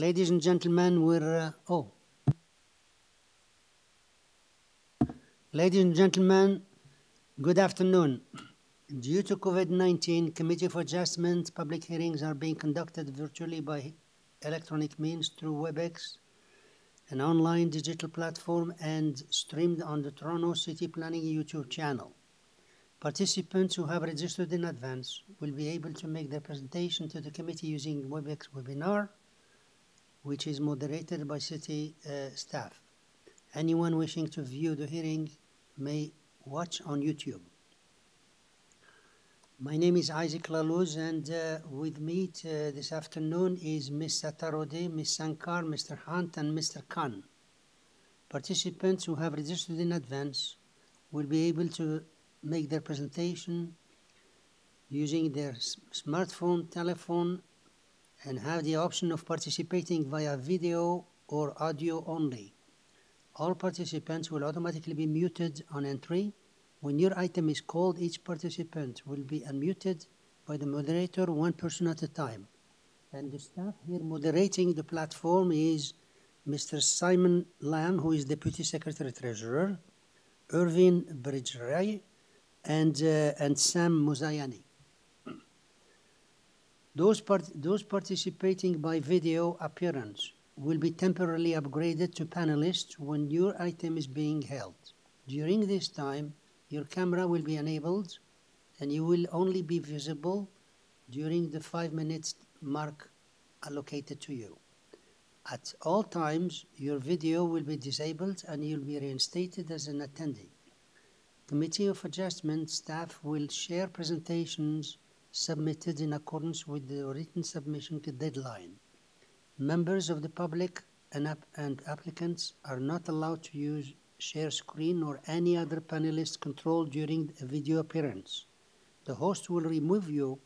Ladies and gentlemen, we're, uh, oh. Ladies and gentlemen, good afternoon. Due to COVID-19, Committee for Adjustment public hearings are being conducted virtually by electronic means through WebEx, an online digital platform, and streamed on the Toronto City Planning YouTube channel. Participants who have registered in advance will be able to make their presentation to the committee using WebEx webinar, which is moderated by city uh, staff. Anyone wishing to view the hearing may watch on YouTube. My name is Isaac Lalouz, and uh, with me uh, this afternoon is Ms. Atarodi, Ms. Sankar, Mr. Hunt, and Mr. Khan. Participants who have registered in advance will be able to make their presentation using their smartphone, telephone, and have the option of participating via video or audio only. All participants will automatically be muted on entry. When your item is called, each participant will be unmuted by the moderator, one person at a time. And the staff here moderating the platform is Mr. Simon Lamb, who is Deputy Secretary Treasurer, Irvin Bridgeray, and, uh, and Sam Muzayani. Those, part those participating by video appearance will be temporarily upgraded to panelists when your item is being held. During this time, your camera will be enabled and you will only be visible during the five minutes mark allocated to you. At all times, your video will be disabled and you'll be reinstated as an attendee. Committee of Adjustment staff will share presentations submitted in accordance with the written submission deadline. Members of the public and, and applicants are not allowed to use share screen or any other panelist control during a video appearance. The host will remove you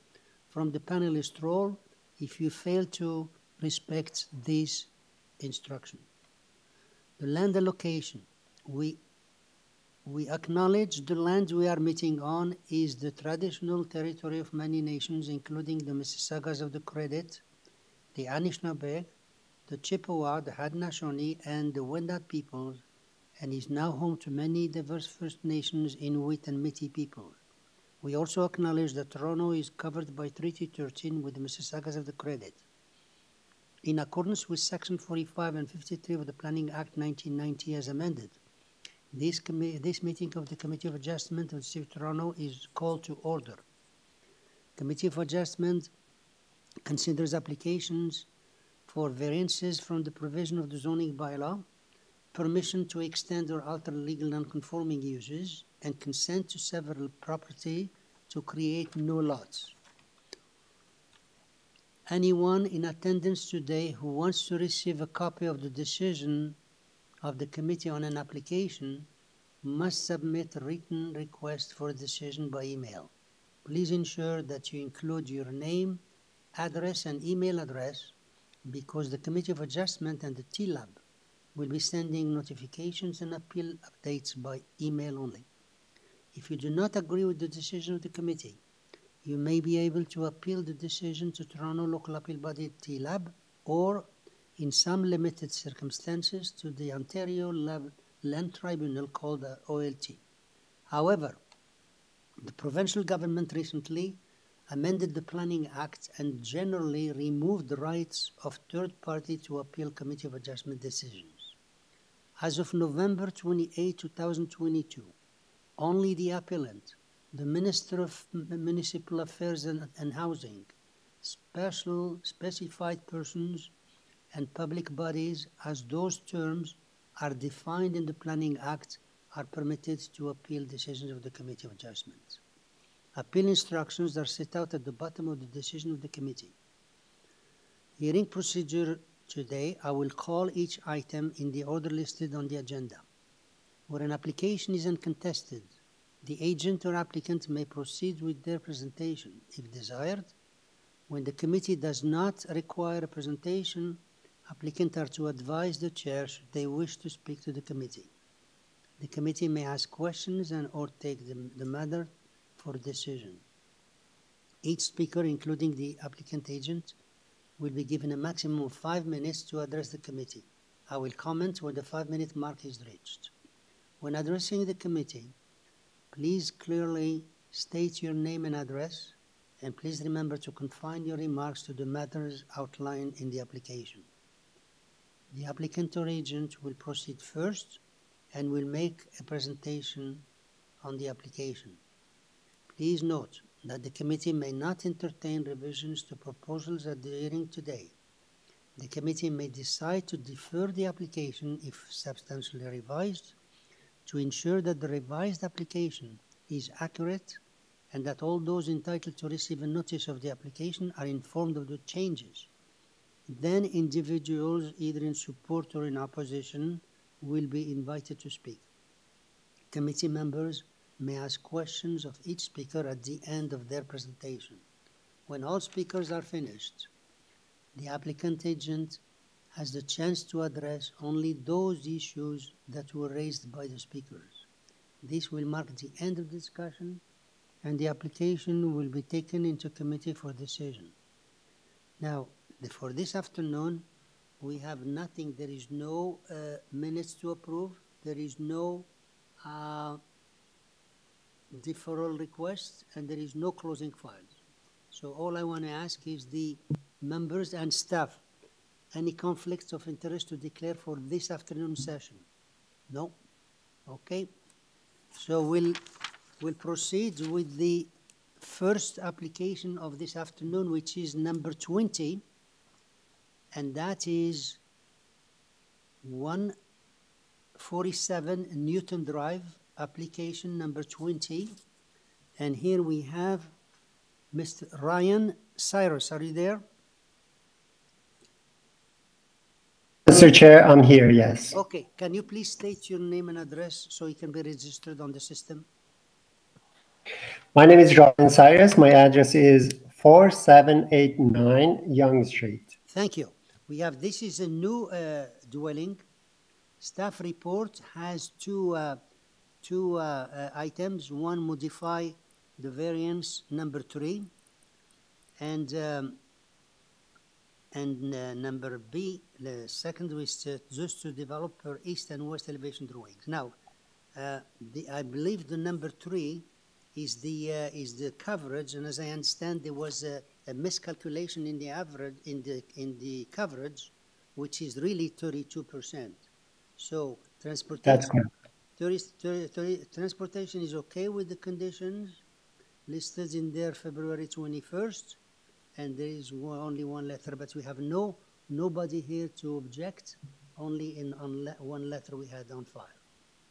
from the panelist role if you fail to respect these instructions. The land allocation. We we acknowledge the land we are meeting on is the traditional territory of many nations, including the Mississaugas of the Credit, the Anishinaabe, the Chippewa, the Haudenosaunee, and the Wendat peoples, and is now home to many diverse First Nations, Inuit, and Métis peoples. We also acknowledge that Toronto is covered by Treaty 13 with the Mississaugas of the Credit. In accordance with Section 45 and 53 of the Planning Act 1990 as amended, this, this meeting of the Committee of Adjustment of the City of Toronto is called to order. Committee of Adjustment considers applications for variances from the provision of the zoning bylaw, permission to extend or alter legal non-conforming uses, and consent to several property to create new lots. Anyone in attendance today who wants to receive a copy of the decision of the committee on an application must submit a written request for a decision by email. Please ensure that you include your name, address, and email address because the Committee of Adjustment and the TLAB will be sending notifications and appeal updates by email only. If you do not agree with the decision of the committee, you may be able to appeal the decision to Toronto Local Appeal Body TLAB or in some limited circumstances to the Ontario Land Tribunal called the OLT. However, the provincial government recently amended the Planning Act and generally removed the rights of third party to appeal Committee of Adjustment decisions. As of November 28, 2022, only the appellant, the Minister of Municipal Affairs and, and Housing, special specified persons, and public bodies as those terms are defined in the Planning Act are permitted to appeal decisions of the Committee of Adjustment. Appeal instructions are set out at the bottom of the decision of the committee. Hearing procedure today, I will call each item in the order listed on the agenda. Where an application is uncontested, the agent or applicant may proceed with their presentation if desired. When the committee does not require a presentation, Applicants are to advise the chair should they wish to speak to the committee. The committee may ask questions and or take the, the matter for decision. Each speaker, including the applicant agent, will be given a maximum of five minutes to address the committee. I will comment when the five-minute mark is reached. When addressing the committee, please clearly state your name and address, and please remember to confine your remarks to the matters outlined in the application. The applicant or agent will proceed first and will make a presentation on the application. Please note that the committee may not entertain revisions to proposals at the hearing today. The committee may decide to defer the application if substantially revised to ensure that the revised application is accurate and that all those entitled to receive a notice of the application are informed of the changes. Then individuals, either in support or in opposition, will be invited to speak. Committee members may ask questions of each speaker at the end of their presentation. When all speakers are finished, the applicant agent has the chance to address only those issues that were raised by the speakers. This will mark the end of the discussion and the application will be taken into committee for decision. Now, for this afternoon, we have nothing, there is no uh, minutes to approve, there is no uh, deferral request, and there is no closing files. So all I want to ask is the members and staff, any conflicts of interest to declare for this afternoon session? No? Okay. So we'll, we'll proceed with the first application of this afternoon, which is number 20, and that is 147 Newton Drive, application number 20. And here we have Mr. Ryan Cyrus. Are you there? Mr. Chair, I'm here, yes. Okay, can you please state your name and address so it can be registered on the system? My name is Ryan Cyrus. My address is 4789 Yonge Street. Thank you. We have, this is a new uh, dwelling. Staff report has two, uh, two uh, uh, items. One, modify the variance number three. And, um, and uh, number B, the second is just to develop per east and west elevation drawings. Now, uh, the, I believe the number three is the, is the coverage, and as I understand, there was a, a miscalculation in the average, in the, in the coverage, which is really thirty-two percent. So transportation. That's correct. Tourist, tour- tour- transportation is okay with the conditions listed in there February twenty-first, and there is one, only one letter, but we have no, nobody here to object, only in, on le- one letter we had on file.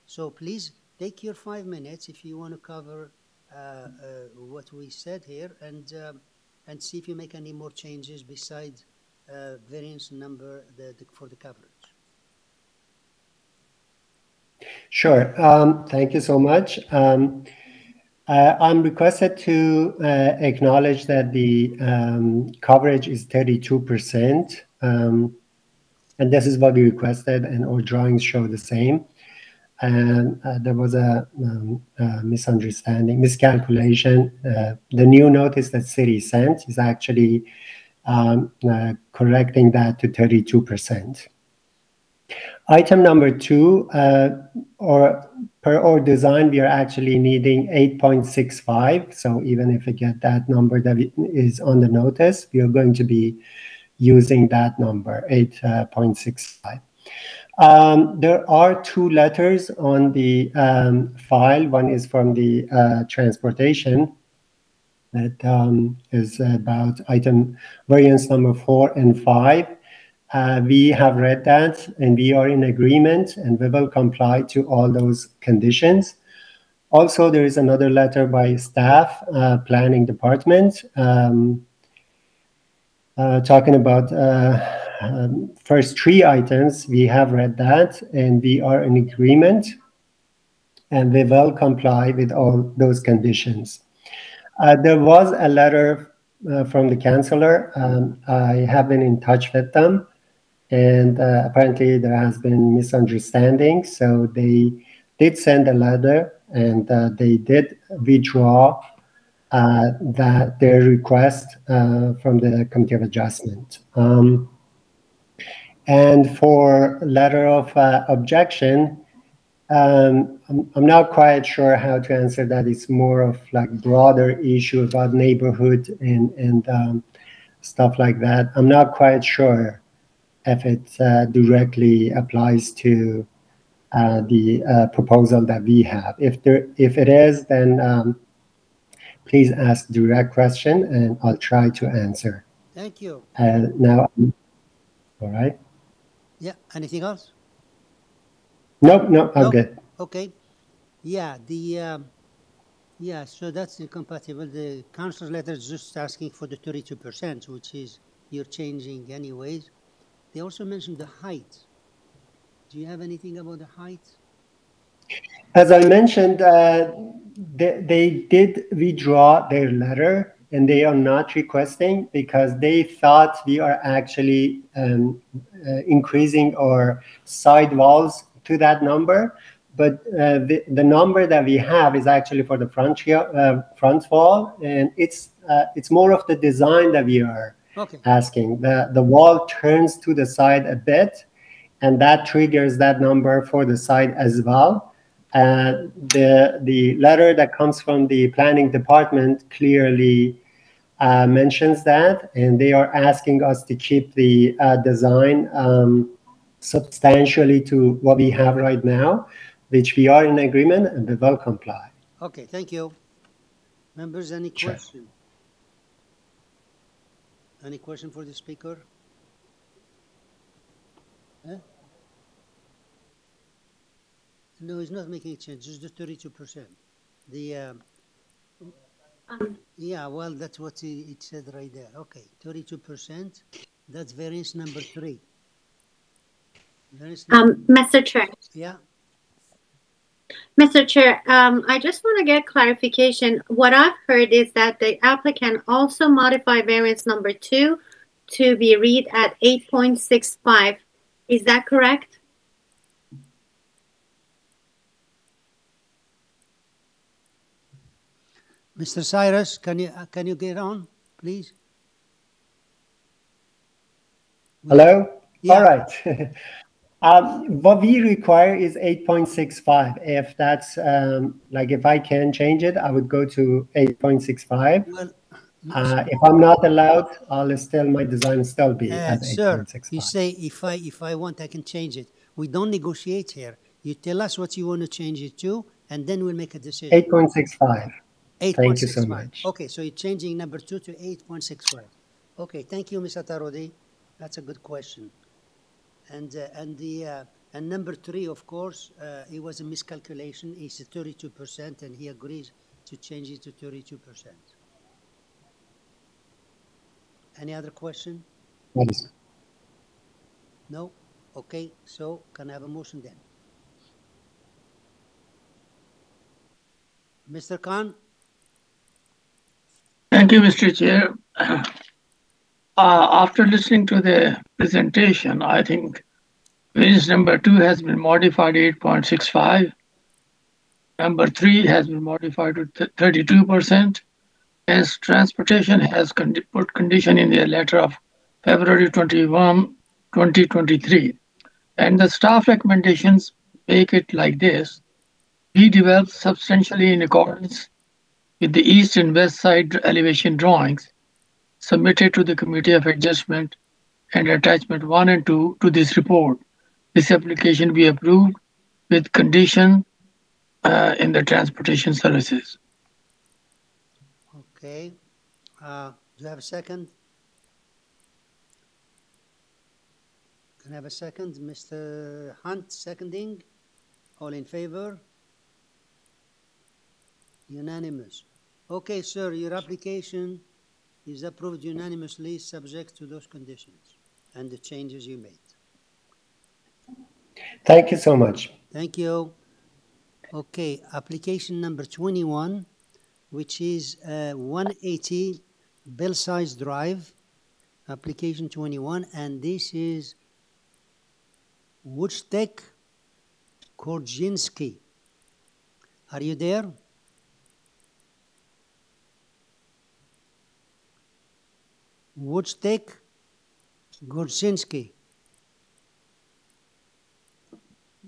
So please, take your five minutes if you want to cover, uh, uh, what we said here, and, um, and see if you make any more changes besides, uh, variance number, the, the, for the coverage. Sure. Um, thank you so much. Um, uh, I'm requested to uh, acknowledge that the um, coverage is 32%. Um, and this is what we requested, and our drawings show the same. And uh, there was a, um, misunderstanding, miscalculation. Uh, the new notice that city sent is actually um, uh, correcting that to 32%. Item number two, uh, or per our design, we are actually needing 8.65. So even if we get that number that is on the notice, we are going to be using that number, 8.65. Um, there are two letters on the um, file. One is from the uh, transportation that um, is about item variance number four and five. Uh, we have read that and we are in agreement and we will comply to all those conditions. Also, there is another letter by staff, uh, planning department, um, uh, talking about uh, um, first three items. We have read that and we are in agreement and we will comply with all those conditions. Uh, there was a letter uh, from the counselor. Um, I have been in touch with them and uh, apparently there has been misunderstanding. So they did send a letter, and uh, they did withdraw uh, that their request uh, from the Committee of Adjustment. Um, and for letter of uh, objection, um, I'm, I'm, not quite sure how to answer that. It's more of like broader issue about neighborhood and and um, stuff like that. I'm not quite sure if it uh, directly applies to uh, the uh, proposal that we have. If there, if it is, then um, please ask direct question, and I'll try to answer. Thank you. Uh, now, all right. Yeah. Anything else? Nope. No, I'm nope. good. Okay. Yeah. The. Um, yeah, so that's incompatible. The council's letter is just asking for the 32%, which is you're changing anyways. They also mentioned the height. Do you have anything about the height? As I mentioned, uh, they, they did withdraw their letter and they are not requesting because they thought we are actually um, uh, increasing our side walls to that number but uh, the, the number that we have is actually for the front uh, front wall, and it's uh, it's more of the design that we are okay. asking. The the wall turns to the side a bit, and that triggers that number for the side as well. Uh, the the letter that comes from the planning department clearly uh, mentions that, and they are asking us to keep the uh, design um, substantially to what we have right now which we are in agreement and we will comply. Okay, thank you. Members, any sure. question? Any question for the speaker? Huh? No, he's not making a change, just the 32%. The, um, um, yeah, well, that's what it said right there. Okay, 32%. That's variance number three. Variance number um, Mr. Chair. Yeah. Mr. Chair, um, I just want to get clarification. What I've heard is that the applicant also modify variance number two to be read at 8.65. Is that correct? Mr. Cyrus, can you uh, can you get on, please? Hello. Yeah. All right. Um, what we require is 8.65. If that's um, like if I can change it, I would go to 8.65. Well, uh, if I'm not allowed, I'll still my design still be uh, at sir, you say if I if I want, I can change it. We don't negotiate here. You tell us what you want to change it to, and then we'll make a decision. 8.65. 8. Thank you so much. Okay, so you're changing number two to 8.65. Okay, thank you, Mr. Tarodi. That's a good question. And, uh, and, the, uh, and number three, of course, uh, it was a miscalculation. It's 32%, and he agrees to change it to 32%. Any other question? Yes. No? Okay, so can I have a motion then? Mr. Khan? You, Mr. Chair. Uh, after listening to the presentation, I think variance number two has been modified 8.65. Number three has been modified to 32%. As transportation has con put condition in their letter of February 21, 2023. And the staff recommendations make it like this. We developed substantially in accordance with the east and west side elevation drawings submitted to the Committee of Adjustment and Attachment 1 and 2 to this report. This application be approved with condition uh, in the transportation services. Okay. Uh, do you have a second? Can I have a second? Mr. Hunt seconding. All in favor? Unanimous. Okay, sir, your application is approved unanimously subject to those conditions and the changes you made. Thank you so much. Thank you. Okay, application number 21, which is uh, 180 Belsize Drive, application 21, and this is Wojtek Korczynski. Are you there? Woodstick Gorczynski.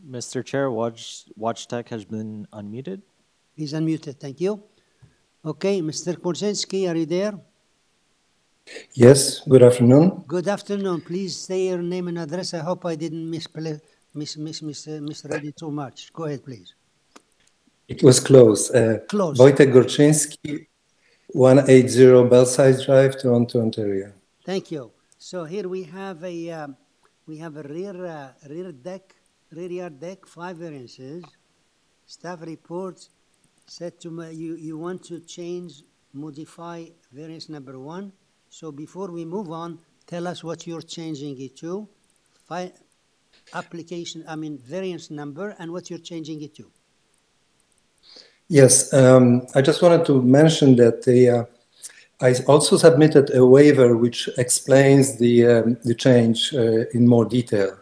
Mr. Chair, Watch, Watch Tech has been unmuted. He's unmuted, thank you. Okay, Mr. Gorczynski, are you there? Yes, good afternoon. Good afternoon. Please say your name and address. I hope I didn't misplay, mis, mis, mis, uh, misread it too much. Go ahead, please. It was close. Uh, Close. Wojtek Gorczynski, 180 Belsize Drive, Toronto, Ontario. Thank you. So here we have a, um, we have a rear, uh, rear deck, rear yard deck, five variances. Staff report said to me, you, you want to change, modify variance number one. So before we move on, tell us what you're changing it to. Application, I mean, variance number and what you're changing it to. Yes, um, I just wanted to mention that the, uh, I also submitted a waiver which explains the, um, the change uh, in more detail.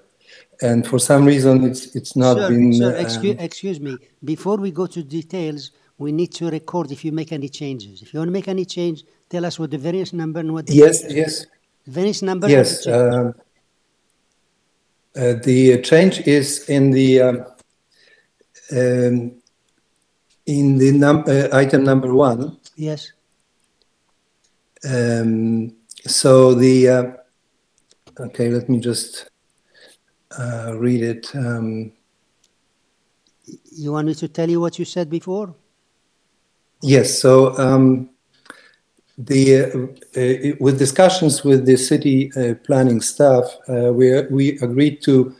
And for some reason, it's, it's not Sir, been. sir, um, excuse, excuse me, before we go to details, we need to record if you make any changes. If you want to make any change, tell us what the variance number and what the yes, yes, variance number. yes. the change. Um, uh, the change is in the um, um, in the num- uh, item number one. Yes, Um, so the uh, okay, let me just uh, read it. Um, you want me to tell you what you said before? yes, so um, the uh, uh, with discussions with the city uh, planning staff, uh, we we agreed to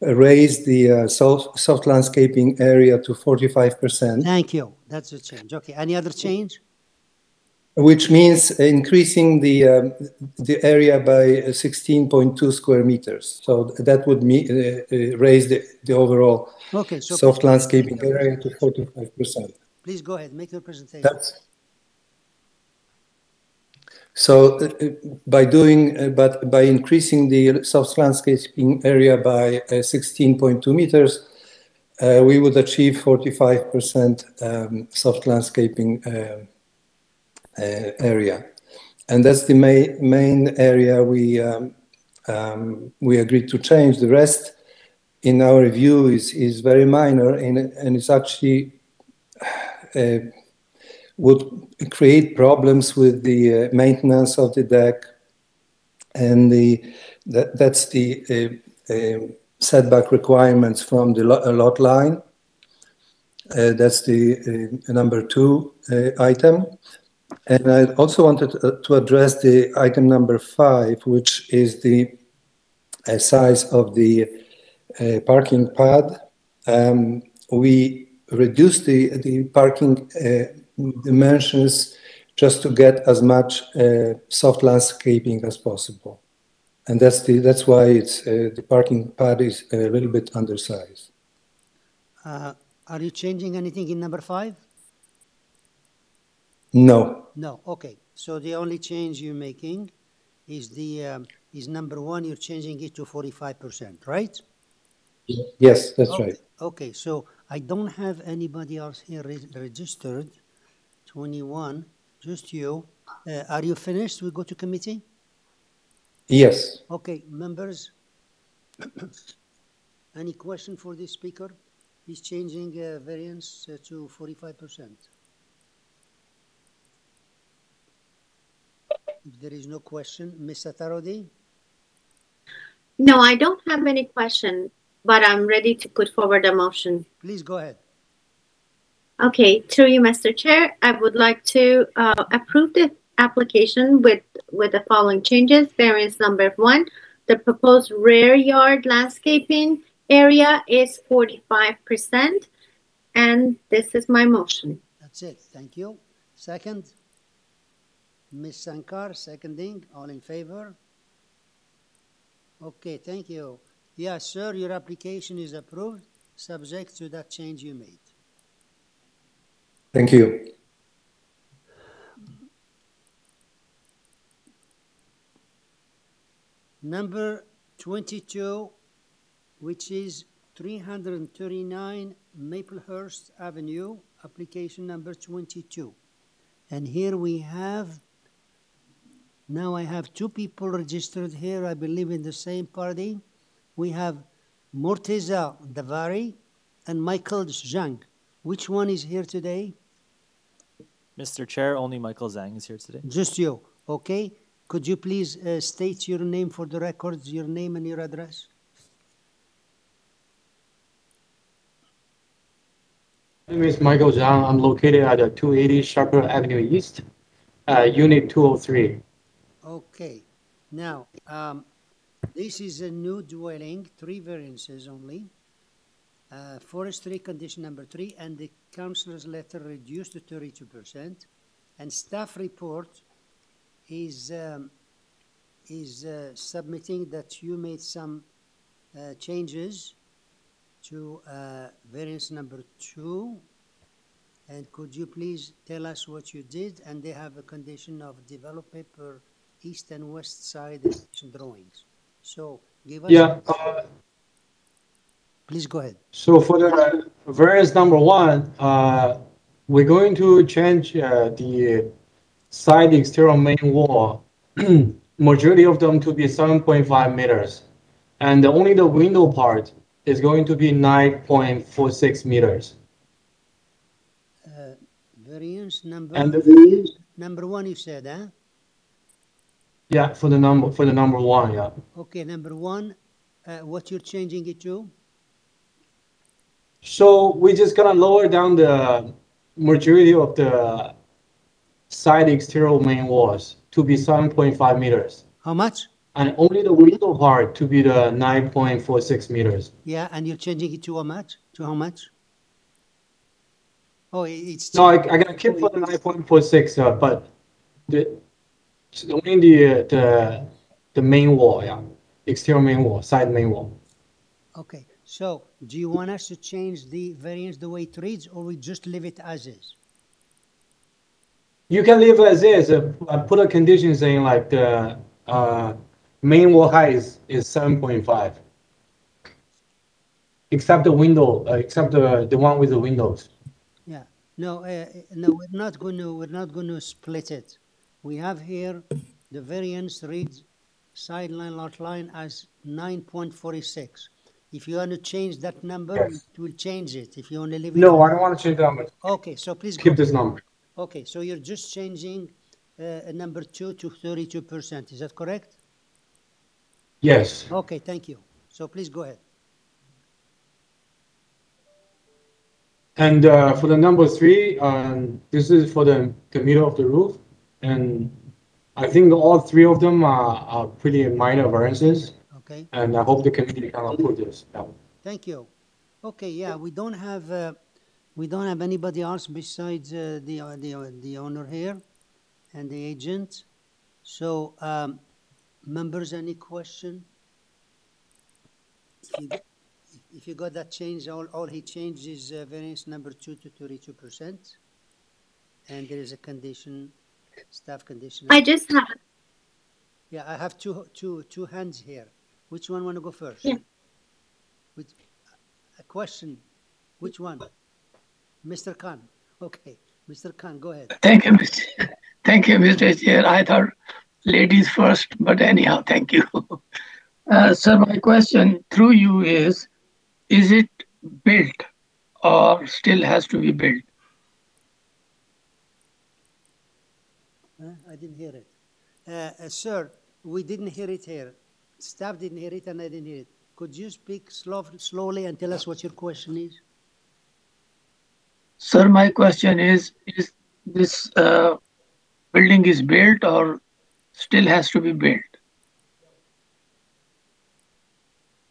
raise the uh, soft, soft landscaping area to forty five percent. Thank you. That's a change. Okay. Any other change? which means increasing the um, the area by 16.2 square meters. So that would me, uh, uh, raise the, the overall Okay. So soft landscaping area to 45 percent. Please go ahead. Make your presentation. That's so uh, uh, by doing uh, but by increasing the soft landscaping area by uh, 16.2 meters, uh, we would achieve 45 percent um, soft landscaping. Uh, uh, area, and that's the main main area we um, um, we agreed to change. The rest, in our view, is is very minor, and and it's actually would create problems with the uh, maintenance of the deck, and the that that's the uh, uh, setback requirements from the lo- lot line. Uh, that's the uh, number two uh, item. And I also wanted to, address the item number five, which is the size of the parking pad. Um, we reduced the, the parking dimensions just to get as much uh, soft landscaping as possible. And that's, the, that's why it's, uh, the parking pad is a little bit undersized. Uh, are you changing anything in number five? No, No. Okay. So the only change you're making is the um, is number one. You're changing it to forty-five percent, right? yes, that's okay. right. Okay. So I don't have anybody else here re- registered. Twenty-one. Just you. Uh, are you finished? We go to committee. Yes. Okay, members. Any question for this speaker? He's changing uh, variance uh, to forty-five percent. If there is no question, Ms. Atarodi? No, I don't have any question, but I'm ready to put forward a motion. Please go ahead. Okay, through you, Mr. Chair, I would like to uh, approve the application with, with the following changes. Variance number one, the proposed rear yard landscaping area is 45%. And this is my motion. That's it. Thank you. Second? Ms. Sankar, seconding. All in favor? Okay, thank you. Yes, sir, your application is approved, subject to that change you made. Thank you. Number 22, which is 339 Maplehurst Avenue, application number 22. And here we have Now I have two people registered here, I believe, in the same party. We have Morteza Davari and Michael Zhang. Which one is here today? Mr. Chair, only Michael Zhang is here today. Just you, okay? Could you please uh, state your name for the records, your name and your address? My name is Michael Zhang. I'm located at uh, 280 Sheppard Avenue East, uh, Unit 203. Okay, now, um, this is a new dwelling, three variances only. Uh, forestry condition number three, and the councillor's letter reduced to thirty-two percent. And staff report is, um, is uh, submitting that you made some uh, changes to uh, variance number two. And could you please tell us what you did? And they have a condition of develop paper east and west side drawings. So give us. Yeah, Please go ahead. so for the variance number one, uh, we're going to change uh, the side exterior main wall, majority of them to be 7.5 meters. And only the window part is going to be 9.46 meters. Uh, variance number, And the, number one you said, huh? yeah, for the number, for the number one, yeah. Okay, number one, uh, what you're changing it to? So we're just gonna lower down the majority of the side exterior main walls to be seven point five meters. How much? And only the window part to be the nine point four six meters. Yeah, and you're changing it to how much? To how much? Oh, it's. No, I, I gotta keep for the nine point four six, uh, but the, only the, uh, the, the main wall, yeah, exterior main wall, side main wall. Okay, so do you want us to change the variance the way it reads, or we just leave it as is? You can leave it as is, uh, uh, put a condition saying like the, uh, main wall height is, is seven point five. Except the window, uh, except the, the one with the windows. Yeah, no, uh, uh, no, we're not going to, we're not going to split it. We have here, the variance reads sideline lot line as nine point forty-six. If you want to change that number, Yes. it will change it. If you want to leave it. No, I don't want to change the number. Okay, so please go. Keep this number. Okay, so you're just changing uh, number two to thirty-two percent, is that correct? Yes. Okay, thank you. So please go ahead. And uh, for the number three, um, this is for the, the middle of the roof. And I think all three of them are, are pretty minor variances. Okay, And I hope the committee can approve this. Yeah. thank you. Okay, yeah, we don't have, uh, we don't have anybody else besides uh, the, uh, the, uh, the owner here and the agent. So, um, members, any question? If you, if you got that change, all, all he changed is uh, variance number two to thirty-two percent. And there is a condition, staff condition. I just have, Yeah, I have two, two, two hands here. Which one want to go first? Yeah. Which, a question, which one? Mr. Khan, okay, Mr. Khan, go ahead. Thank you, Mr. Thank you, Mr. Chair. I thought ladies first, but anyhow, thank you. Uh, sir, my question through you is, is it built or still has to be built? Huh? I didn't hear it. Uh, uh, sir, we didn't hear it here. Staff didn't hear it and I didn't hear it. Could you speak slow, slowly and tell us what your question is? Sir, my question is, is this uh, building is built or still has to be built?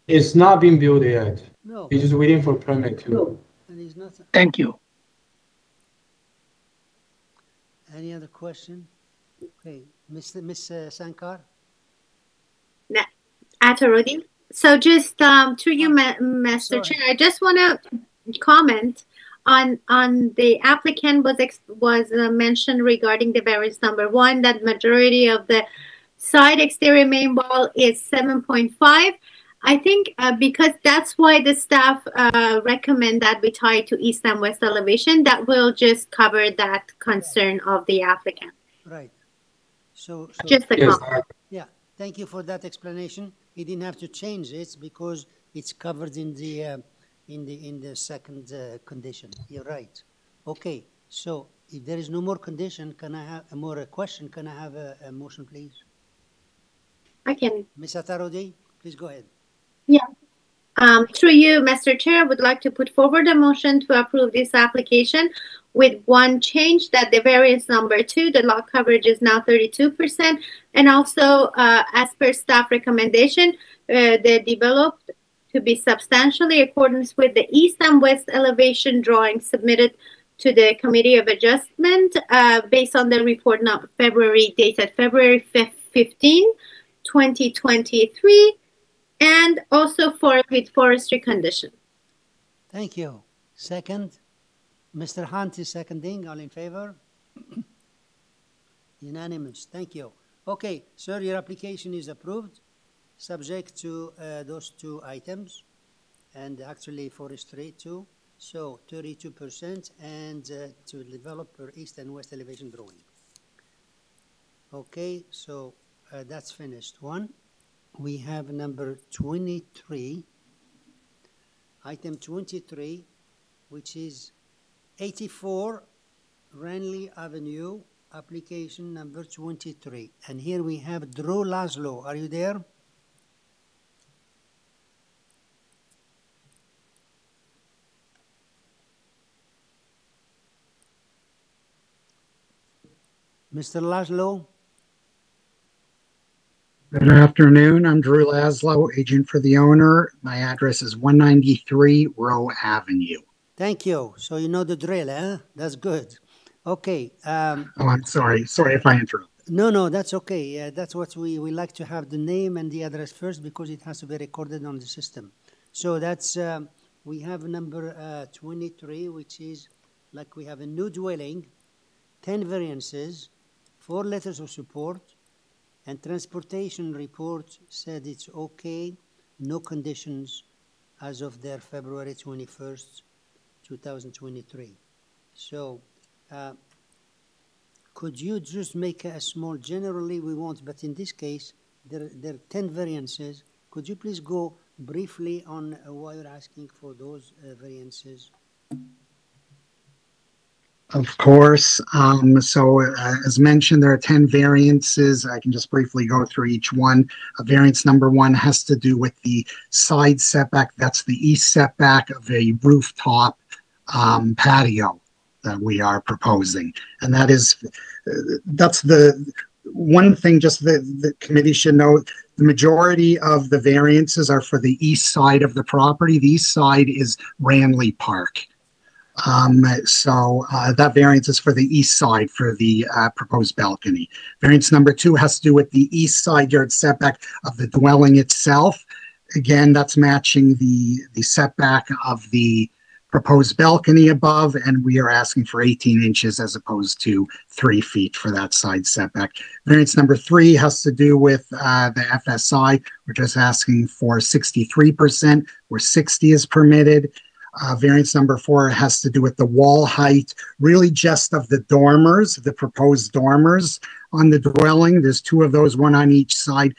It's not been built yet. No, We're just waiting for permit to. and he's not, Thank you. any other question? Okay, Mr. Miss uh, Sankar? Atarodi. So just um, through you, Ma- Mr. Sorry. Chair, I just want to comment on on the applicant was ex- was uh, mentioned regarding the variance number one that majority of the side exterior main wall is seven point five. I think uh, because that's why the staff uh, recommend that we tie to east and west elevation. That will just cover that concern of the applicant. Right. So, so Just a Yes, column. yeah, thank you for that explanation. He didn't have to change it because it's covered in the, uh, in the, in the second uh, condition. You're right. Okay, so if there is no more condition, can I have, a more a question, can I have a, a motion, please? I can Ms. Atarodi, please go ahead. Um, through you, Mr. Chair, I would like to put forward a motion to approve this application with one change that the variance number two, the lot coverage is now thirty-two percent. And also, uh, as per staff recommendation, uh, the developed to be substantially accordance with the east and west elevation drawing submitted to the Committee of Adjustment, uh, based on the report not February dated February 15, 2023, and also for with forestry condition. Thank you. Second, Mr. Hunt is seconding. All in favor? Unanimous. Thank you. Okay, sir, your application is approved, subject to uh, those two items, and actually forestry too. So thirty-two percent and uh, to developer east and west elevation drawing. Okay, so uh, that's finished. One, we have number twenty-three. Item twenty-three, which is eighty-four Ranleigh Avenue, application number twenty-three. And here we have Drew Laszlo. Are you there? Mr. Laszlo? Good afternoon. I'm Drew Laszlo, agent for the owner. My address is 193 Roe Avenue. Thank you. So you know the drill, eh? That's good. Okay. Um, Oh, I'm sorry. Sorry if I interrupt. no, no, that's okay. Uh, that's what we, we like to have the name and the address first because it has to be recorded on the system. So that's, um, we have number uh, 23, which is like we have a new dwelling, 10 variances, four letters of support, and transportation report said it's okay, no conditions as of their February 21st, 2023. So, uh, could you just make a small, generally we won't, but in this case, there, there are 10 variances. Could you please go briefly on why you're asking for those uh, variances? Of course. Um, so, uh, as mentioned, there are 10 variances. I can just briefly go through each one. Uh, variance number one has to do with the side setback. That's the east setback of a rooftop um, patio that we are proposing. And that is, uh, that's the one thing just the, the committee should know. The majority of the variances are for the east side of the property. The east side is Ranley Park. Um, so uh, that variance is for the east side for the uh, proposed balcony. Variance number two has to do with the east side yard setback of the dwelling itself. Again, that's matching the the setback of the proposed balcony above, and we are asking for 18 inches as opposed to three feet for that side setback. Variance number three has to do with uh, the FSI. We're just asking for 63%, where 60 is permitted. Uh, variance number four has to do with the wall height, really just of the dormers, the proposed dormers on the dwelling. There's two of those, one on each side.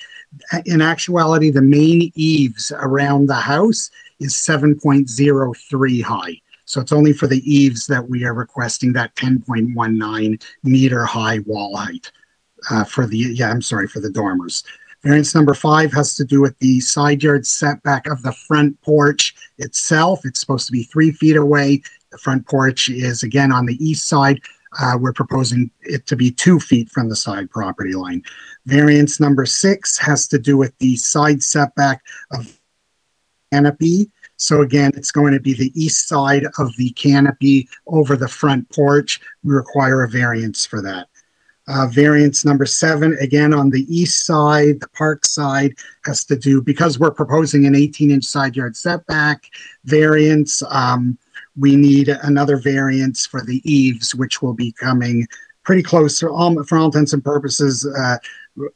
In actuality, the main eaves around the house is 7.03 high. So it's only for the eaves that we are requesting that 10.19 meter high wall height uh, for the, yeah, I'm sorry, for the dormers. Variance number five has to do with the side yard setback of the front porch itself. It's supposed to be three feet away. The front porch is again on the east side. Uh, we're proposing it to be two feet from the side property line. Variance number six has to do with the side setback of canopy. So again, it's going to be the east side of the canopy over the front porch. We require a variance for that. Uh, variance number seven, again, on the east side, the park side, has to do, because we're proposing an 18-inch side yard setback variance, um, we need another variance for the eaves, which will be coming pretty close to, for all intents and purposes, uh,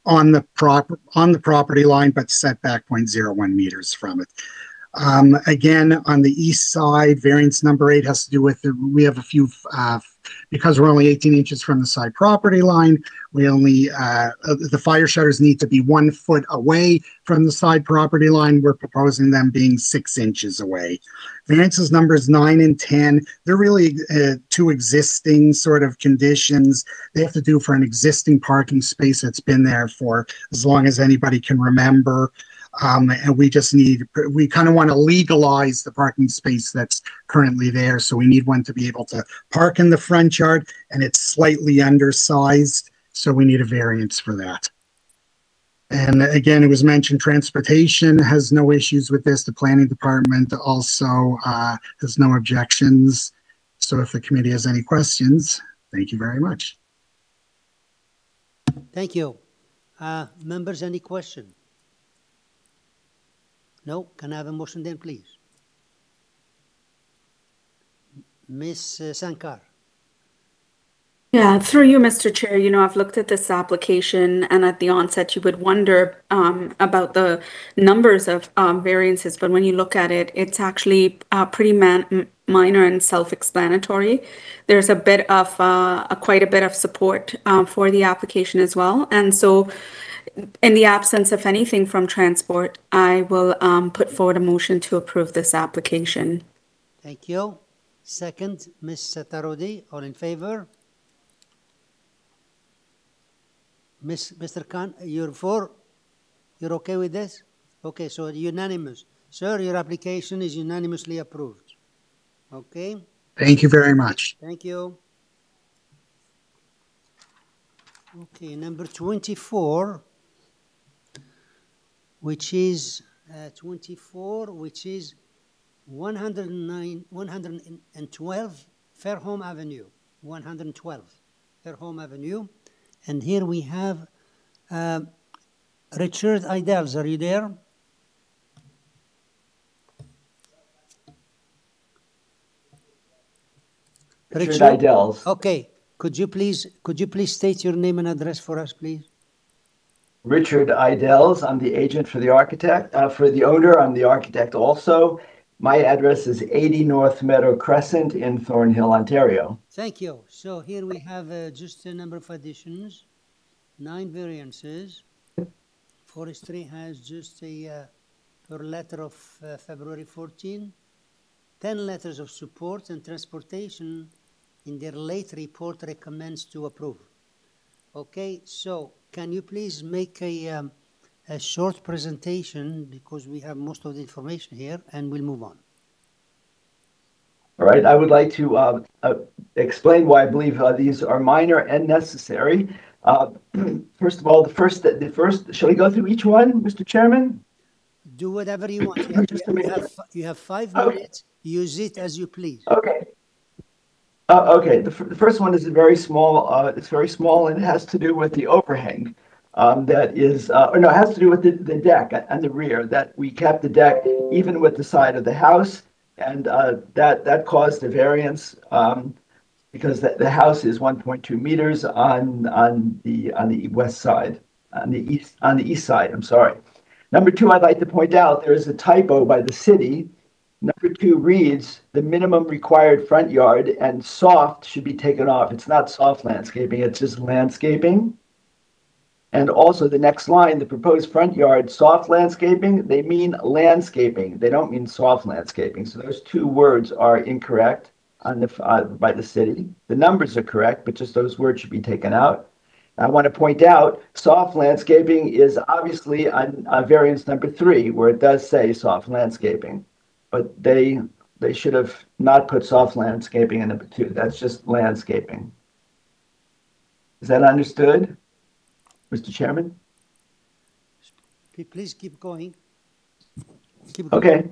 on the prop, on the property line, but setback 0.01 meters from it. Um, again, on the east side, variance number eight has to do with, the- we have a few, uh, Because we're only 18 inches from the side property line, we only, uh, uh, the fire shutters need to be one foot away from the side property line. We're proposing them being six inches away. Variances numbers nine and 10, they're really uh, two existing sort of conditions. They have to do for an existing parking space that's been there for as long as anybody can remember. Um, and we just need, we kind of want to legalize the parking space that's currently there. So we need one to be able to park in the front yard and it's slightly undersized. So we need a variance for that. And again, it was mentioned transportation has no issues with this. The planning department also uh, has no objections. So if the committee has any questions, thank you very much. Thank you. Uh, members, any question? No? Can I have a motion then, please? Ms. uh, Sankar? Yeah, through you, Mr. Chair, you know, I've looked at this application and at the onset, you would wonder um, about the numbers of um, variances, but when you look at it, it's actually uh, pretty minor and self-explanatory. There's a bit of, uh, a, quite a bit of support um, for the application as well. And so in the absence of anything from transport, I will um, put forward a motion to approve this application. Thank you. Second, Ms. Atarodi, all in favor? Miss, Mr. Khan, you're for? You're okay with this? Okay, so unanimous. Sir, your application is unanimously approved. Okay, Thank you very much. thank you. Okay, number 24, which is uh, 24, which is 109, 112 Fairholme Avenue, 112 Fairholme Avenue. And here we have uh, Richard Idels. Are you there? Richard Idels. Okay. Could you please could you please state your name and address for us, please? Richard Idels. I'm the agent for the architect, uh, for the owner. I'm the architect also. My address is 80 North Meadow Crescent in Thornhill, Ontario. Thank you. So here we have uh, just a number of additions, nine variances. Forestry has just a uh, per letter of uh, February 14, 10 letters of support, and transportation in their late report recommends to approve. Okay, so can you please make a, um, a short presentation because we have most of the information here and we'll move on. All right, I would like to uh, uh, explain why I believe uh, these are minor and necessary. Uh, first of all, the first, the first, shall we go through each one, Mr. Chairman? Do whatever you want. You have, you have, you have five Okay. minutes. Use it as you please. Okay. Uh, okay, the, the first one is a very small, uh, it's very small and it has to do with the overhang. Um, that is, uh, or no, it has to do with the, the deck and the rear, that we kept the deck even with the side of the house. And, uh, that, that caused a variance, um, because the, the house is one point two meters on, on the, on the west side, on the east, on the east side, I'm sorry. Number two, I'd like to point out, there is a typo by the city. Number two reads, the minimum required front yard and soft should be taken off. It's not soft landscaping, it's just landscaping. And also the next line, the proposed front yard, soft landscaping, they mean landscaping. They don't mean soft landscaping. So those two words are incorrect on the, uh, by the city. The numbers are correct, but just those words should be taken out. I want to point out, soft landscaping is obviously on, on variance number three, where it does say soft landscaping. But they, they should have not put soft landscaping in number two. That's just landscaping. Is that understood, Mr. Chairman? Please keep going. Keep going. Okay.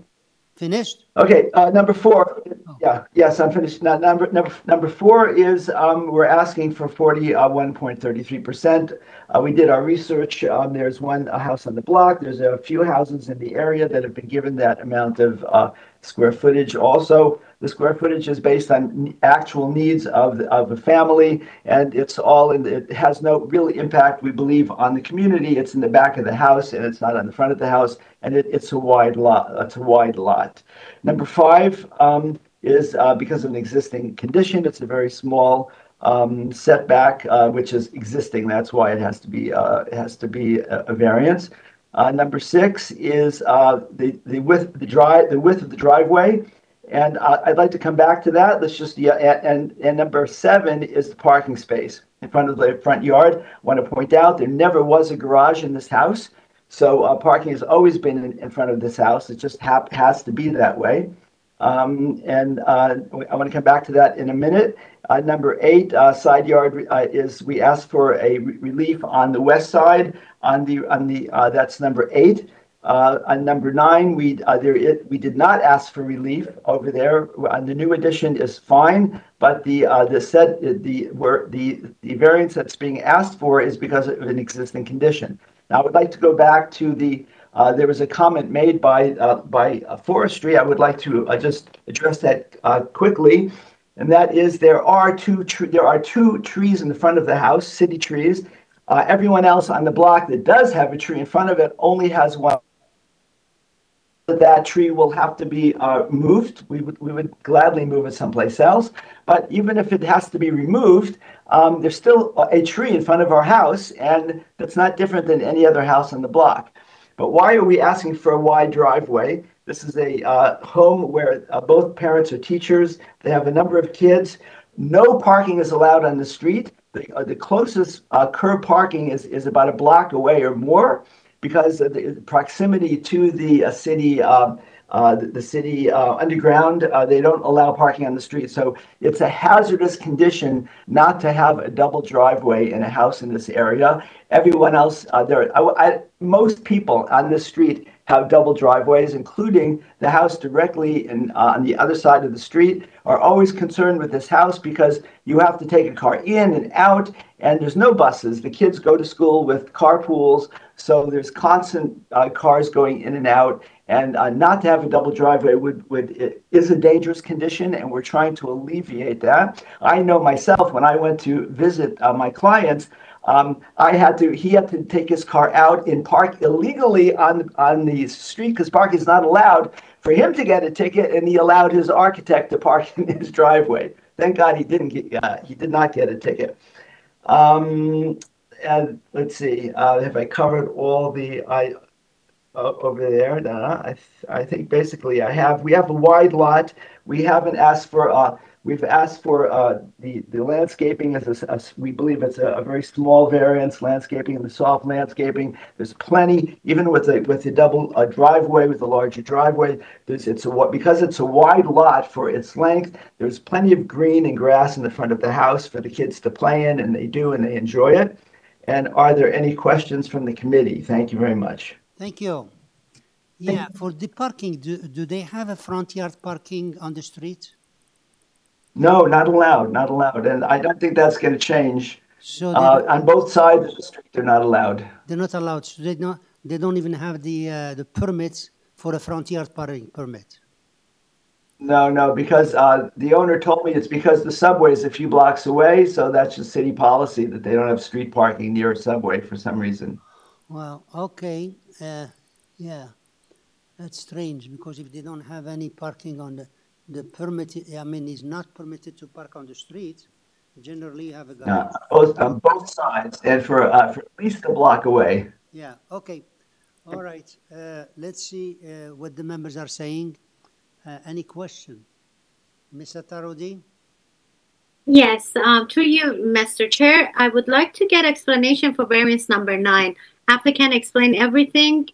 Finished? Okay, uh, number four, yeah, yes, I'm finished. Now, number, number, number four is, um, we're asking for forty-one point thirty-three percent. Uh, we did our research, um, there's one, a house on the block, there's a few houses in the area that have been given that amount of, uh, square footage. Also, the square footage is based on actual needs of, the- of the family, and it's all in, it has no real impact, we believe, on the community. It's in the back of the house, and it's not on the front of the house, and it, it's a wide lot, it's a wide lot. Number five, um, is uh, because of an existing condition. It's a very small um, setback, uh, which is existing. That's why it has to be uh, it has to be a, a variance. Uh, number six is uh, the the width the drive the width of the driveway, and uh, I'd like to come back to that. Let's just yeah, and and number seven is the parking space in front of the front yard. I want to point out there never was a garage in this house, so uh, parking has always been in, in, front of this house. It just has to be that way. Um, and uh, I want to come back to that in a minute. Uh, number eight, uh, side yard uh, is we asked for a re- relief on the west side. On the on the uh, that's number eight. Uh, on number nine, we there it, we did not ask for relief over there. On the new addition is fine, but the the set the where the the variance that's being asked for is because of an existing condition. Now, I would like to go back to the uh, there was a comment made by uh, by uh, forestry. I would like to uh, just address that uh, quickly, and that is there are two tre- there are two trees in the front of the house, city trees. Uh, everyone else on the block that does have a tree in front of it only has one. That tree will have to be moved. We would we would gladly move it someplace else. But even if it has to be removed, um, there's still a tree in front of our house, and that's not different than any other house on the block. But why are we asking for a wide driveway? This is a uh, home where uh, both parents are teachers. They have a number of kids. No parking is allowed on the street. The, uh, the closest uh, curb parking is, is about a block away or more because of the proximity to the uh, city um, uh, the, the, city uh, underground. Uh, they don't allow parking on the street. So it's a hazardous condition not to have a double driveway in a house in this area. Everyone else, uh, there, I, I, most people on this street have double driveways, including the house directly in, uh, on the other side of the street, are always concerned with this house because you have to take a car in and out, and there's no buses. The kids go to school with carpools, so there's constant uh, cars going in and out and uh, not to have a double driveway would, would is a dangerous condition, and we're trying to alleviate that. I know myself when I went to visit uh, my clients, um, I had to he had to take his car out and park illegally on on the street because parking is not allowed. For him to get a ticket, and he allowed his architect to park in his driveway. Thank God he didn't get uh, he did not get a ticket. Um, let's see, uh, have I covered all the I over there. Uh, I, th- I think basically I have, we have a wide lot. We haven't asked for, uh, we've asked for uh, the, the landscaping as a, a, we believe it's a, a, very small variance, landscaping and the soft landscaping. There's plenty, even with the, with the double uh, driveway, with the larger driveway, there's, it's a, because it's a wide lot for its length, there's plenty of green and grass in the front of the house for the kids to play in and they do and they enjoy it. And are there any questions from the committee? Thank you very much. Thank you. Yeah, for the parking, do, do they have a front yard parking on the street? No, not allowed, not allowed. And I don't think that's going to change. So uh, on both sides of the street, they're not allowed. They're not allowed. So they not. They don't even have the uh, the permits for a front yard parking permit. No, no, because uh, the owner told me it's because the subway is a few blocks away, so that's just city policy that they don't have street parking near a subway for some reason. Well, okay, uh, yeah, that's strange because if they don't have any parking on the, the permit, I mean, is not permitted to park on the street. Generally, you have a guy. Yeah, both, on both sides, and for, uh, for at least a block away. Yeah, okay. All right, uh, let's see uh, what the members are saying. Uh, any question? Ms. Tarodi? Yes, um, to you, Mr. Chair, I would like to get explanation for variance number nine applicant explain everything,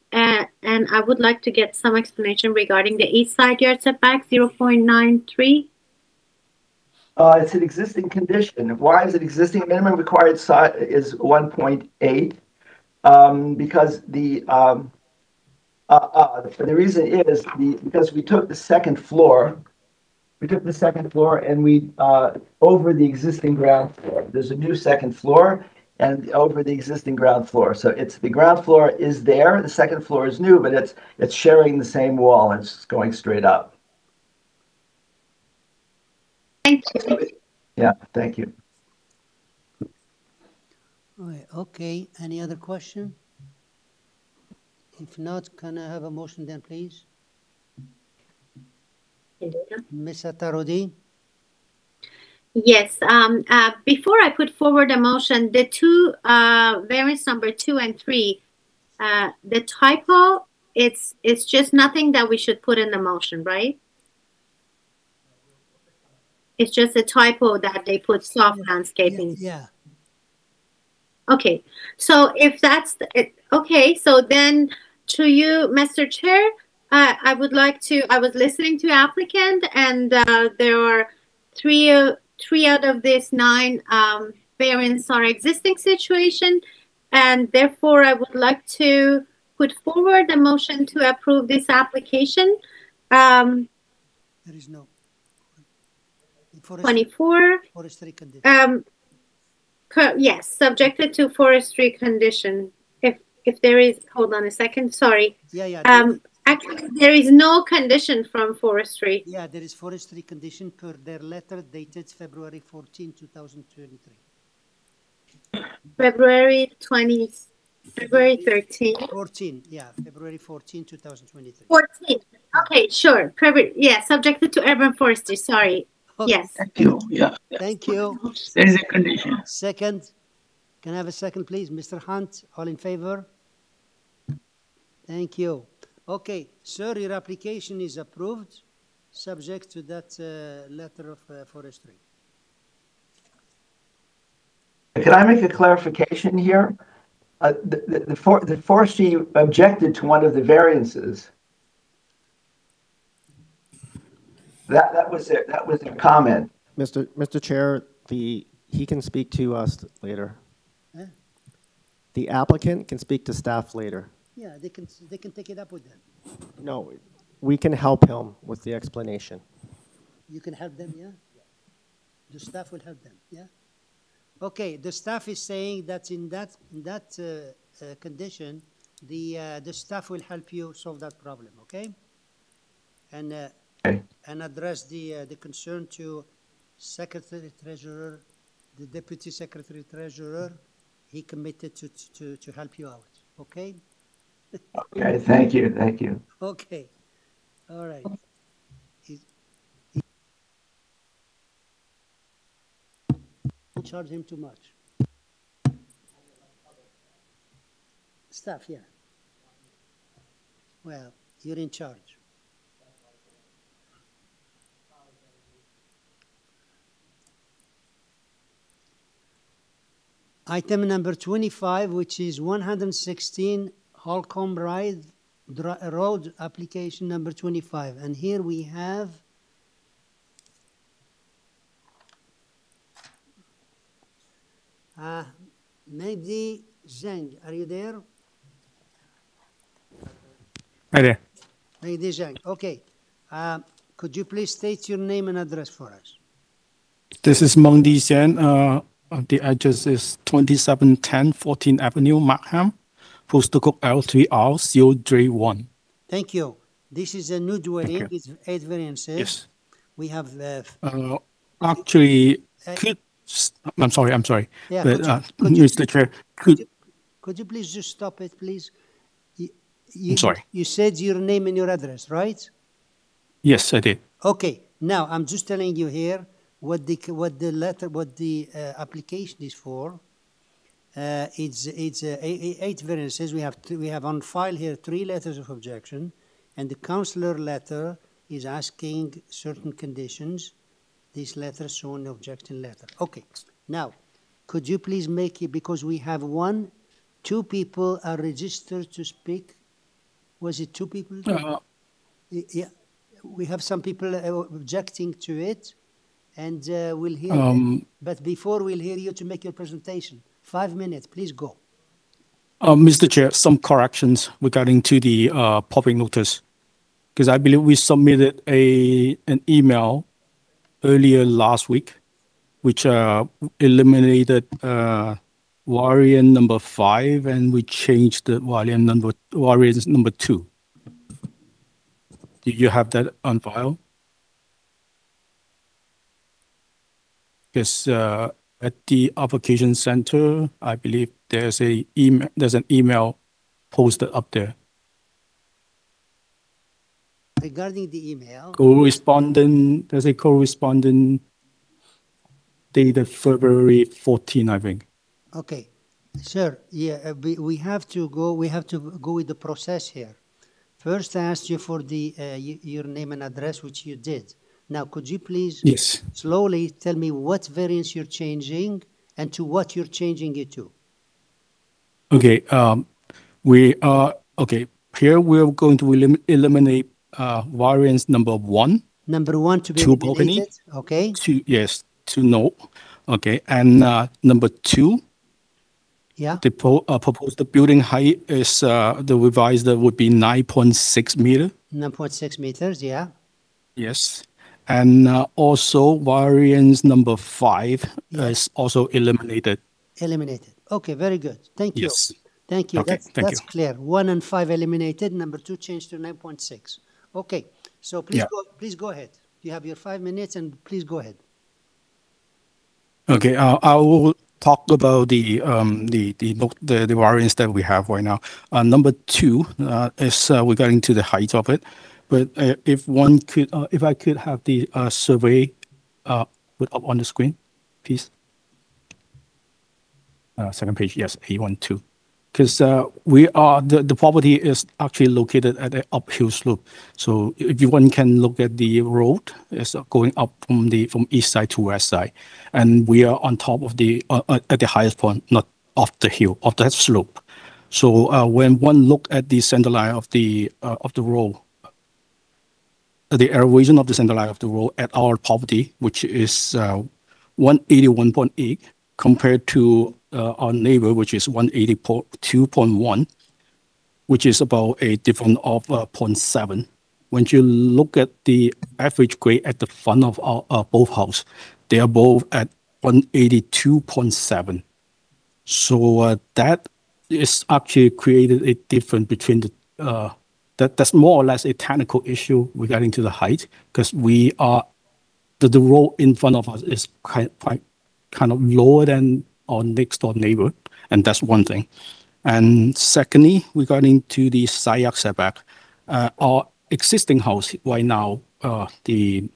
and I would like to get some explanation regarding the east side yard setback, 0.93. Uh, it's an existing condition. Why is it existing? Minimum required side is 1.8 um, because the um, uh, uh, the reason is the because we took the second floor, we took the second floor and we uh, over the existing ground floor. There's a new second floor, and over the existing ground floor. So it's the ground floor is there, the second floor is new, but it's it's sharing the same wall and it's going straight up. Thank you. Yeah, thank you. Okay, any other question? If not, can I have a motion then, please? Ms. Atarodi? Yes, um, uh, before I put forward a motion, the two, uh, variance number two and three, uh, the typo, it's, it's just nothing that we should put in the motion, right? It's just a typo that they put soft landscaping. Yeah. Okay, so if that's, the- it, okay, so then to you, Mr. Chair, uh, I would like to, I was listening to applicant and, uh, there are three, uh, three out of these nine, um, variants are existing situation. And therefore, I would like to put forward a motion to approve this application. Um, There is no. Forest- twenty-four, Forestry condition. um, yes, subjected to forestry condition. If, if there is, hold on a second, sorry. Yeah, yeah. Um, actually, there is no condition from forestry. Yeah, there is forestry condition per their letter dated February 14, 2023. February twenty, February thirteen. 14, yeah, February 14, 2023. 14. Okay, sure. February, yeah, subjected to urban forestry. Sorry. Okay. Yes. Thank you. Yeah. Thank you. There is a condition. Second, can I have a second, please? Mr. Hunt, all in favor? Thank you. Okay, sir, your application is approved, subject to that uh, letter of uh, forestry. Can I make a clarification here? Uh, the, the, the for, the forestry objected to one of the variances. That, that was their, that was their comment. Mr. Mr. Chair, the, he can speak to us later. The applicant can speak to staff later. Yeah, they can, they can take it up with them. No, we can help him with the explanation. You can help them, yeah? The staff will help them, yeah? Okay, the staff is saying that in that, in that uh, uh, condition, the, uh, the staff will help you solve that problem, okay? And, uh, Okay. and address the, uh, the concern to Secretary Treasurer, the Deputy Secretary Treasurer. He committed to, to, to help you out, okay? Okay, thank you, thank you. Okay, all right. Don't charge him too much. Staff, yeah. Well, you're in charge. Item number 25, which is 116 Holcolm Ride Road, application number 25. And here we have uh, Mehdi Zhang. Are you there? Hi there. Mehdi Zhang, okay. Uh, Could you please state your name and address for us? This is Meng Di Xian. Uh, uh, the address is 2710 14th Avenue, Markham, postal code L3R0J1. Thank you. This is a new dwelling, you. it's eight variances. Yes. We have, uh, Uh, actually, Uh, could, I'm sorry, I'm sorry. Yeah, but, could you- uh, could you- Mr. Chair, could, could you please just stop it, please? You- you- sorry. You said your name and your address, right? yes, I did. Okay, now I'm just telling you here what the, what the letter, what the uh, application is for. Uh, It's, it's uh, eight eight- variances. We have, we have on file here three letters of objection, and the councillor letter is asking certain conditions. This letter shown the objection letter. Okay, now, could you please make it, because we have one, two people are registered to speak. Was it two people? Uh, Y- Yeah, we have some people uh, objecting to it, and uh, we'll hear. Um, But before we'll hear you to make your presentation, five minutes, please go. Uh, Mr. Chair, some corrections regarding to the uh, public notice. Because I believe we submitted a, an email earlier last week, which uh, eliminated variant number five, and we changed the variant number, two. Do you have that on file? Because at the application center, I believe there's a email, there's an email posted up there. regarding the email, Correspondent, there's a correspondent dated February 14, I think. okay, sir, yeah, uh, we, we have to go, we have to go with the process here. First, I asked you for the, uh, your name and address, which you did. Now, could you please Yes. slowly tell me what variance you're changing and to what you're changing it to? Okay, um, we are, okay, here we're going to elim- eliminate, uh, variance number one. Number one to be Two balcony. okay? Two, yes, two no. Okay, and, uh, number two, Yeah, the pro, uh, proposed building height is, uh, the revised would be nine point six meter. 9.6 meters, yeah. Yes. And, uh, also variance number five is also eliminated. Eliminated. Okay, very good. Thank you. Yes. Thank you. Okay, That's, thank that's you. clear. One and five eliminated. Number two changed to 9.6. Okay, so please Yeah. go. Please go ahead. You have your five minutes, and please go ahead. Okay, uh, I will talk about the um the the the, the variance that we have right now. Uh, number two uh, is uh, regarding to the height of it, but uh, if one could, uh, if I could have the uh, survey uh, put up on the screen, please. Uh, second page, yes, A one two, because uh, we are the property is actually located at an uphill slope. So if you one can look at the road, it's going up from the from east side to west side, and we are on top of the at the highest point, not off the hill, off that slope. So when one look at the center line of the of the road, the elevation of the center line of the road at our property, which is uh, 181.8 compared to uh, our neighbor, which is 182.1, which is about a difference of uh, 0.7. When you look at the average grade at the front of uh, both house, they are both at 182.7. So uh, that is actually created a difference between the uh, that's more or less a technical issue regarding to the height because we are the, road in front of us is kind of lower than our next door neighbor, and that's one thing. And secondly, regarding to the side yard setback, uh, our existing house right now, uh, the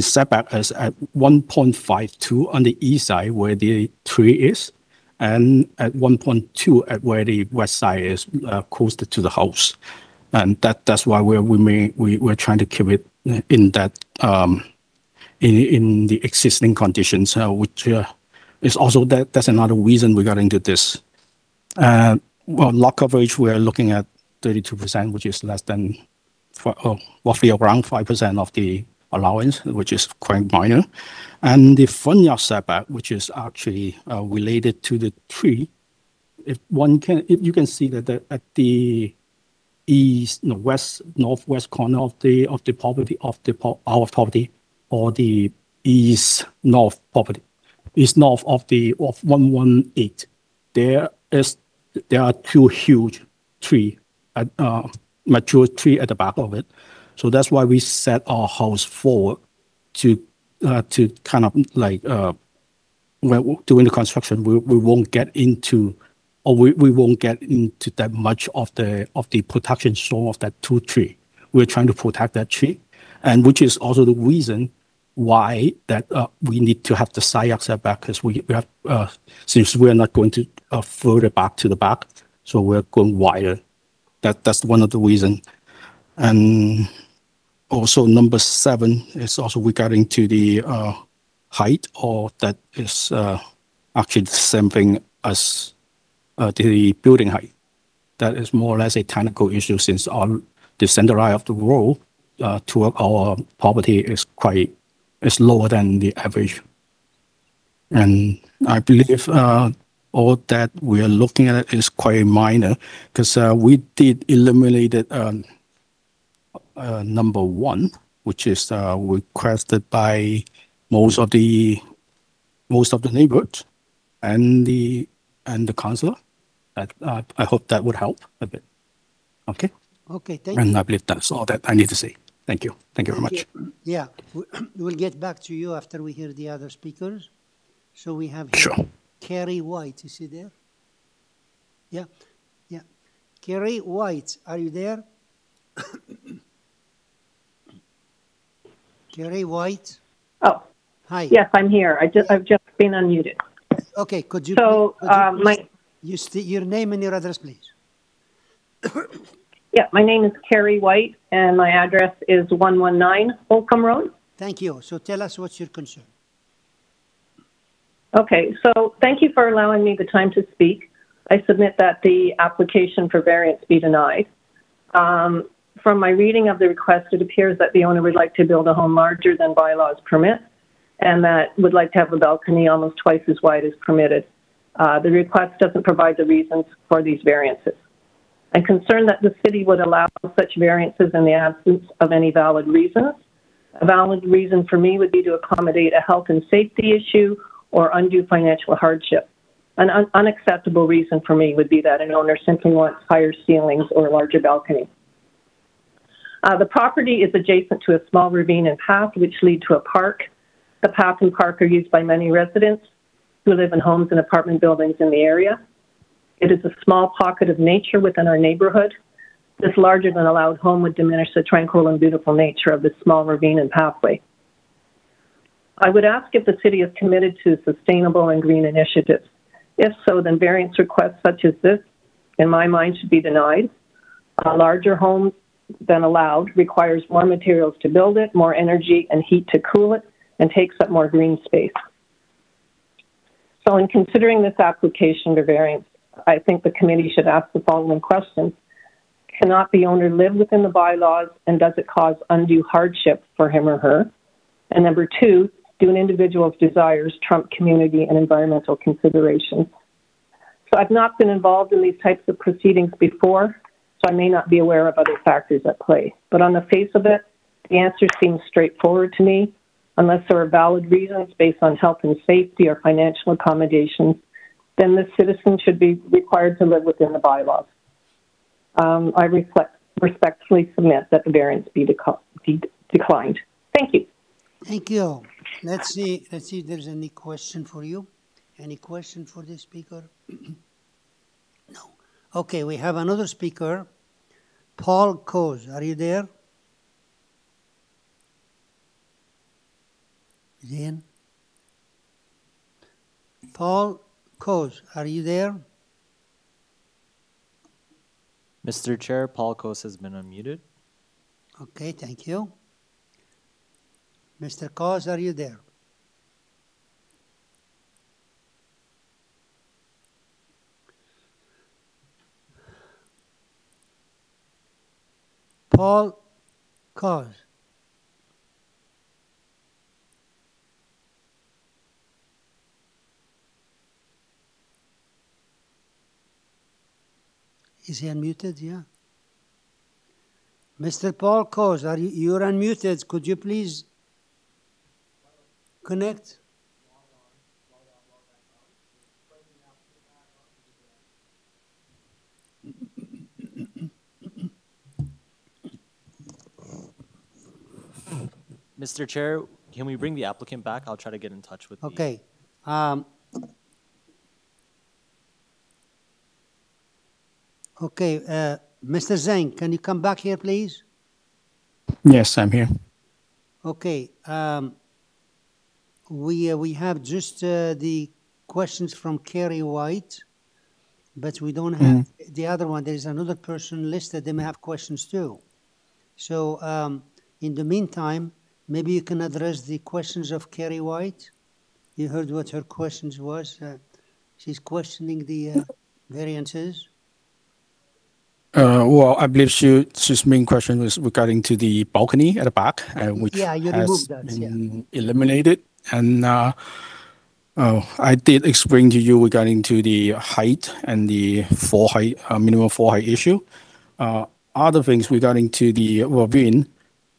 setback is at 1.52 on the east side where the tree is, and at 1.2 at where the west side is uh, closer to the house, and that that's why we're we may we we're trying to keep it in that um, in in the existing conditions, uh, which uh, is also that that's another reason we got into this. Uh, well, lot coverage we are looking at 32%, which is less than fi- oh, roughly around 5% of the allowance, which is quite minor. And the front yard setback, which is actually uh, related to the tree, if one can, if you can see that at the east, west, northwest corner of the of the property of the our property, or the east north property, east north of the of one one eight, there is there are two huge uh, mature tree at the back of it. So that's why we set our house forward to uh, to kind of like uh, when doing the construction, we, we won't get into or we, won't get into that much of the of the protection zone of that two tree. We're trying to protect that tree, and which is also the reason why that uh, we need to have the side yard setback because we, have since we are not going to further back to the back, so we're going wider. That that's one of the reason, also number seven is also regarding to the uh, height, or that is uh, actually the same thing as uh, the building height. That is more or less a technical issue since the center line of the road to our property is quite is lower than the average. And I believe all that we are looking at is quite minor because we did eliminate it, um, number one, which is uh, requested by most of the most of the neighbors and the and the council. That, uh, I hope that would help a bit. Okay. Okay, thank you And you. I believe that's all that I need to say. Thank you. Thank you very much. Yeah, we- we'll get back to you after we hear the other speakers. So we have here Sure. Kerry White. Is he there? Yeah, yeah. Kerry White, are you there? Kerry White? Oh, Hi. yes, I'm here. I just, I've just been unmuted. Okay, could you, So, could you um, please- my- you st- your name and your address, please. Yeah, my name is Carrie White and my address is 119 Holcolm Road. Thank you. So tell us what's your concern. Okay, so thank you for allowing me the time to speak. I submit that the application for variance be denied. Um, from my reading of the request, it appears that the owner would like to build a home larger than bylaws permit and that would like to have a balcony almost twice as wide as permitted. Uh, the request doesn't provide the reasons for these variances. I'm concerned that the city would allow such variances in the absence of any valid reasons. A valid reason for me would be to accommodate a health and safety issue or undue financial hardship. An un- unacceptable reason for me would be that an owner simply wants higher ceilings or a larger balcony. Uh, the property is adjacent to a small ravine and path which lead to a park. The path and park are used by many residents who live in homes and apartment buildings in the area. It is a small pocket of nature within our neighborhood. This larger than allowed home would diminish the tranquil and beautiful nature of this small ravine and pathway. I would ask if the city is committed to sustainable and green initiatives. If so, then variance requests such as this, in my mind, should be denied. A larger home than allowed requires more materials to build it, more energy and heat to cool it, and takes up more green space. So, in considering this application for variance, I think the committee should ask the following questions. Cannot the owner live within the bylaws and does it cause undue hardship for him or her? And number two, do an individual's desires trump community and environmental considerations? So I've not been involved in these types of proceedings before, so I may not be aware of other factors at play. But on the face of it, the answer seems straightforward to me. Unless there are valid reasons based on health and safety or financial accommodations, then the citizen should be required to live within the bylaws. Um, I reflect, respectfully submit that the variance be, deco- be declined. Thank you. Thank you. Let's see, let's see if there's any question for you. Any question for the speaker? Okay, we have another speaker, Paul Coes. Are you there? Is he in? Paul Coes, are you there? Mr. Chair, Paul Kos has been unmuted. Okay, thank you. Mr. Coes, are you there? Paul Coes. Is he unmuted? Yeah. Mr. Paul Coes, are you you're unmuted? Could you please connect? Mr. Chair, can we bring the applicant back? I'll try to get in touch with the Okay. Um, okay, uh, Mr. Zhang, can you come back here, please? Yes, I'm here. Okay. Um, we uh, we have just uh, the questions from Kerry White, but we don't have the other one. There is another person listed. They may have questions too. So um, in the meantime, maybe you can address the questions of Kerry White. You heard what her questions was. Uh, she's questioning the uh, variances. Uh, well, I believe she, she's main question was regarding to the balcony at the back, uh, which Yeah, you has that, yeah. eliminated. And uh, oh, I did explain to you regarding to the height and the floor height, uh, minimum floor height issue. Uh, other things regarding to the ravine,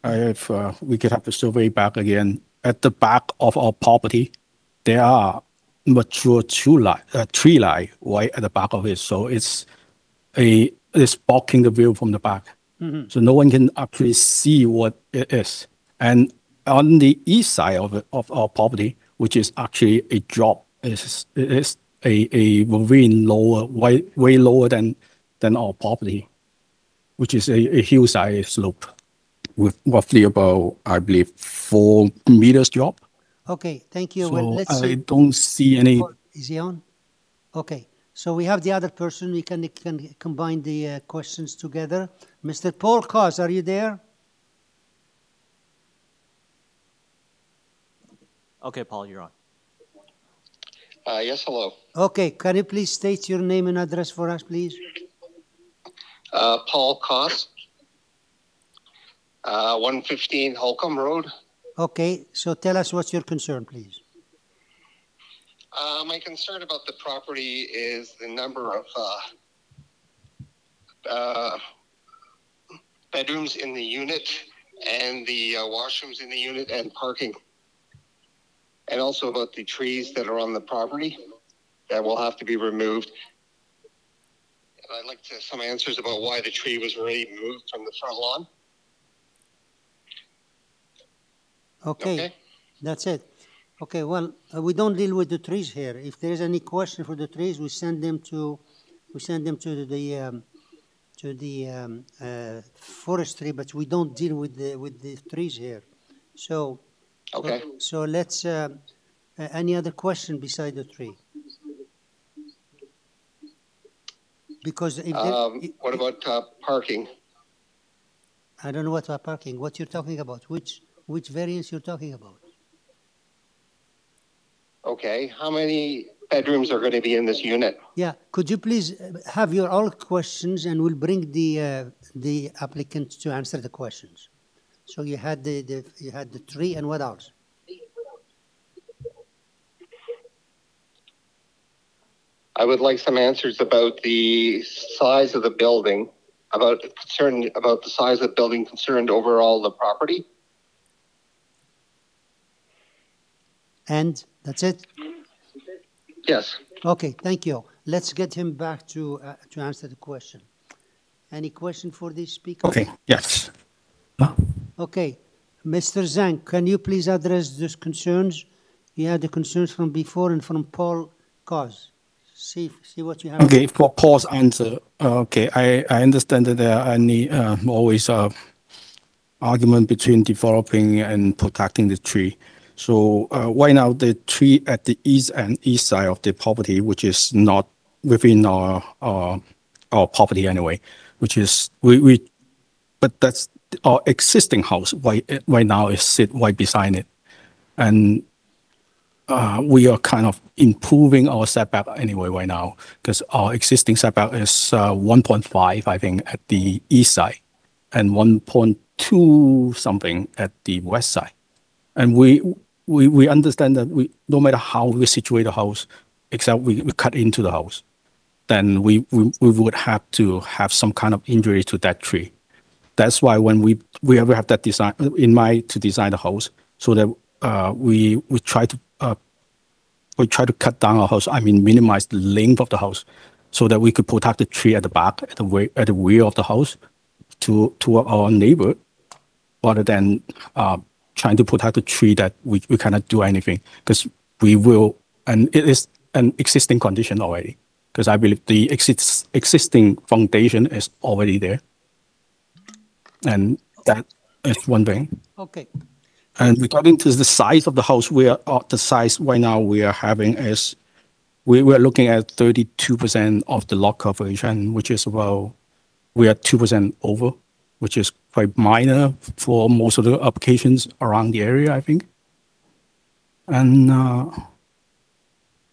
if uh, we could have the survey back again, at the back of our property, there are mature tree line, uh, tree line right at the back of it. So it's a it's blocking the view from the back. Mhm. So no one can actually see what it is. And on the east side of it, of our property, which is actually a drop, is it is a, a ravine lower, way way lower than than our property. which is a, a hillside slope with roughly about, I believe, four meters drop. Okay, thank you. So well, let's I see. don't see any. Is he on? Okay, so we have the other person. We can, can combine the uh, questions together. Mr. Paul Cos, are you there? Okay, Paul, you're on. Uh, yes, hello. Okay, can you please state your name and address for us, please? Uh, Paul Koss, uh, 115 Holcolm Road. Okay, so tell us what's your concern, please. Uh, my concern about the property is the number of uh, uh, bedrooms in the unit and the uh, washrooms in the unit and parking. And also about the trees that are on the property that will have to be removed. And I'd like to, some answers about why the tree was already moved from the front lawn. Okay, Okay. that's it. Okay, well, uh, we don't deal with the trees here. If there is any question for the trees, we send them to, we send them to the, um, to the um, uh, forestry, but we don't deal with the, with the trees here. So, Okay. so let's, uh, uh, any other question beside the tree? Because if there, Um, what about uh, parking? I don't know what about parking, what you're talking about, which, which variance you're talking about? Okay. How many bedrooms are going to be in this unit? Yeah, could you please uh, have your all questions and we'll bring the, uh, the applicant to answer the questions. So you had the, the, you had the tree and what else? I would like some answers about the size of the building, about concern about the size of the building concerned overall the property. And that's it? Yes. Okay, thank you. Let's get him back to, uh, to answer the question. Any question for this speaker? Okay, yes. Okay, Mr. Zhang, can you please address those concerns? You had the concerns from before and from Paul Cause. See, see what you have. Okay, for Paul's answer, uh, okay, I, I understand that there are any, uh, always uh, argument between developing and protecting the tree. So uh, right now, the tree at the east and east side of the property, which is not within our property anyway, which is but that's our existing house. Right now is sit right beside it, and uh, we are kind of improving our setback anyway right now because our existing setback is uh, 1.5 I think at the east side and 1.2 something at the west side, and we we understand that we no matter how we situate the house, except we, we cut into the house, then we, we we would have to have some kind of injury to that tree. That's why when we we ever have that design in mind to design the house, so that uh, we we try to uh, we try to cut down our house. I mean, minimize the length of the house, so that we could protect the tree at the back, at the way, at the rear of the house, to to our neighbor, rather than uh, trying to protect the tree that we, we cannot do anything because we will, and it is an existing condition already. Because I believe the exist, existing foundation is already there, and that is one thing. Okay, And regarding to the size of the house, we are uh, the size right now we are having is we we are looking at 32% of the lot coverage, and which is about we are 2% over, which is quite minor for most of the applications around the area, I think. And uh,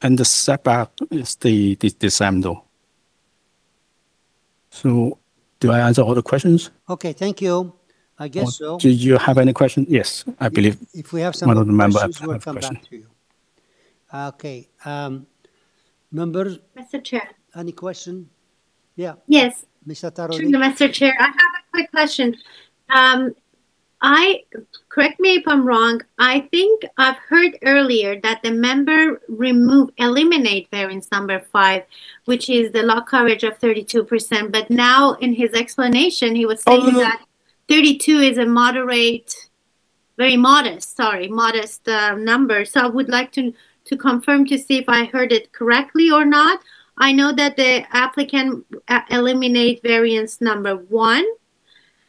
and the setback is the the, the same though. So, do I answer all the questions? okay, thank you. I Or guess so. Do you have any questions? Yes, I believe If we have some one of the members have, we'll have come question. back to you. Okay, um, members, Mr. Chair. any question? Yeah, Yes, Mr. Sure, Tarodi? Mr. Chair, I have a quick question. Um, I, correct me if I'm wrong, I think I've heard earlier that the member remove, eliminate variance number five, which is the lot coverage of thirty-two percent, but now in his explanation, he was saying that thirty-two is a moderate, very modest, sorry, modest, uh, number. So I would like to, to confirm to see if I heard it correctly or not. I know that the applicant uh, eliminate variance number one,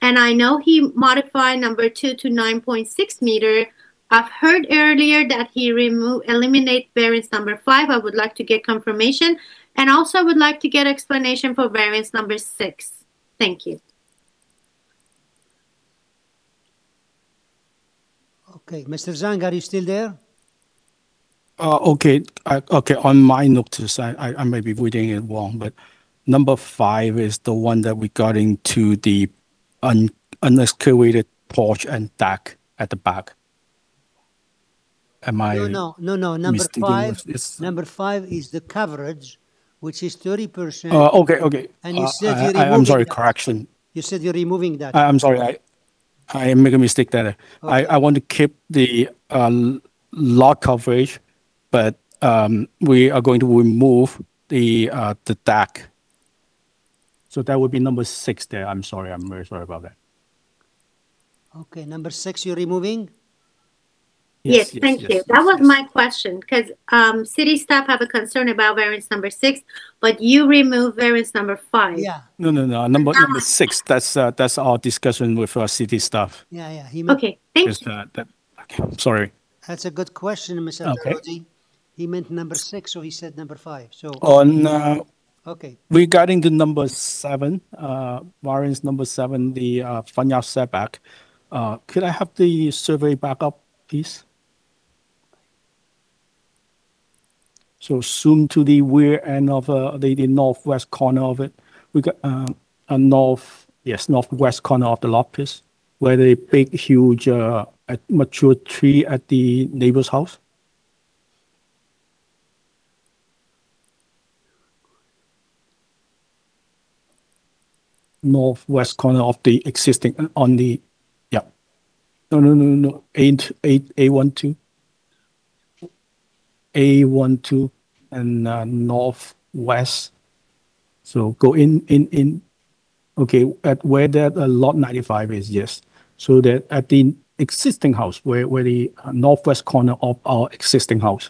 and I know he modified number two to 9.6 meter. I've heard earlier that he remove eliminate variance number five. I would like to get confirmation, and also I would like to get explanation for variance number six. Thank you. Okay, Mr. Zhang, are you still there? Uh, okay, I, okay. On my notice, I, I, I may be reading it wrong, but number five is the one that we got into the un, unexcavated porch and deck at the back. Am I? No, no, no, no. Number five. this? Number five is the coverage, which is thirty percent. Uh, okay, okay. And you Uh, said you're I, I'm sorry. that. Correction. You said you're removing that. I, I'm sorry. I I make a mistake there. I, I want to keep the uh, lot coverage, but um, we are going to remove the uh, the deck. So that would be number six there. I'm sorry. I'm very sorry about that. Okay, number six, you're removing. Yes, thank you. That was my question because um, city staff have a concern about variance number six, but you remove variance number five. Yeah, No, no, no. Number number six. That's uh, that's our discussion with our city staff. yeah, yeah. He Okay, thank Just, uh, that, okay, sorry. That's a good question, Mr. Okay. He meant number six, so he said number five. So On uh, okay, regarding the number seven, uh, variance number seven, the uh, front yard setback, uh, could I have the survey back up, please? So zoom to the rear end of the, northwest corner of it. We got a north, yes, northwest corner of the lot piece, where the big, huge, mature tree at the neighbor's house. Northwest corner of the existing uh, on the yeah. No no no no eight eight a one two. A one two and uh, northwest. So go in in in. Okay at where that uh, lot 95 is yes. So that at the existing house where where the uh, northwest corner of our existing house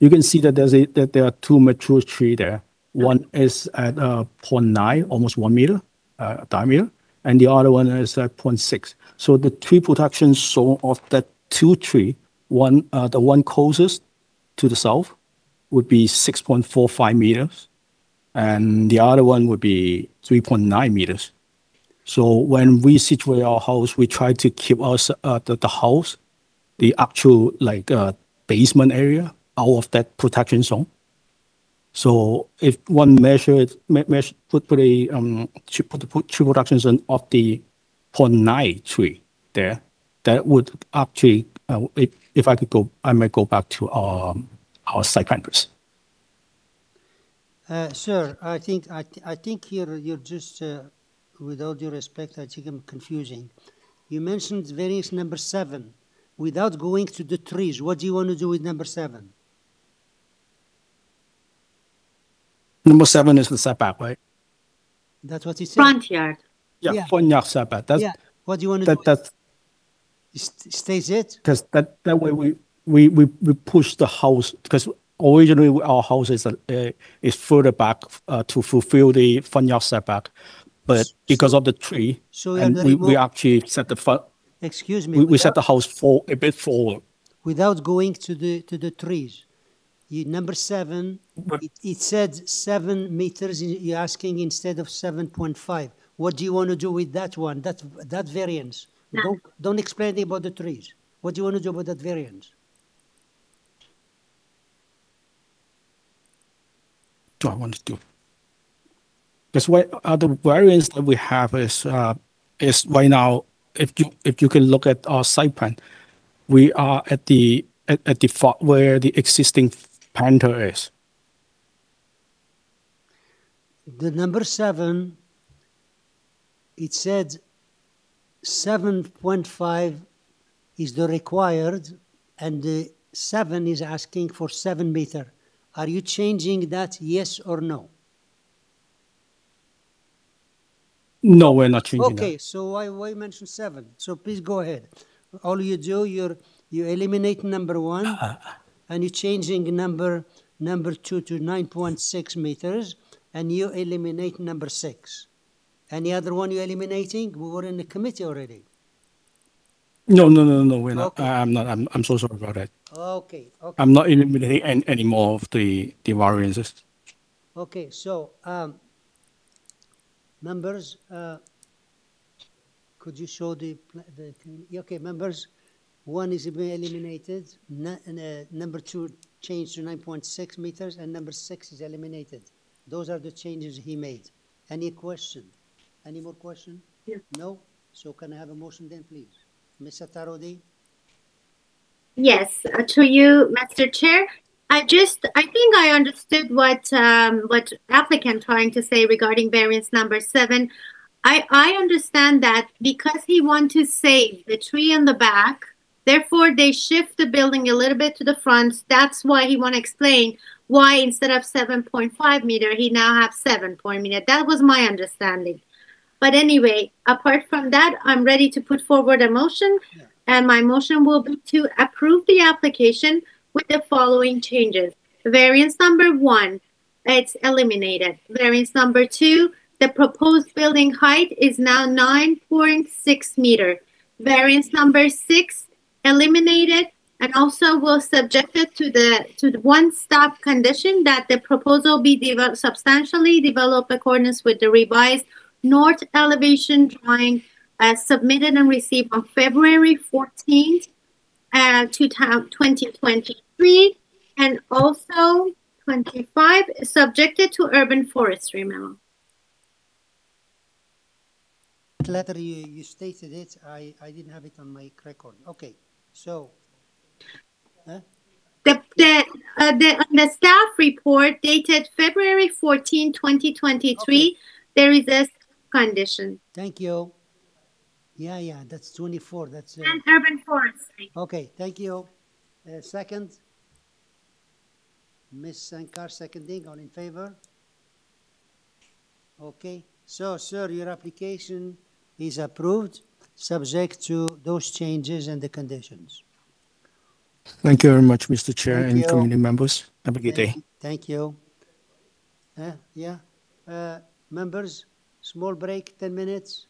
you can see that there's a that there are two mature tree there. One is at uh, 0.9 almost one meter uh, diameter, and the other one is at 0.6. So the tree protection zone of that two tree, one uh, the one closest to the south would be 6.45 meters, and the other one would be 3.9 meters. So when we situate our house, we try to keep us uh, the, house, the actual like uh, basement area out of that protection zone. So if one measure, put, put a, um, put put tree protection of the 0.9 tree there, that would actually, uh, if, if I could go, I might go back to our, our site plan uh, sir, I think I, I think you're you're just, uh, with all due respect, I think I'm confusing. You mentioned variance number seven, without going to the trees. What do you want to do with number seven? Number seven is the setback, right? That's what he said. Front yard. Yeah, Yeah. front yard setback. That's, yeah. What do you want to that, do? that's, St- stays it? because that, that way we, we, we, we push the house, because originally our house is, uh, is further back uh, to fulfill the front yard setback. But because of the tree, So and have to we, we actually set the front, Excuse me. we, we set the house for, a bit forward. without going to the to the trees. You, number seven, it, it said seven meters. You're asking instead of seven point five. What do you want to do with that one? That that variance. Don't don't explain anything about the trees. What do you want to do about that variance? do I want to do? Because what uh, the variance that we have is uh, is right now. If you if you can look at our site plan, we are at the at, at the far, where the existing panther is. The number seven. It said seven point five is the required, and the seven is asking for seven meter. Are you changing that? Yes or no? No, we're not changing Okay, so why why mention seven? So please go ahead. All you do, you're you eliminate number one, Uh, and you're changing number number two to nine point six meters, and you eliminate number six. Any other one you're eliminating? We were in the committee already. No, no, no, no, we're not. I'm not. I'm, I'm so sorry about that. Okay, okay. I'm not eliminating any, any more of the, the variances. Okay, so, um, members, uh, could you show the, the, okay, members, one is being eliminated, nu- uh, number two changed to nine point six meters, and number six is eliminated. Those are the changes he made. Any question? Any more question? No? So can I have a motion then, please? Ms. Atarodi? Yes, uh, to you, Mr. Chair. I just, I think I understood what, um, what applicant trying to say regarding variance number seven. I, I understand that because he want to save the tree in the back, therefore they shift the building a little bit to the front. That's why he want to explain why instead of seven point five meter, he now have seven point meter. That was my understanding. But anyway, apart from that, I'm ready to put forward a motion. And my motion will be to approve the application with the following changes. Variance number one, it's eliminated. Variance number two, the proposed building height is now nine point six meter. Variance number six, eliminated and also will subject it to the to the one stop condition that the proposal be substantially developed accordance with the revised north elevation drawing uh, submitted and received on February 14th, uh, 2023, and also 25, subjected to urban forestry memo. Letter, you, you stated it, I, I didn't have it on my record. Okay, so, huh? The, the, uh, the, on the staff report dated February 14, 2023, there is a condition. Thank you. Yeah, yeah, that's 24, that's, uh, And urban forestry. okay, thank you. Uh, second? Ms. Sankar seconding, all in favor? Okay, so, sir, your application is approved, subject to those changes and the conditions. Thank you very much, Mr. Chair Thank and you. committee members. Have a good day. Thank- Thank you. Uh, yeah, uh, members, small break, 10 minutes.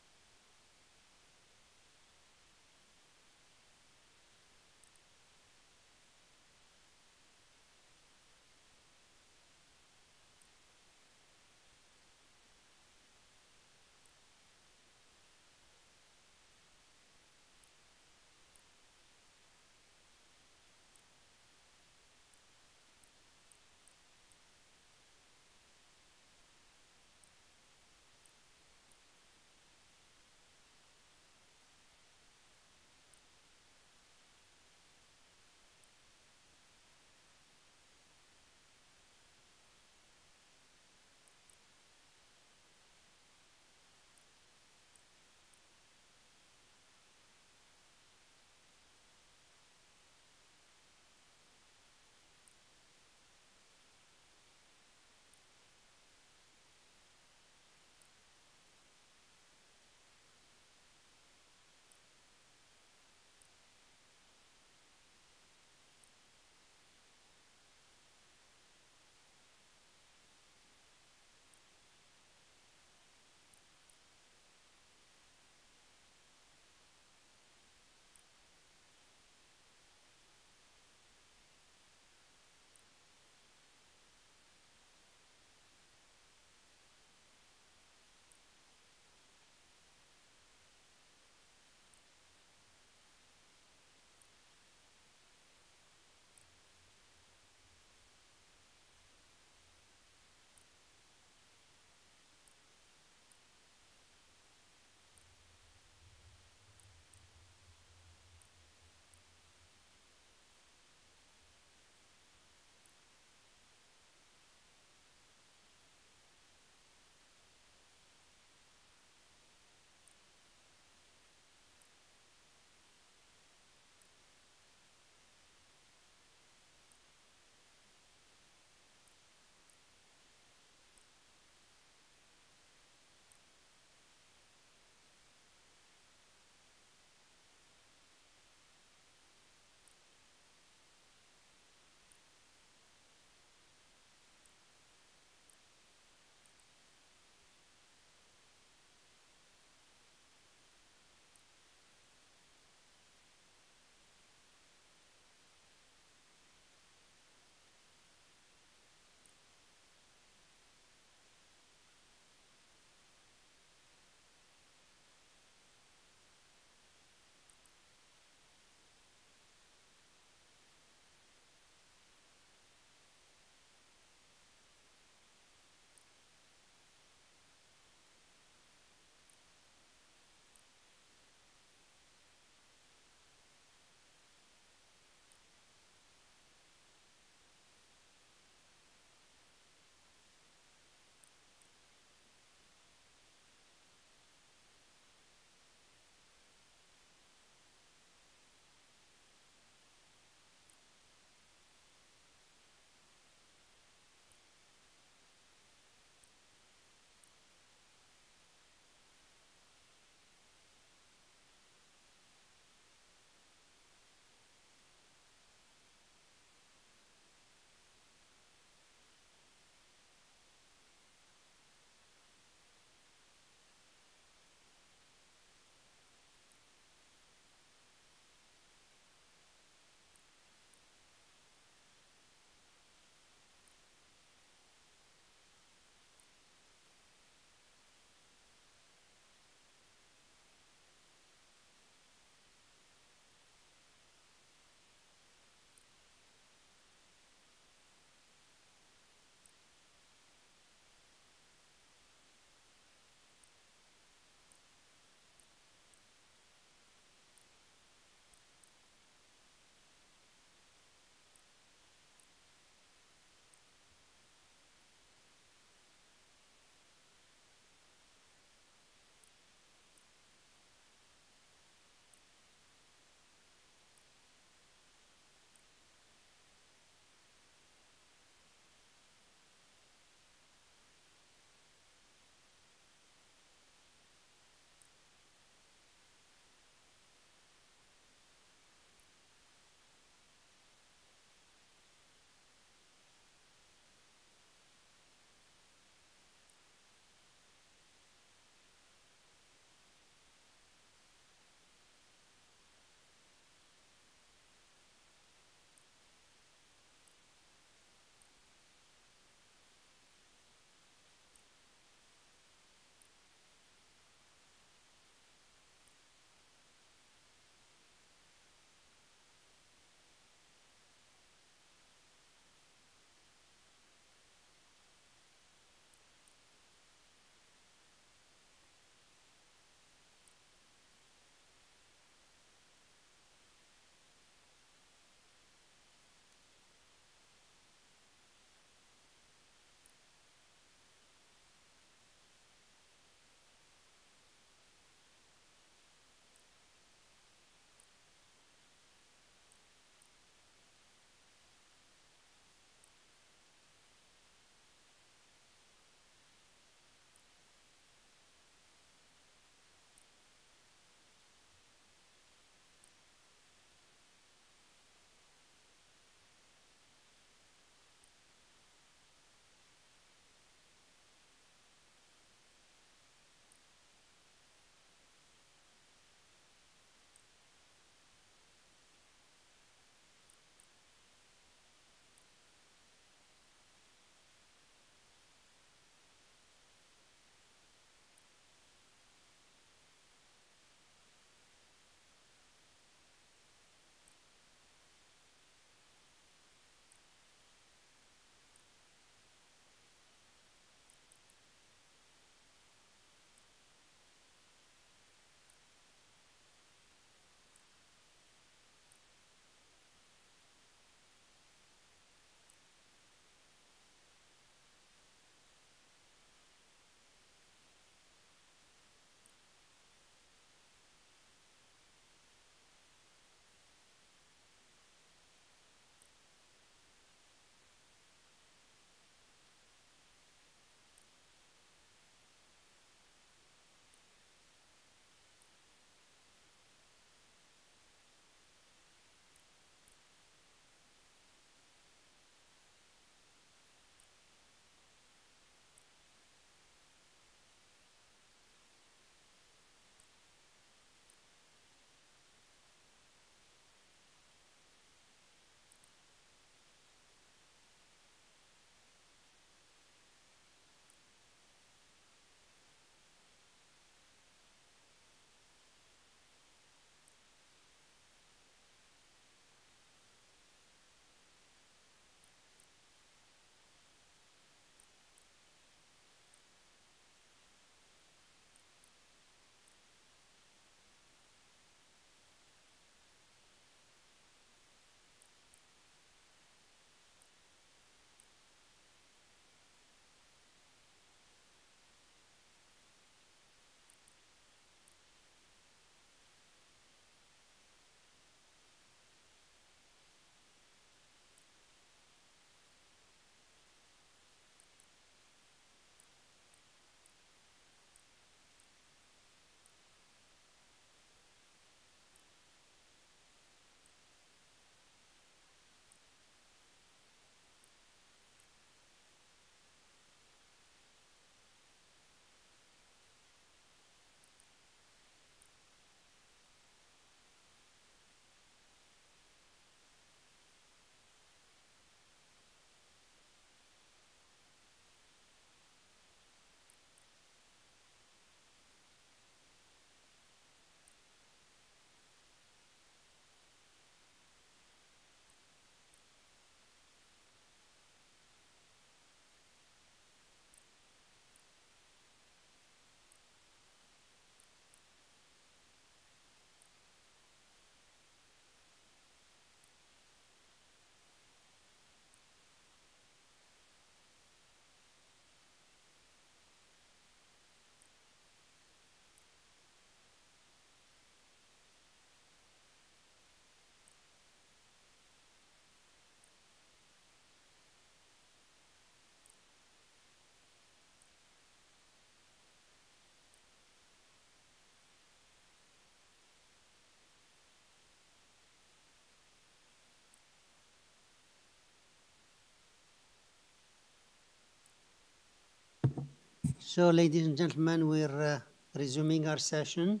So, ladies and gentlemen, we're uh, resuming our session.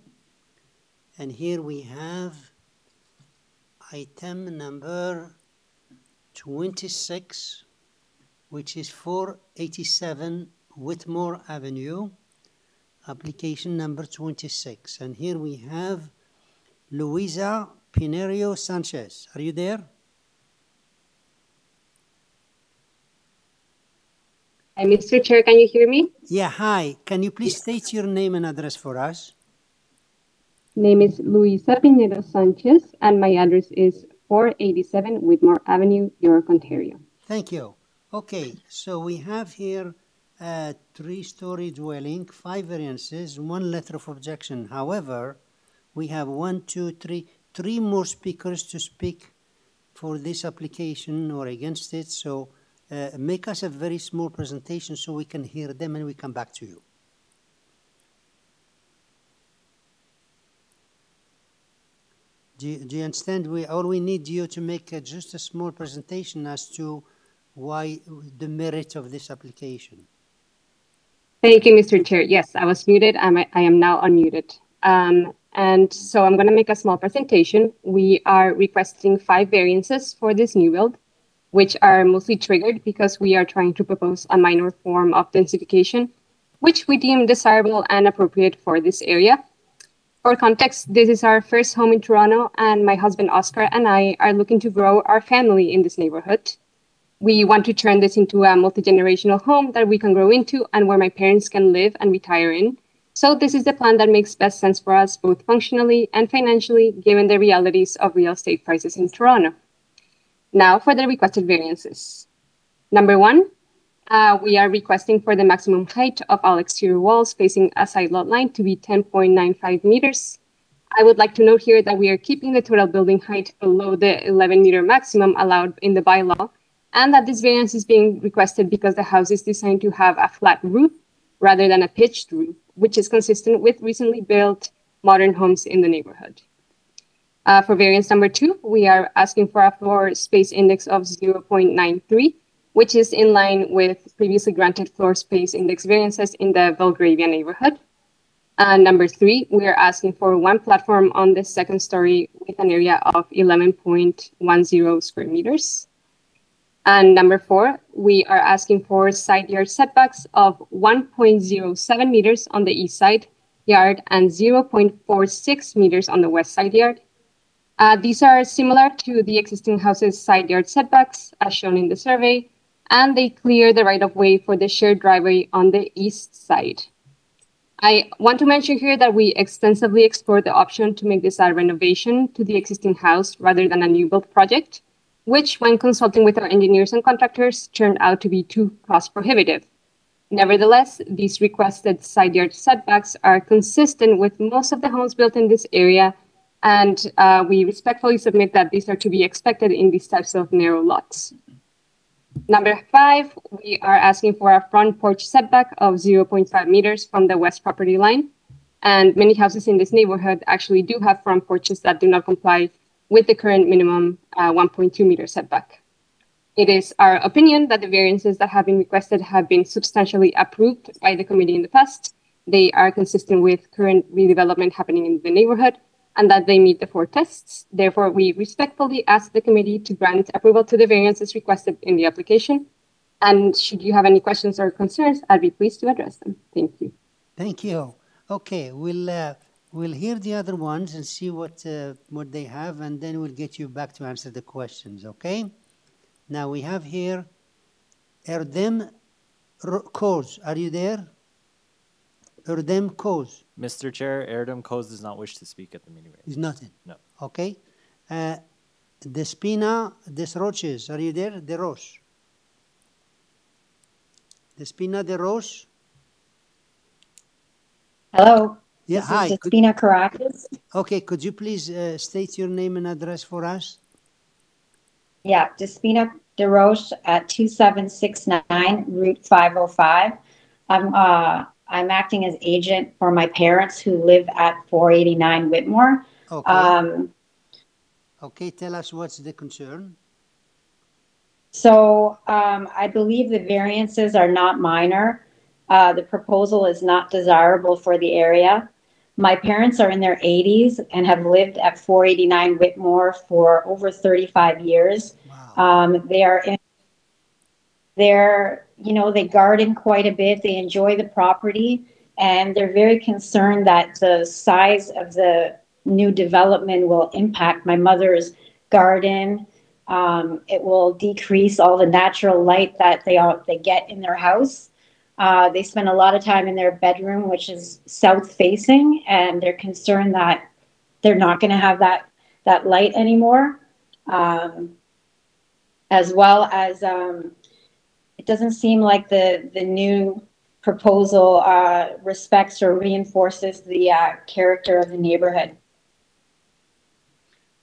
And here we have item number 26, which is 487 Whitmore Avenue, application number 26. And here we have Luisa Pinerio Sanchez. Are you there? Hi, Mr. Chair, can you hear me? Yeah, hi. Can you please state your name and address for us? Name is Luisa Pinero Sanchez, and my address is 487 Whitmore Avenue, York, Ontario. Thank you. Okay, so we have here uh, a three-story dwelling, five variances, one letter of objection. However, we have one, two, three, three more speakers to speak for this application or against it. So uh, make us a very small presentation so we can hear them and we come back to you. Do you, do you understand? We all we need you to make uh, just a small presentation as to why the merit of this application. Thank you, Mr. Chair. Yes, I was muted. I'm, I am now unmuted. Um, and so I'm going to make a small presentation. We are requesting five variances for this new build, which are mostly triggered because we are trying to propose a minor form of densification, which we deem desirable and appropriate for this area. For context, this is our first home in Toronto, and my husband Oscar and I are looking to grow our family in this neighborhood. We want to turn this into a multi generational home that we can grow into and where my parents can live and retire in. So, this is the plan that makes best sense for us, both functionally and financially, given the realities of real estate prices in Toronto. Now, for the requested variances. Number one, uh, we are requesting for the maximum height of all exterior walls facing a side lot line to be 10.95 meters. I would like to note here that we are keeping the total building height below the 11 meter maximum allowed in the bylaw, and that this variance is being requested because the house is designed to have a flat roof rather than a pitched roof, which is consistent with recently built modern homes in the neighborhood. Uh, for variance number two, we are asking for a floor space index of 0.93 which is in line with previously granted floor space index variances in the Belgravia neighborhood. Uh, number three, we are asking for one platform on the second story with an area of 11.10 square meters. And number four, we are asking for side yard setbacks of 1.07 meters on the east side yard and 0.46 meters on the west side yard. Uh, these are similar to the existing house's side yard setbacks as shown in the survey, and they clear the right of way for the shared driveway on the east side. I want to mention here that we extensively explored the option to make this a renovation to the existing house rather than a new build project, which, when consulting with our engineers and contractors, turned out to be too cost prohibitive. Nevertheless, these requested side yard setbacks are consistent with most of the homes built in this area, and uh, we respectfully submit that these are to be expected in these types of narrow lots. Number five, we are asking for a front porch setback of 0.5 meters from the west property line. And many houses in this neighborhood actually do have front porches that do not comply with the current minimum uh, 1.2 meter setback. It is our opinion that the variances that have been requested have been substantially approved by the committee in the past. They are consistent with current redevelopment happening in the neighborhood and that they meet the four tests. Therefore, we respectfully ask the committee to grant approval to the variances requested in the application. And should you have any questions or concerns, I'd be pleased to address them. Thank you. Thank you. Okay, we'll uh, we'll hear the other ones and see what uh, what they have, and then we'll get you back to answer the questions. Okay. Now we have here Erdem Koz. Are you there? Erdem Koz. Mr. Chair, Erdem Koz does not wish to speak at the meeting. Is nothing. No. Okay. Uh, Despina Desroches. Are you there? De Roche. Despina De Roche. Hello. Yeah, this hi. Is Despina Caracas. Okay, could you please uh, state your name and address for us? Yeah, Despina DeRoche at 2769 Route 505. I'm uh, I'm acting as agent for my parents who live at 489 Whitmore. Okay. Um, okay, tell us what's the concern. so um, I believe the variances are not minor. Uh, the proposal is not desirable for the area. My parents are in their 80s and have lived at 489 Whitmore for over 35 years. Um, they are in, they're, you know, they garden quite a bit. They enjoy the property and they're very concerned that the size of the new development will impact my mother's garden. Um, it will decrease all the natural light that they all, they get in their house. Uh, they spend a lot of time in their bedroom, which is south facing, and they're concerned that they're not going to have that that light anymore. Um, as well as um, doesn't seem like the the new proposal uh, respects or reinforces the uh, character of the neighborhood.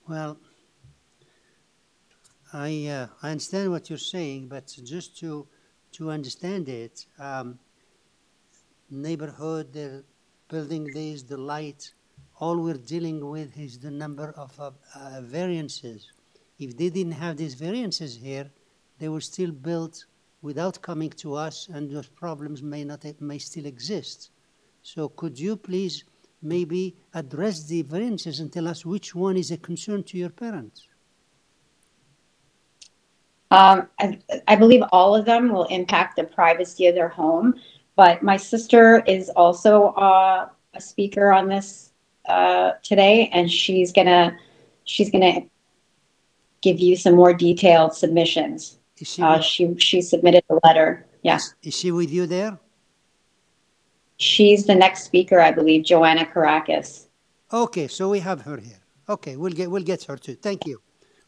Well, I uh, I understand what you're saying, but just to to understand it, um, neighborhood, the building these, the light, all we're dealing with is the number of uh, uh, variances. If they didn't have these variances here, they were still built without coming to us, and those problems may not may still exist. So could you please maybe address the variances and tell us which one is a concern to your parents? Um, I, I believe all of them will impact the privacy of their home, but my sister is also uh, a speaker on this uh, today, and she's gonna she's gonna give you some more detailed submissions. She, uh, she she submitted a letter. Yeah. Is she with you there? She's the next speaker, I believe, Joanna Caracas. Okay, so we have her here. Okay, we'll get we'll get her too. Thank you.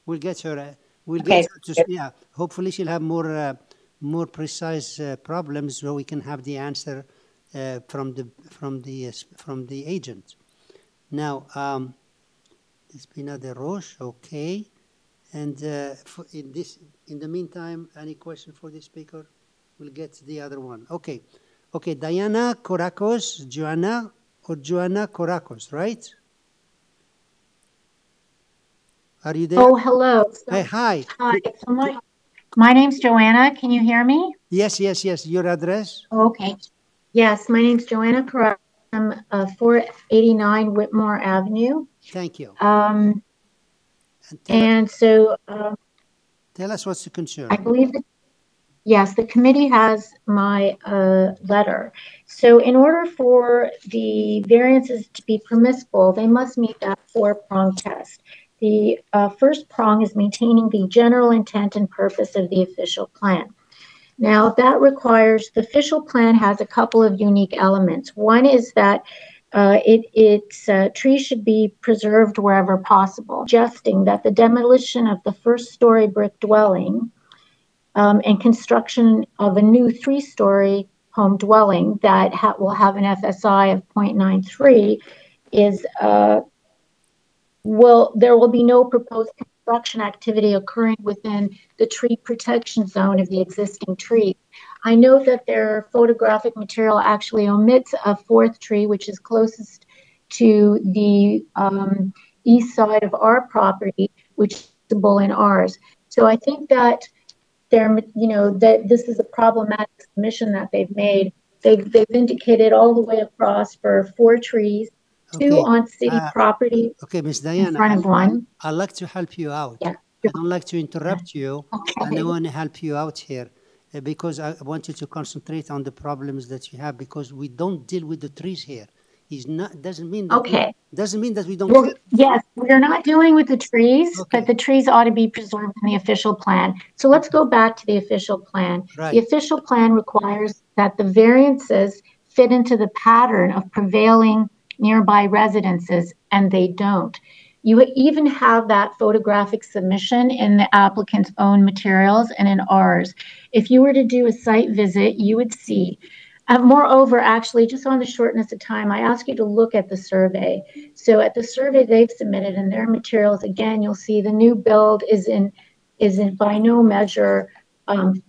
We'll get her. Uh, we'll Okay. get her to yeah. Hopefully, she'll have more uh, more precise uh, problems, so we can have the answer uh, from the from the uh, from the agent. Now, um, Espina de Roche, okay. And uh, for in this, in the meantime, any question for the speaker? We'll get the other one. Okay, okay. Diana Korakos, Joanna or Joanna Korakos, right? Are you there? Oh, hello. Hi, hi. Hi. So my, my name's Joanna. Can you hear me? Yes, yes, yes. Your address? Okay. Yes, my name's Joanna Korakos. I'm uh, 489 Whitmore Avenue. Thank you. Um, And and so um, tell us what's the concern. I believe that, yes, the committee has my uh, letter. So in order for the variances to be permissible, they must meet that four-prong test. The uh, first prong is maintaining the general intent and purpose of the official plan. Now, that requires, the official plan has a couple of unique elements. One is that uh, it, its uh, trees should be preserved wherever possible, suggesting that the demolition of the first story brick dwelling um, and construction of a new three story home dwelling that ha- will have an FSI of 0.93 is uh, will there will be no proposed construction activity occurring within the tree protection zone of the existing tree. I know that their photographic material actually omits a fourth tree, which is closest to the um, east side of our property, which is visible in ours. So I think that they're, you know, that this is a problematic submission that they've made. They've, they've indicated all the way across for four trees, two Okay, on city uh, property Okay, Miss in front of one. I'd like to help you out. Yeah. I don't like to interrupt you, and I Okay. want to help you out here Uh, because I want you to concentrate on the problems that you have because we don't deal with the trees here. It's not doesn't mean that we- Okay. doesn't mean that we don't Well, yes, we're not dealing with the trees, but the trees ought to be preserved in the official plan. So let's go back to the official plan. Right. The official plan requires that the variances fit into the pattern of prevailing nearby residences, and they don't. You even have that photographic submission in the applicant's own materials and in ours. If you were to do a site visit, you would see. Uh, moreover, actually, just on the shortness of time, I ask you to look at the survey. So at the survey they've submitted in their materials, again, you'll see the new build is in is in by no measure um,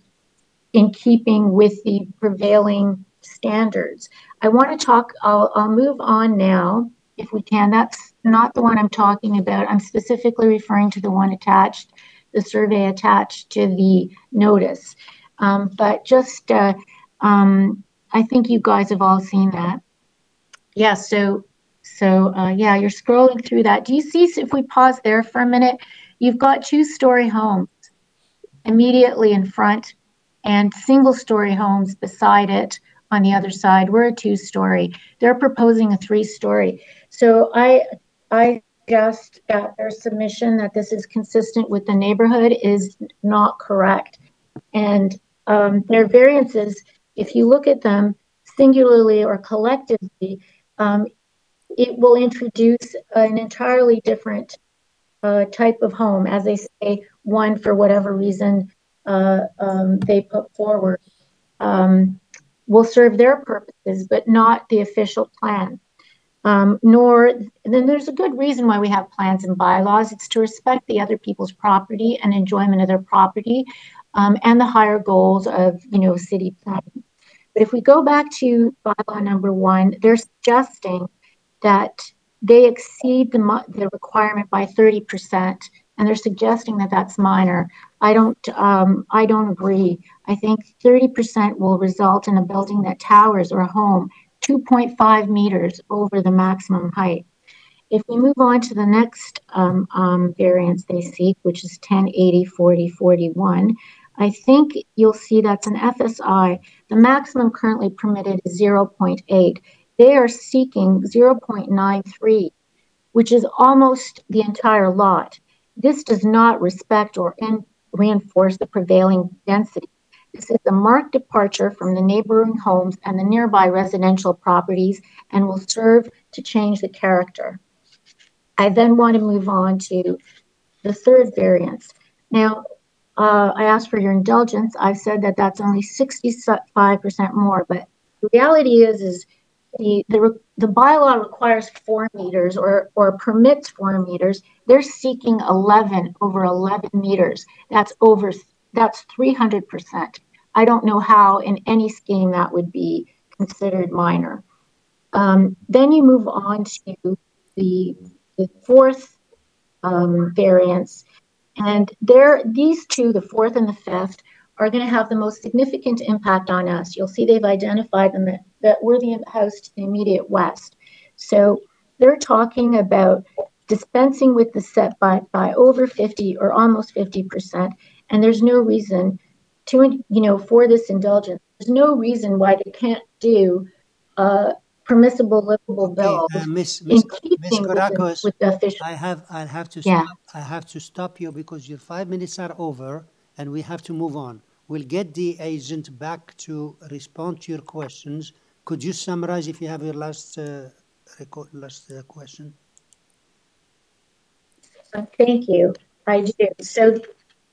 in keeping with the prevailing standards. I want to talk. I'll, I'll move on now, if we can. That's not the one I'm talking about. I'm specifically referring to the one attached, the survey attached to the notice. Um, but just uh, um, I think you guys have all seen that. Yeah, so so uh, yeah, you're scrolling through that. Do you see if we pause there for a minute? You've got two-story homes immediately in front and single-story homes beside it on the other side. We're a two-story. They're proposing a three-story. So I I suggest that their submission that this is consistent with the neighborhood is not correct. And um, their variances, if you look at them singularly or collectively, um, it will introduce an entirely different uh, type of home, as they say, one for whatever reason uh, um, they put forward, um, will serve their purposes, but not the official plan. Um, nor then there's a good reason why we have plans and bylaws. It's to respect the other people's property and enjoyment of their property, um, and the higher goals of you know city planning. But if we go back to bylaw number one, they're suggesting that they exceed the, the requirement by 30%, and they're suggesting that that's minor. I don't, um, I don't agree. I think 30% will result in a building that towers or a home 2.5 meters over the maximum height. If we move on to the next um, um, variance they seek, which is 1080 40 41, I think you'll see that's an FSI. The maximum currently permitted is 0.8. They are seeking 0.93, which is almost the entire lot. This does not respect or reinforce the prevailing density. This is a marked departure from the neighboring homes and the nearby residential properties and will serve to change the character. I then want to move on to the third variance. Now, uh, I asked for your indulgence. I said that that's only 65% more, but the reality is, is the, the, the bylaw requires four meters or, or permits four meters. They're seeking 11 over 11 meters. That's over, that's 300%. I don't know how in any scheme that would be considered minor. Um, then you move on to the, the fourth um, variance, and there, these two, the fourth and the fifth, are going to have the most significant impact on us. You'll see they've identified them that, that we're the house to the immediate west. So they're talking about dispensing with the setback by over 50 or almost 50%. And there's no reason to, you know, for this indulgence, there's no reason why they can't do uh, permissible livable bills. Uh, Miss Miss, Miss Korakos, with, the official. I have I have to yeah. stop, I have to stop you because your five minutes are over and we have to move on. We'll get the agent back to respond to your questions. Could you summarize if you have your last uh, record, last uh, question? Thank you. I do. So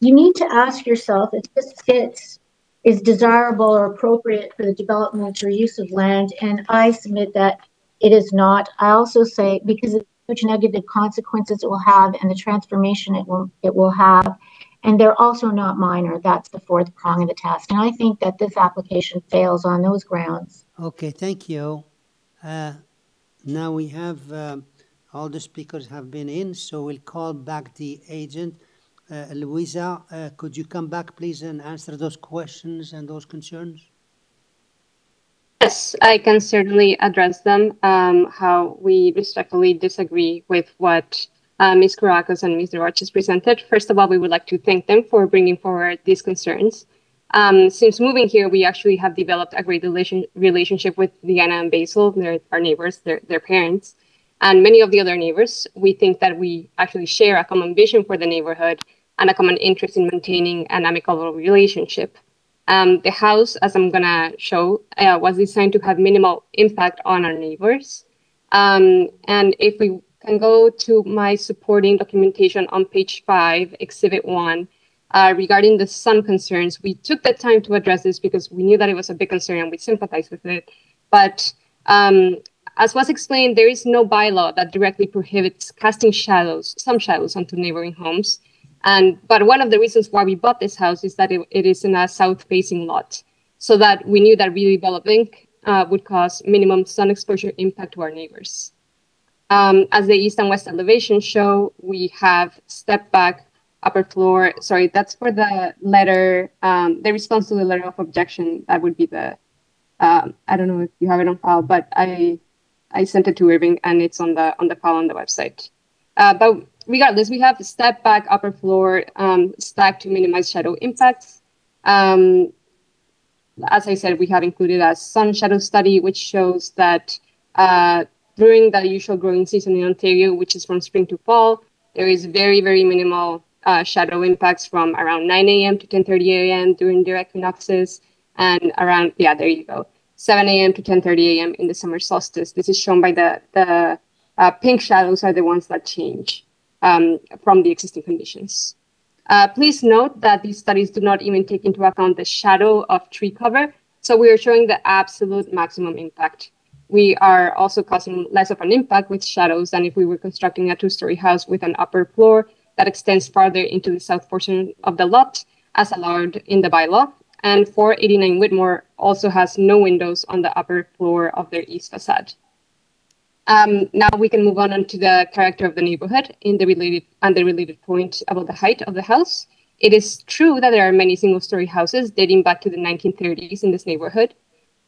you need to ask yourself if this fits is desirable or appropriate for the development or use of land. And I submit that it is not. I also say because of the huge negative consequences it will have and the transformation it will it will have. And they're also not minor. That's the fourth prong of the test. And I think that this application fails on those grounds. Okay, thank you. Uh, now we have uh, all the speakers have been in, so we'll call back the agent. Uh, Louisa, uh, could you come back, please, and answer those questions and those concerns? Yes, I can certainly address them. Um, how we respectfully disagree with what uh, Ms. Kourakos and Ms. Roches presented. First of all, we would like to thank them for bringing forward these concerns. Um, since moving here, we actually have developed a great relation, relationship with Diana and Basil, they're our neighbors, their, their parents, and many of the other neighbors. We think that we actually share a common vision for the neighborhood and a common interest in maintaining an amicable relationship. Um, the house, as I'm gonna show, uh, was designed to have minimal impact on our neighbors. Um, and if we can go to my supporting documentation on page five, exhibit one, uh, regarding the sun concerns, we took the time to address this because we knew that it was a big concern and we sympathize with it. But um, as was explained, there is no bylaw that directly prohibits casting shadows, some shadows onto neighboring homes. And but one of the reasons why we bought this house is that it, it is in a south-facing lot, so that we knew that redeveloping uh, would cause minimum sun exposure impact to our neighbors. Um, as the east and west elevations show, we have step back upper floor. Sorry, that's for the letter, um, the response to the letter of objection. That would be the Um, I don't know if you have it on file, but I I sent it to Irving and it's on the on the file on the website. Uh, but regardless, we have step back upper floor um, stack to minimize shadow impacts. Um, as I said, we have included a sun shadow study, which shows that uh, during the usual growing season in Ontario, which is from spring to fall, there is very, very minimal uh, shadow impacts from around 9 a.m. to 10.30 a.m. during the equinoxes, and around, yeah, there you go, 7 a.m. to 10.30 a.m. in the summer solstice. This is shown by the, the uh, pink shadows are the ones that change um, from the existing conditions. Uh, please note that these studies do not even take into account the shadow of tree cover. So we are showing the absolute maximum impact. We are also causing less of an impact with shadows than if we were constructing a two-story house with an upper floor that extends farther into the south portion of the lot as allowed in the bylaw. And 489 Whitmore also has no windows on the upper floor of their east facade. Um, now we can move on to the character of the neighborhood in the related and the related point about the height of the house. It is true that there are many single-story houses dating back to the 1930s in this neighborhood.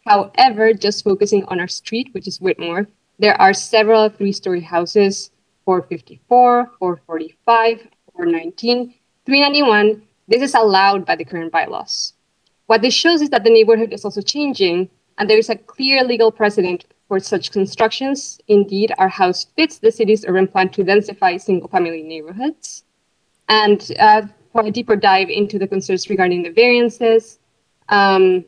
However, just focusing on our street, which is Whitmore, there are several three-story houses, 454, 445, 419, 391. This is allowed by the current bylaws. What this shows is that the neighborhood is also changing, and there is a clear legal precedent for such constructions. Indeed, our house fits the city's urban plan to densify single-family neighborhoods. And uh, for a deeper dive into the concerns regarding the variances, um,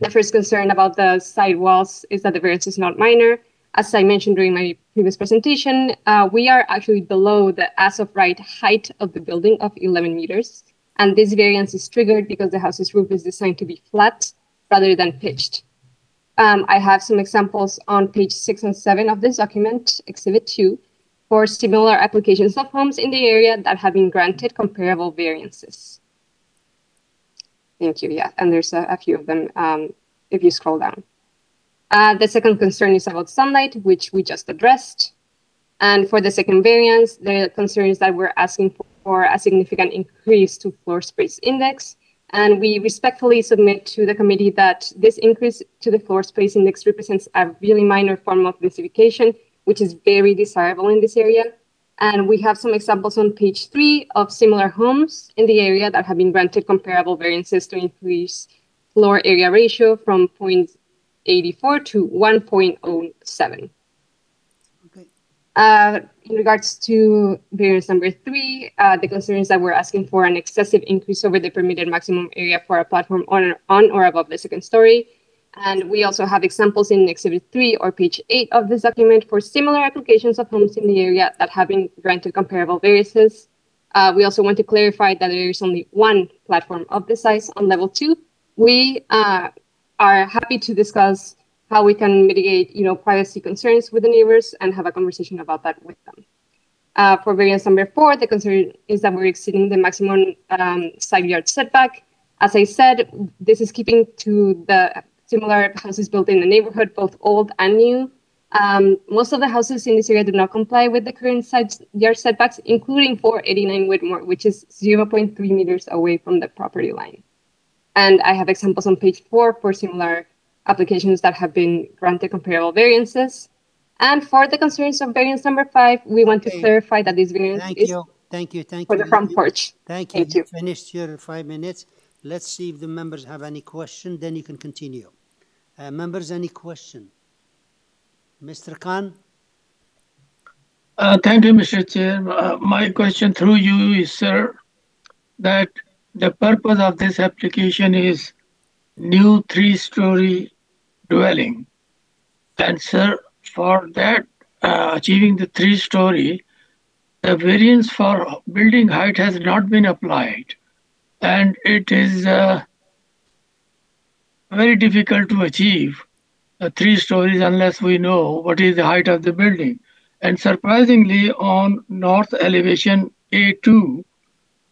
the first concern about the side walls is that the variance is not minor. As I mentioned during my previous presentation, uh, we are actually below the as of right height of the building of 11 meters. And this variance is triggered because the house's roof is designed to be flat rather than pitched. Um, I have some examples on page six and seven of this document, exhibit two, for similar applications of homes in the area that have been granted comparable variances. Thank you, yeah, and there's a, a few of them um, if you scroll down. Uh, the second concern is about sunlight, which we just addressed. And for the second variance, the concern is that we're asking for a significant increase to floor space index and we respectfully submit to the committee that this increase to the floor space index represents a really minor form of densification, which is very desirable in this area. And we have some examples on page three of similar homes in the area that have been granted comparable variances to increase floor area ratio from 0.84 to 1.07. Uh, in regards to variance number three, uh, the concerns that we're asking for an excessive increase over the permitted maximum area for a platform on, on or above the second story. And we also have examples in Exhibit 3 or page 8 of this document for similar applications of homes in the area that have been granted comparable variances. Uh, we also want to clarify that there is only one platform of this size on level 2. We uh, are happy to discuss how we can mitigate, you know, privacy concerns with the neighbors and have a conversation about that with them. Uh, for variance number four, the concern is that we're exceeding the maximum um, side yard setback. As I said, this is keeping to the similar houses built in the neighborhood, both old and new. Um, most of the houses in this area do not comply with the current side yard setbacks, including 489 Whitmore, which is 0.3 meters away from the property line. And I have examples on page four for similar applications that have been granted comparable variances. And for the concerns of variance number five, we want to clarify that this variance Thank is you, thank you, thank for you. the front porch. Thank you. Thank you. Finished your five minutes. Let's see if the members have any question, then you can continue. Uh, members, any question? Mr. Khan? Uh, thank you, Mr. Chair. Uh, my question through you is, sir, that the purpose of this application is new three-story dwelling. And sir, for that, uh, achieving the three-story, the variance for building height has not been applied. And it is uh, very difficult to achieve uh, three stories unless we know what is the height of the building. And surprisingly, on north elevation A2,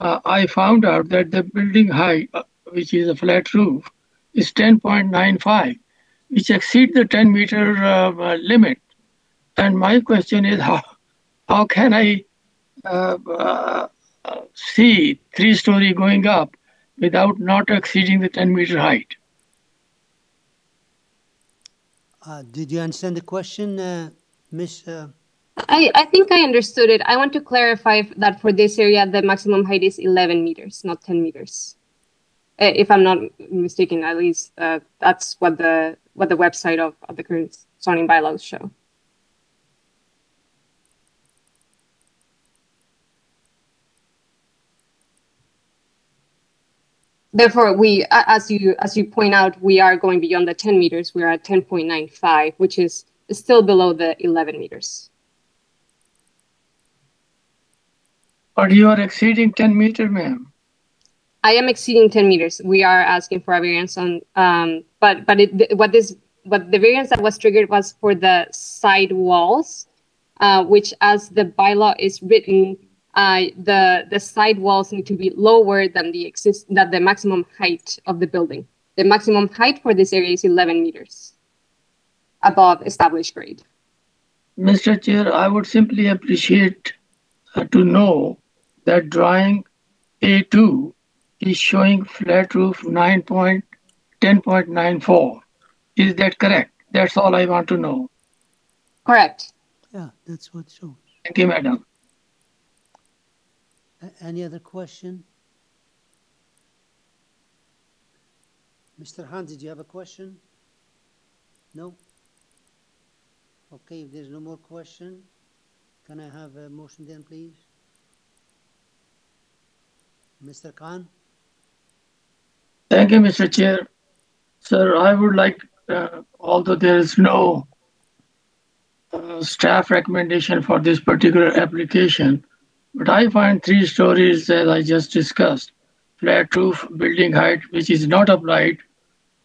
uh, I found out that the building height, uh, which is a flat roof, is 10.95, which exceed the 10 meter uh, limit. And my question is, how, how can I uh, uh, see three story going up without not exceeding the 10 meter height? Uh, did you understand the question, uh, Miss? Uh, I, I think I understood it. I want to clarify that for this area, the maximum height is 11 meters, not 10 meters. Uh, If I'm not mistaken, at least uh, that's what the what the website of, of the current zoning bylaws show. Therefore, we, as you as you point out, we are going beyond the 10 meters. We are at 10.95, which is still below the 11 meters. But you are exceeding 10 meter, ma'am. I am exceeding 10 meters. We are asking for a variance on, um, but but it, th- what this what the variance that was triggered was for the side walls, uh, which as the bylaw is written, uh, the the side walls need to be lower than the exist that the maximum height of the building. The maximum height for this area is 11 meters above established grade. Mr. Chair, I would simply appreciate uh, to know that drawing A2 is showing flat roof 9.10.94. Is that correct? That's all I want to know. Correct. yeah, that's what it shows. Thank you, madam. A- Any other question? Mr. Han, did you have a question? No? Okay, if there's no more question, can I have a motion then, please? Mr. Khan? Thank you, Mr. Chair. Sir, I would like, uh, although there is no uh, staff recommendation for this particular application, but I find three stories as I just discussed, flat roof building height, which is not applied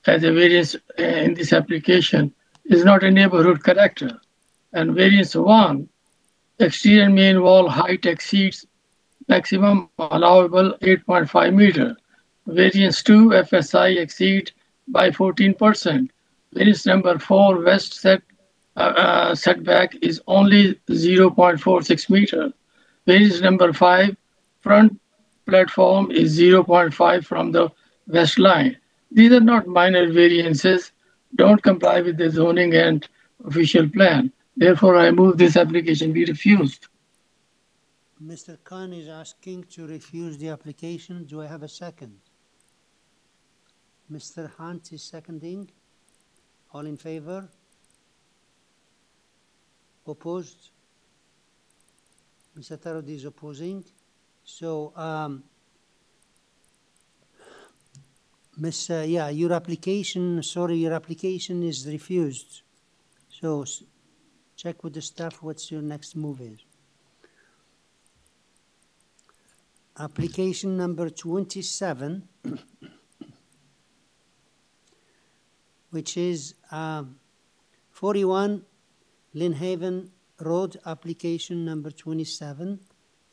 as a variance uh, in this application, is not a neighborhood character. And variance one, exterior main wall height exceeds maximum allowable 8.5 meter. Variance 2 FSI exceed by 14%. Variance number 4 west set uh, uh, setback is only 0.46 meter. Variance number 5 front platform is 0.5 from the west line. These are not minor variances, don't comply with the zoning and official plan. Therefore, I move this application be refused. Mr. Khan is asking to refuse the application. Do I have a second? Mr. Hunt is seconding. All in favor? Opposed? Mr. Atarodi is opposing. So, um, uh, yeah, your application, sorry, your application is refused. So, check with the staff what's your next move is. Application number twenty-seven, which is um, forty-one Lynnhaven Road, application number twenty-seven.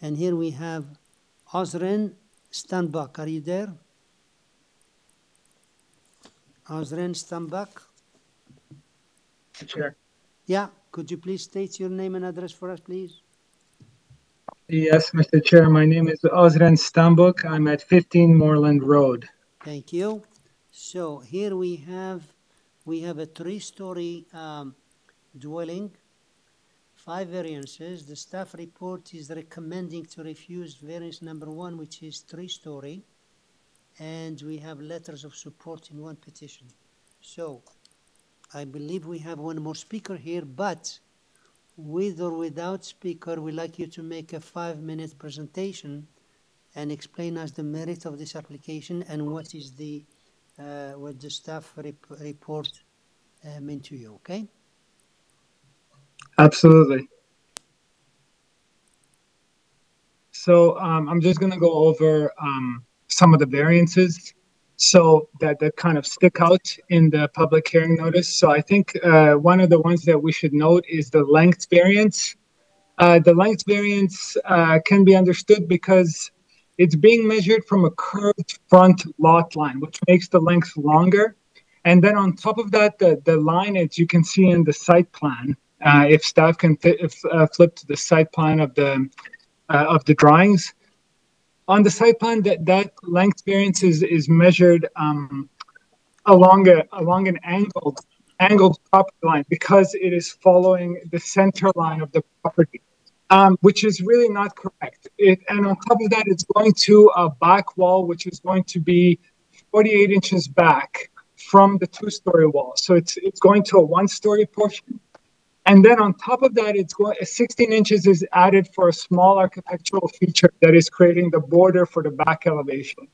And here we have Ozren Stanbach. Are you there? Ozren Stanbach? Chair. Yeah, could you please state your name and address for us, please? Yes, Mr. Chair, my name is Ozren Stambuk. I'm at 15 Moreland Road. Thank you. So here we have, we have a three-story um, dwelling, five variances. The staff report is recommending to refuse variance number one, which is three-story. And we have letters of support in one petition. So I believe we have one more speaker here, but with or without speaker, we'd like you to make a five-minute presentation and explain us the merit of this application and what is the, uh, what the staff rep- report uh, meant to you, okay? Absolutely. So um, I'm just going to go over um, some of the variances so that, that kind of stick out in the public hearing notice. So I think uh, one of the ones that we should note is the length variance. Uh, the length variance uh, can be understood because it's being measured from a curved front lot line, which makes the length longer. And then on top of that, the, the line, as you can see in the site plan, uh, if staff can if, uh, flip to the site plan of the uh, of the drawings, on the site plan, that that length variance is is measured um, along a along an angled angled property line because it is following the center line of the property, um, which is really not correct. It, and on top of that, it's going to a back wall, which is going to be 48 inches back from the two-story wall. So it's it's going to a one-story portion. And then on top of that, it's going 16 inches is added for a small architectural feature that is creating the border for the back elevation.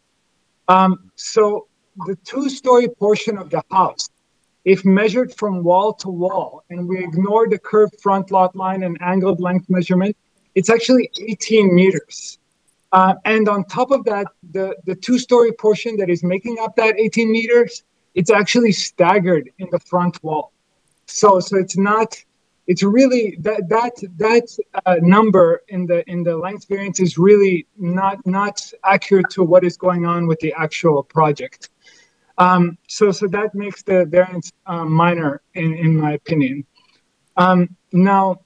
Um, so the two-story portion of the house, if measured from wall to wall, and we ignore the curved front lot line and angled length measurement, it's actually 18 meters. Uh, and on top of that, the, the two-story portion that is making up that 18 meters, it's actually staggered in the front wall. So, so it's not it's really that that that uh, number in the in the length variance is really not not accurate to what is going on with the actual project. Um, so so that makes the variance uh, minor in in my opinion. Um, now.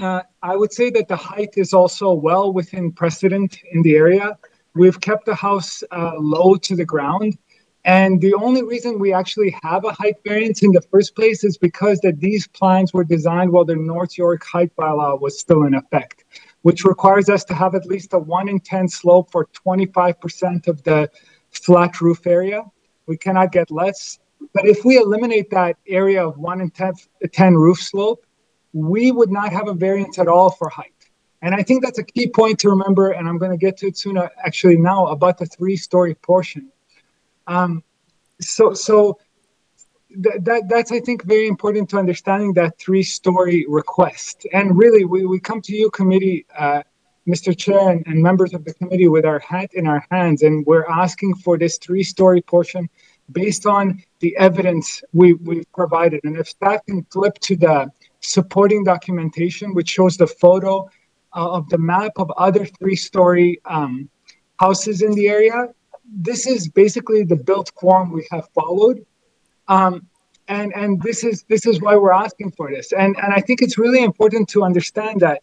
Uh, I would say that the height is also well within precedent in the area. We've kept the house uh, low to the ground, and the only reason we actually have a height variance in the first place is because that these plans were designed while the North York height bylaw was still in effect, which requires us to have at least a 1 in 10 slope for 25% of the flat roof area. We cannot get less. But if we eliminate that area of 1 in 10, 10 roof slope, we would not have a variance at all for height. And I think that's a key point to remember, and I'm going to get to it soon, actually now, about the three-story portion um, so so th- that that's I think very important to understanding that three-story request. And really, we, we come to you, committee, uh, Mr. Chair, and, and members of the committee, with our hat in our hands, and we're asking for this three-story portion based on the evidence we we've provided. And if staff can flip to the supporting documentation, which shows the photo uh, of the map of other three-story um, houses in the area, this is basically the built form we have followed. Um, and and this is this is why we're asking for this. And and I think it's really important to understand that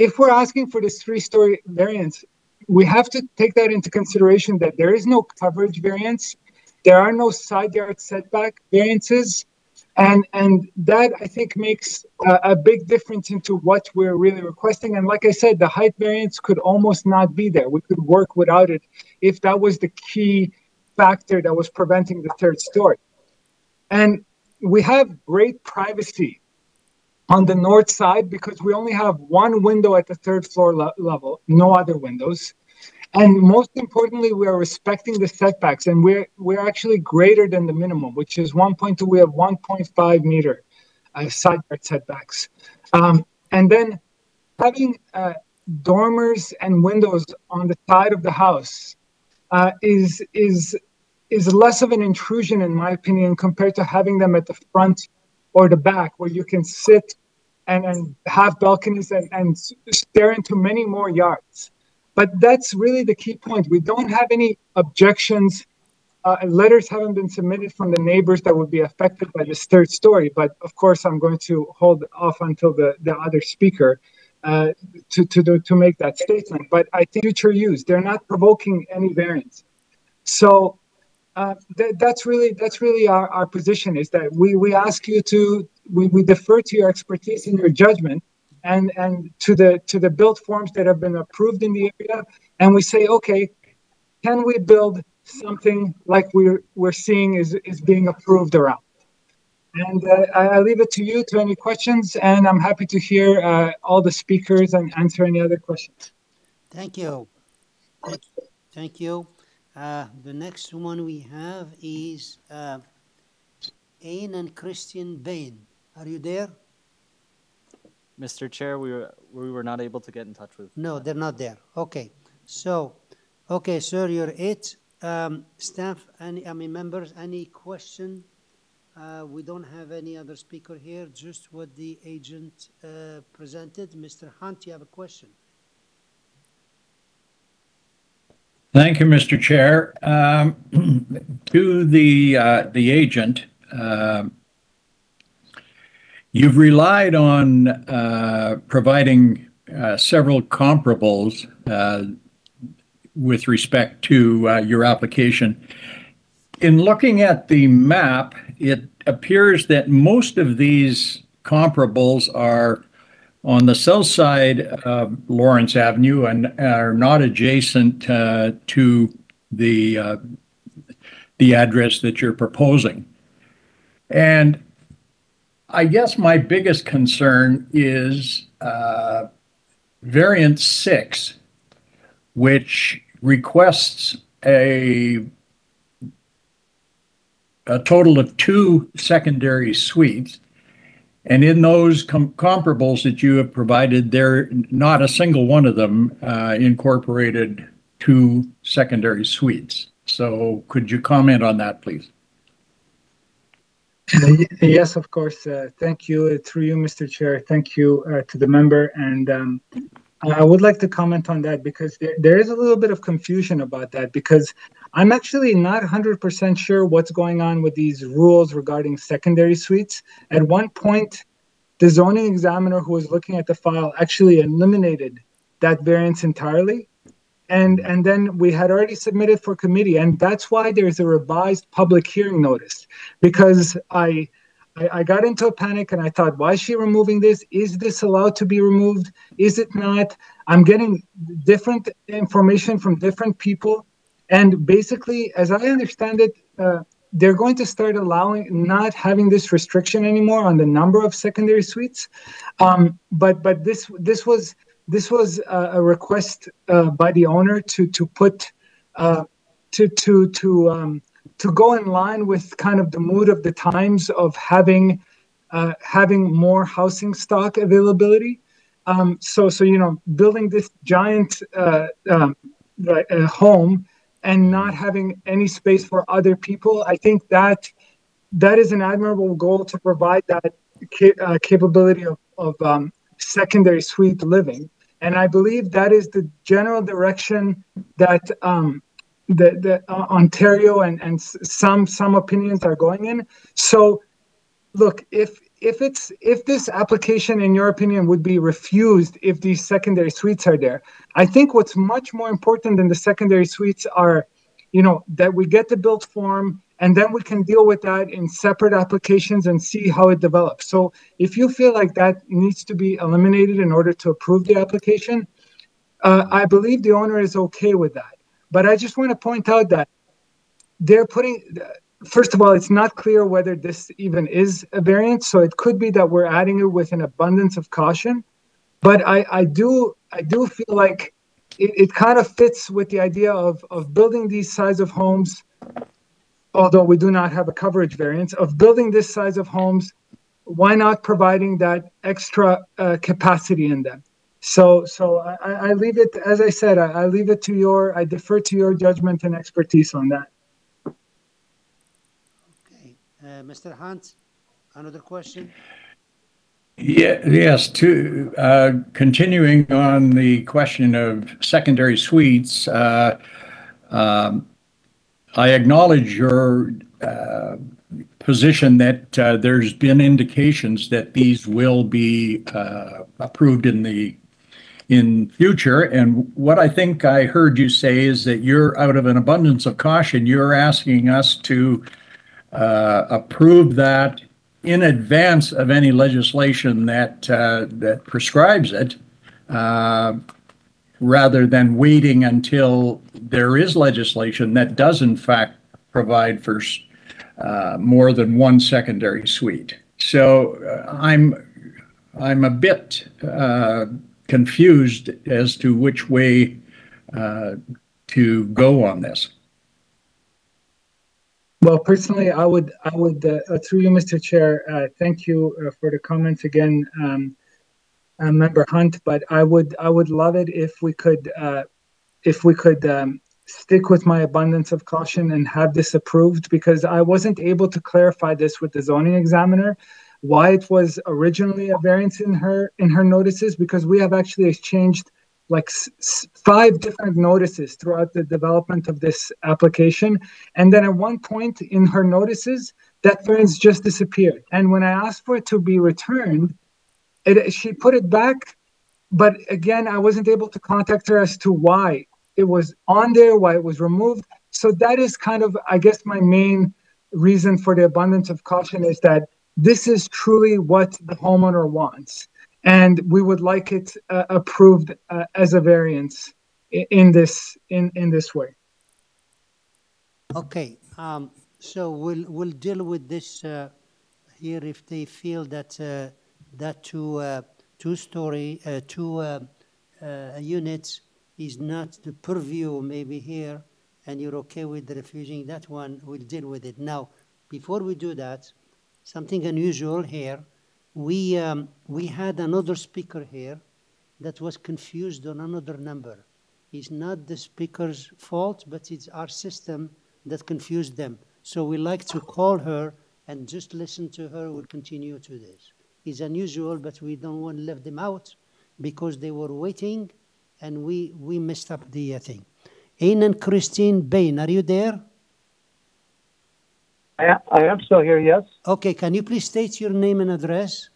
if we're asking for this three-story variance, we have to take that into consideration that there is no coverage variance, there are no side yard setback variances, and and that I think makes a, a, big difference into what we're really requesting. And like I said, the height variance could almost not be there. We could work without it if that was the key factor that was preventing the third story. And we have great privacy on the north side because we only have one window at the third floor le- level, no other windows. And most importantly, we are respecting the setbacks, and we're we're actually greater than the minimum, which is 1.2. We have 1.5 meter uh, side yard setbacks, um, and then having uh, dormers and windows on the side of the house uh, is is is less of an intrusion, in my opinion, compared to having them at the front or the back, where you can sit and, and have balconies and, and stare into many more yards. But that's really the key point. We don't have any objections. Uh, letters haven't been submitted from the neighbors that would be affected by this third story. But of course, I'm going to hold off until the, the other speaker uh, to, to, do, to make that statement. But I think future use, they're not provoking any variance. So uh, th- that's really that's really our, our position is that we, we ask you to we, we defer to your expertise and your judgment and and to the to the build forms that have been approved in the area. And we say okay can we build something like we're we're seeing is is being approved around? And uh, I, I leave it to you to any questions and i'm happy to hear uh, all the speakers and answer any other questions. Thank you. Thank, thank you uh, the next one we have is uh, Ian and Christian Bain. Are you there? Mr. Chair, we were, we were not able to get in touch with. No, they're not there. Okay. So, okay, sir, you're it. Um, staff, any, I mean, members, any question? Uh, we don't have any other speaker here, just what the agent uh, presented. Mr. Hunt, you have a question? Thank you, Mr. Chair. Um, to the uh, the agent, uh, You've relied on uh, providing uh, several comparables uh, with respect to uh, your application. In looking at the map, it appears that most of these comparables are on the south side of Lawrence Avenue and are not adjacent uh, to the uh, the address that you're proposing. And I guess my biggest concern is uh, variant six, which requests a a total of two secondary suites. And in those com- comparables that you have provided, there not a single one of them uh, incorporated two secondary suites. So could you comment on that, please? Yes, of course. Uh, thank you uh, through you, Mr. Chair. Thank you uh, to the member. And um, I would like to comment on that because there, there is a little bit of confusion about that because I'm actually not 100% sure what's going on with these rules regarding secondary suites. At one point, the zoning examiner who was looking at the file actually eliminated that variance entirely. And and then we had already submitted for committee and that's why there's a revised public hearing notice. Because I, I i, got into a panic and i thought why is she removing this? Is this allowed to be removed? Is it not? I'm getting different information from different people and basically as i understand it uh, they're going to start allowing not having this restriction anymore on the number of secondary suites um, but but this this was this was a request uh, by the owner to to put uh, to to to um, to go in line with kind of the mood of the times of having uh, having more housing stock availability. Um, so so you know building this giant uh, um, uh, home and not having any space for other people. I think that that is an admirable goal to provide that ca- uh, capability of, of um, secondary suite living and I believe that is the general direction that um, the, the uh, Ontario and, and some some opinions are going in. So, look, if if it's if this application, in your opinion, would be refused if these secondary suites are there, I think what's much more important than the secondary suites are, you know, that we get the built form and then we can deal with that in separate applications and see how it develops. So if you feel like that needs to be eliminated in order to approve the application, uh, I believe the owner is okay with that. But I just want to point out that they're putting, first of all, it's not clear whether this even is a variant. So it could be that we're adding it with an abundance of caution. But I, I do I do feel like it, it kind of fits with the idea of, of building these size of homes although we do not have a coverage variance, of building this size of homes, why not providing that extra uh, capacity in them? So, so I, I leave it, as I said, I, I leave it to your, I defer to your judgment and expertise on that. Okay, uh, Mr. Hunt, another question? Yeah, yes, to uh, continuing on the question of secondary suites, uh, um, I acknowledge your uh, position that uh, there's been indications that these will be uh, approved in the in future. And what I think I heard you say is that you're out of an abundance of caution, you're asking us to uh, approve that in advance of any legislation that uh, that prescribes it. Uh, rather than waiting until there is legislation that does in fact provide for more than one secondary suite. So I'm I'm a bit uh, confused as to which way uh, to go on this. Well, personally, I would I would uh, through you, Mr. Chair, uh, thank you for the comments again. Um, uh, member Hunt, but I would I would love it if we could uh, if we could um, stick with my abundance of caution and have this approved because I wasn't able to clarify this with the zoning examiner why it was originally a variance in her in her notices because we have actually exchanged like five different notices throughout the development of this application and then at one point in her notices that variance just disappeared and when i asked for it to be returned it, she put it back, but again, I wasn't able to contact her as to why it was on there, why it was removed. So that is kind of, I guess, my main reason for the abundance of caution is that this is truly what the homeowner wants. And we would like it uh, approved uh, as a variance i- in this, in, in this way. Okay, um, so we'll, we'll deal with this, uh, here if they feel that, uh, that two, uh, uh, two, uh, uh, units is not the purview maybe here, and you're okay with refusing that one, we'll deal with it. Now, before we do that, something unusual here, we, um, we had another speaker here that was confused on another number. It's not the speaker's fault, but it's our system that confused them. So we like to call her and just listen to her. We'll continue to this. It's unusual, but we don't want to leave them out because they were waiting and we, we messed up the uh, thing. Ian and Christine Bain, are you there? I, I am still here, yes. Okay, can you please state your name and address?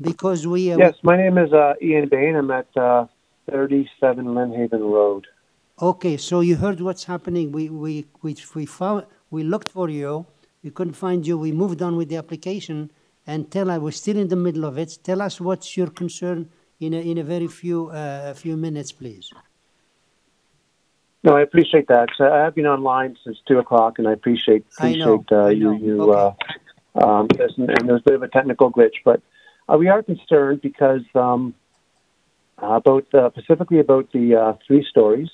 Because we. Uh, Yes, my name is uh, Ian Bain. I'm at uh, 37 Lynnhaven Road. Okay, so you heard what's happening. We, we, we, we found, we looked for you. We couldn't find you. We moved on with the application and tell us, we're still in the middle of it. Tell us what's your concern in a, in a very few, uh, few minutes, please. No, I appreciate that. So I have been online since 2 o'clock, and I appreciate, I appreciate uh, you, you uh, um, this, and, there's a bit of a technical glitch, but uh, we are concerned because um, about uh, specifically about the uh, three stories,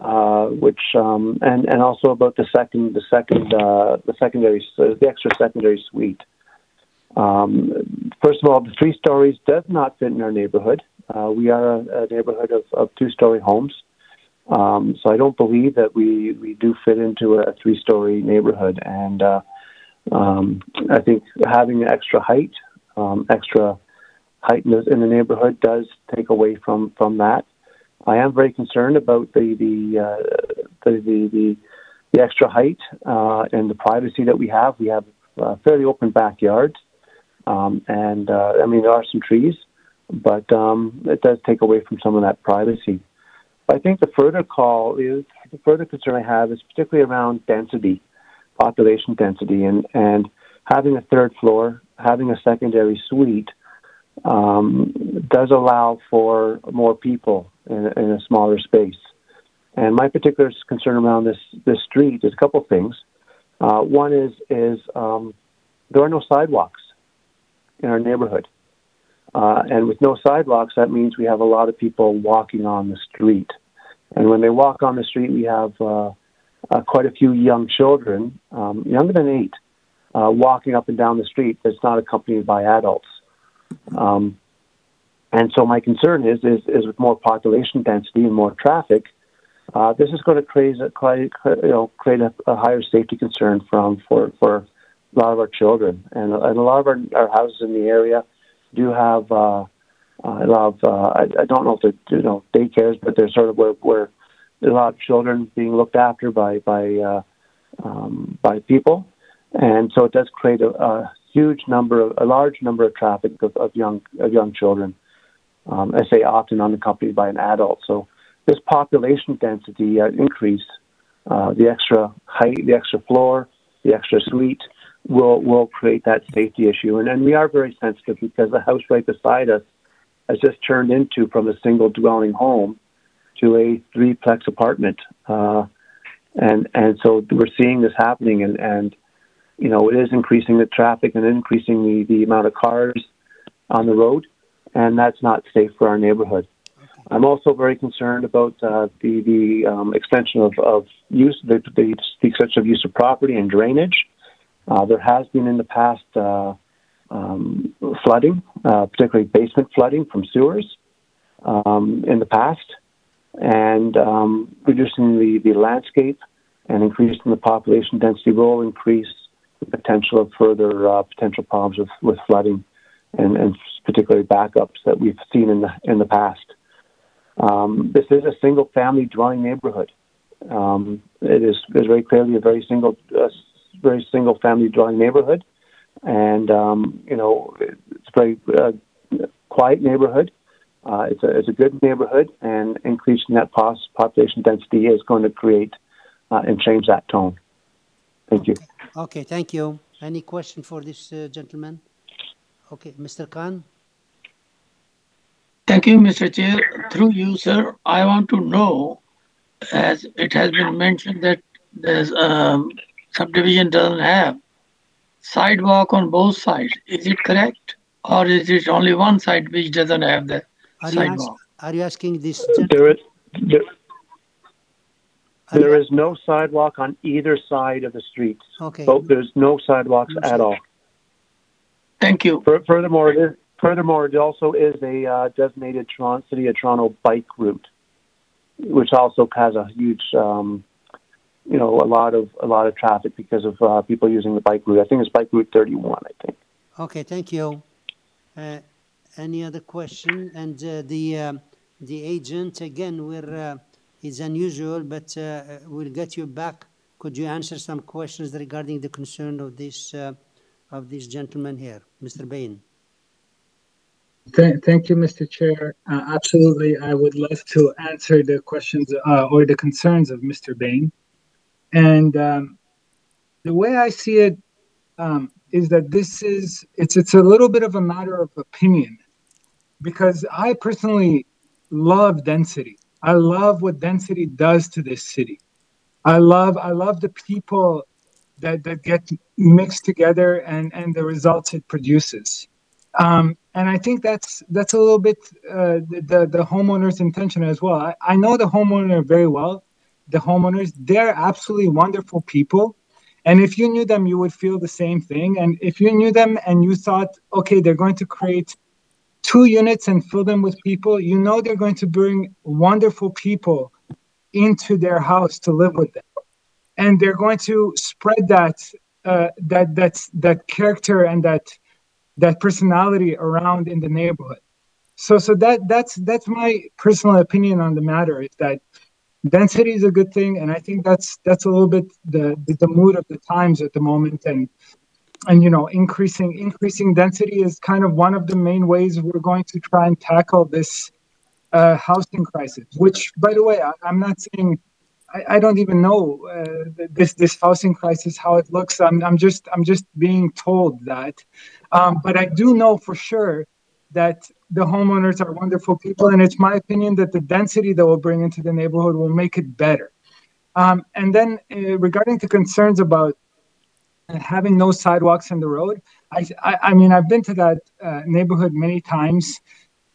uh, which um, and and also about the second the second uh, the secondary uh, the extra secondary suite. Um, first of all, the three stories does not fit in our neighborhood. Uh, we are a, a neighborhood of, of two story homes. Um, so I don't believe that we, we do fit into a three story neighborhood. And uh, um, I think having extra height, um, extra height in the, in the neighborhood does take away from, from that. I am very concerned about the the uh, the, the, the the extra height uh, and the privacy that we have. We have a fairly open backyard, um, and uh, I mean there are some trees, but um, it does take away from some of that privacy. I think the further call is the further concern I have is particularly around density, population density, and and having a third floor, having a secondary suite um, does allow for more people in, in a smaller space. And my particular concern around this this street is a couple of things. Uh, one is is um, there are no sidewalks in our neighborhood, uh, and with no sidewalks, that means we have a lot of people walking on the street. And when they walk on the street, we have uh, uh, quite a few young children, um, younger than eight, uh, walking up and down the street that's not accompanied by adults. Um, and so my concern is, is, is with more population density and more traffic, uh, this is going to create a, create, you know, create a, a higher safety concern from for, for a lot of our children. And, and a lot of our, our houses in the area do have uh, a lot of, uh, I, I don't know if they're, you know, daycares, but they're sort of where, where a lot of children being looked after by, by, uh, um, by people. And so it does create a, a huge number of, a large number of traffic of, of young, of young children. Um, I say often unaccompanied by an adult. So this population density uh, increase, uh, the extra height, the extra floor, the extra suite will will create that safety issue. And, and we are very sensitive because the house right beside us has just turned into from a single dwelling home to a threeplex apartment. Uh, and and so we're seeing this happening and, and you know it is increasing the traffic and increasing the, the amount of cars on the road and that's not safe for our neighborhood. I'm also very concerned about uh, the the um, extension of, of use the, the the extension of use of property and drainage. Uh, there has been in the past uh, um, flooding, uh, particularly basement flooding from sewers um, in the past, and um, reducing the, the landscape and increasing the population density will increase the potential of further uh, potential problems with, with flooding and, and particularly backups that we've seen in the in the past. Um, this is a single family dwelling neighborhood. Um, it is, is very clearly a very single, uh, very single family dwelling neighborhood, and um, you know it's a very uh, quiet neighborhood. Uh, it's a it's a good neighborhood, and increasing that pos- population density is going to create uh, and change that tone. Thank you. Okay, thank you. Any question for this uh, gentleman? Okay, Mr. Khan? Thank you, Mr. Chair. Through you, sir, I want to know, as it has been mentioned that there's um, subdivision doesn't have sidewalk on both sides. Is it correct? Or is it only one side which doesn't have the Are you, ask, sidewalk? are you asking this? There is, there, there is no sidewalk on either side of the streets. Okay. So there's no sidewalks at all. Thank you. Furthermore, it is, furthermore, it also is a uh, designated Toronto, City of Toronto bike route, which also has a huge, um, you know, a lot of a lot of traffic because of uh, people using the bike route. I think it's bike route 31. I think. Okay, thank you. Uh, any other question? And uh, the um, the agent again, we're uh, it's unusual, but uh, we'll get you back. Could you answer some questions regarding the concern of this uh, of this gentleman here, Mr. Bain? Thank, thank you, Mr. Chair. Uh, absolutely, I would love to answer the questions uh, or the concerns of Mr. Bain. And um, the way I see it um, is that this is it's it's a little bit of a matter of opinion, because I personally love density. I love what density does to this city. I love I love the people that that get mixed together and and the results it produces. Um, and I think that's that's a little bit uh, the, the homeowner's intention as well. I, I know the homeowner very well. The homeowners, they're absolutely wonderful people. And if you knew them, you would feel the same thing. And if you knew them and you thought, okay, they're going to create two units and fill them with people, you know they're going to bring wonderful people into their house to live with them. And they're going to spread that uh, that that's that character and that that personality around in the neighborhood. So so that that's that's my personal opinion on the matter is that density is a good thing and I think that's that's a little bit the the, the mood of the times at the moment. And and you know increasing increasing density is kind of one of the main ways we're going to try and tackle this uh, housing crisis which by the way I, i'm not saying I, I don't even know uh, this this housing crisis how it looks. I'm, I'm just i'm just being told that. Um, but i do know for sure that the homeowners are wonderful people and it's my opinion that the density that we'll bring into the neighborhood will make it better um, and then uh, regarding the concerns about having no sidewalks in the road. I, I, I mean, I've been to that uh, neighborhood many times.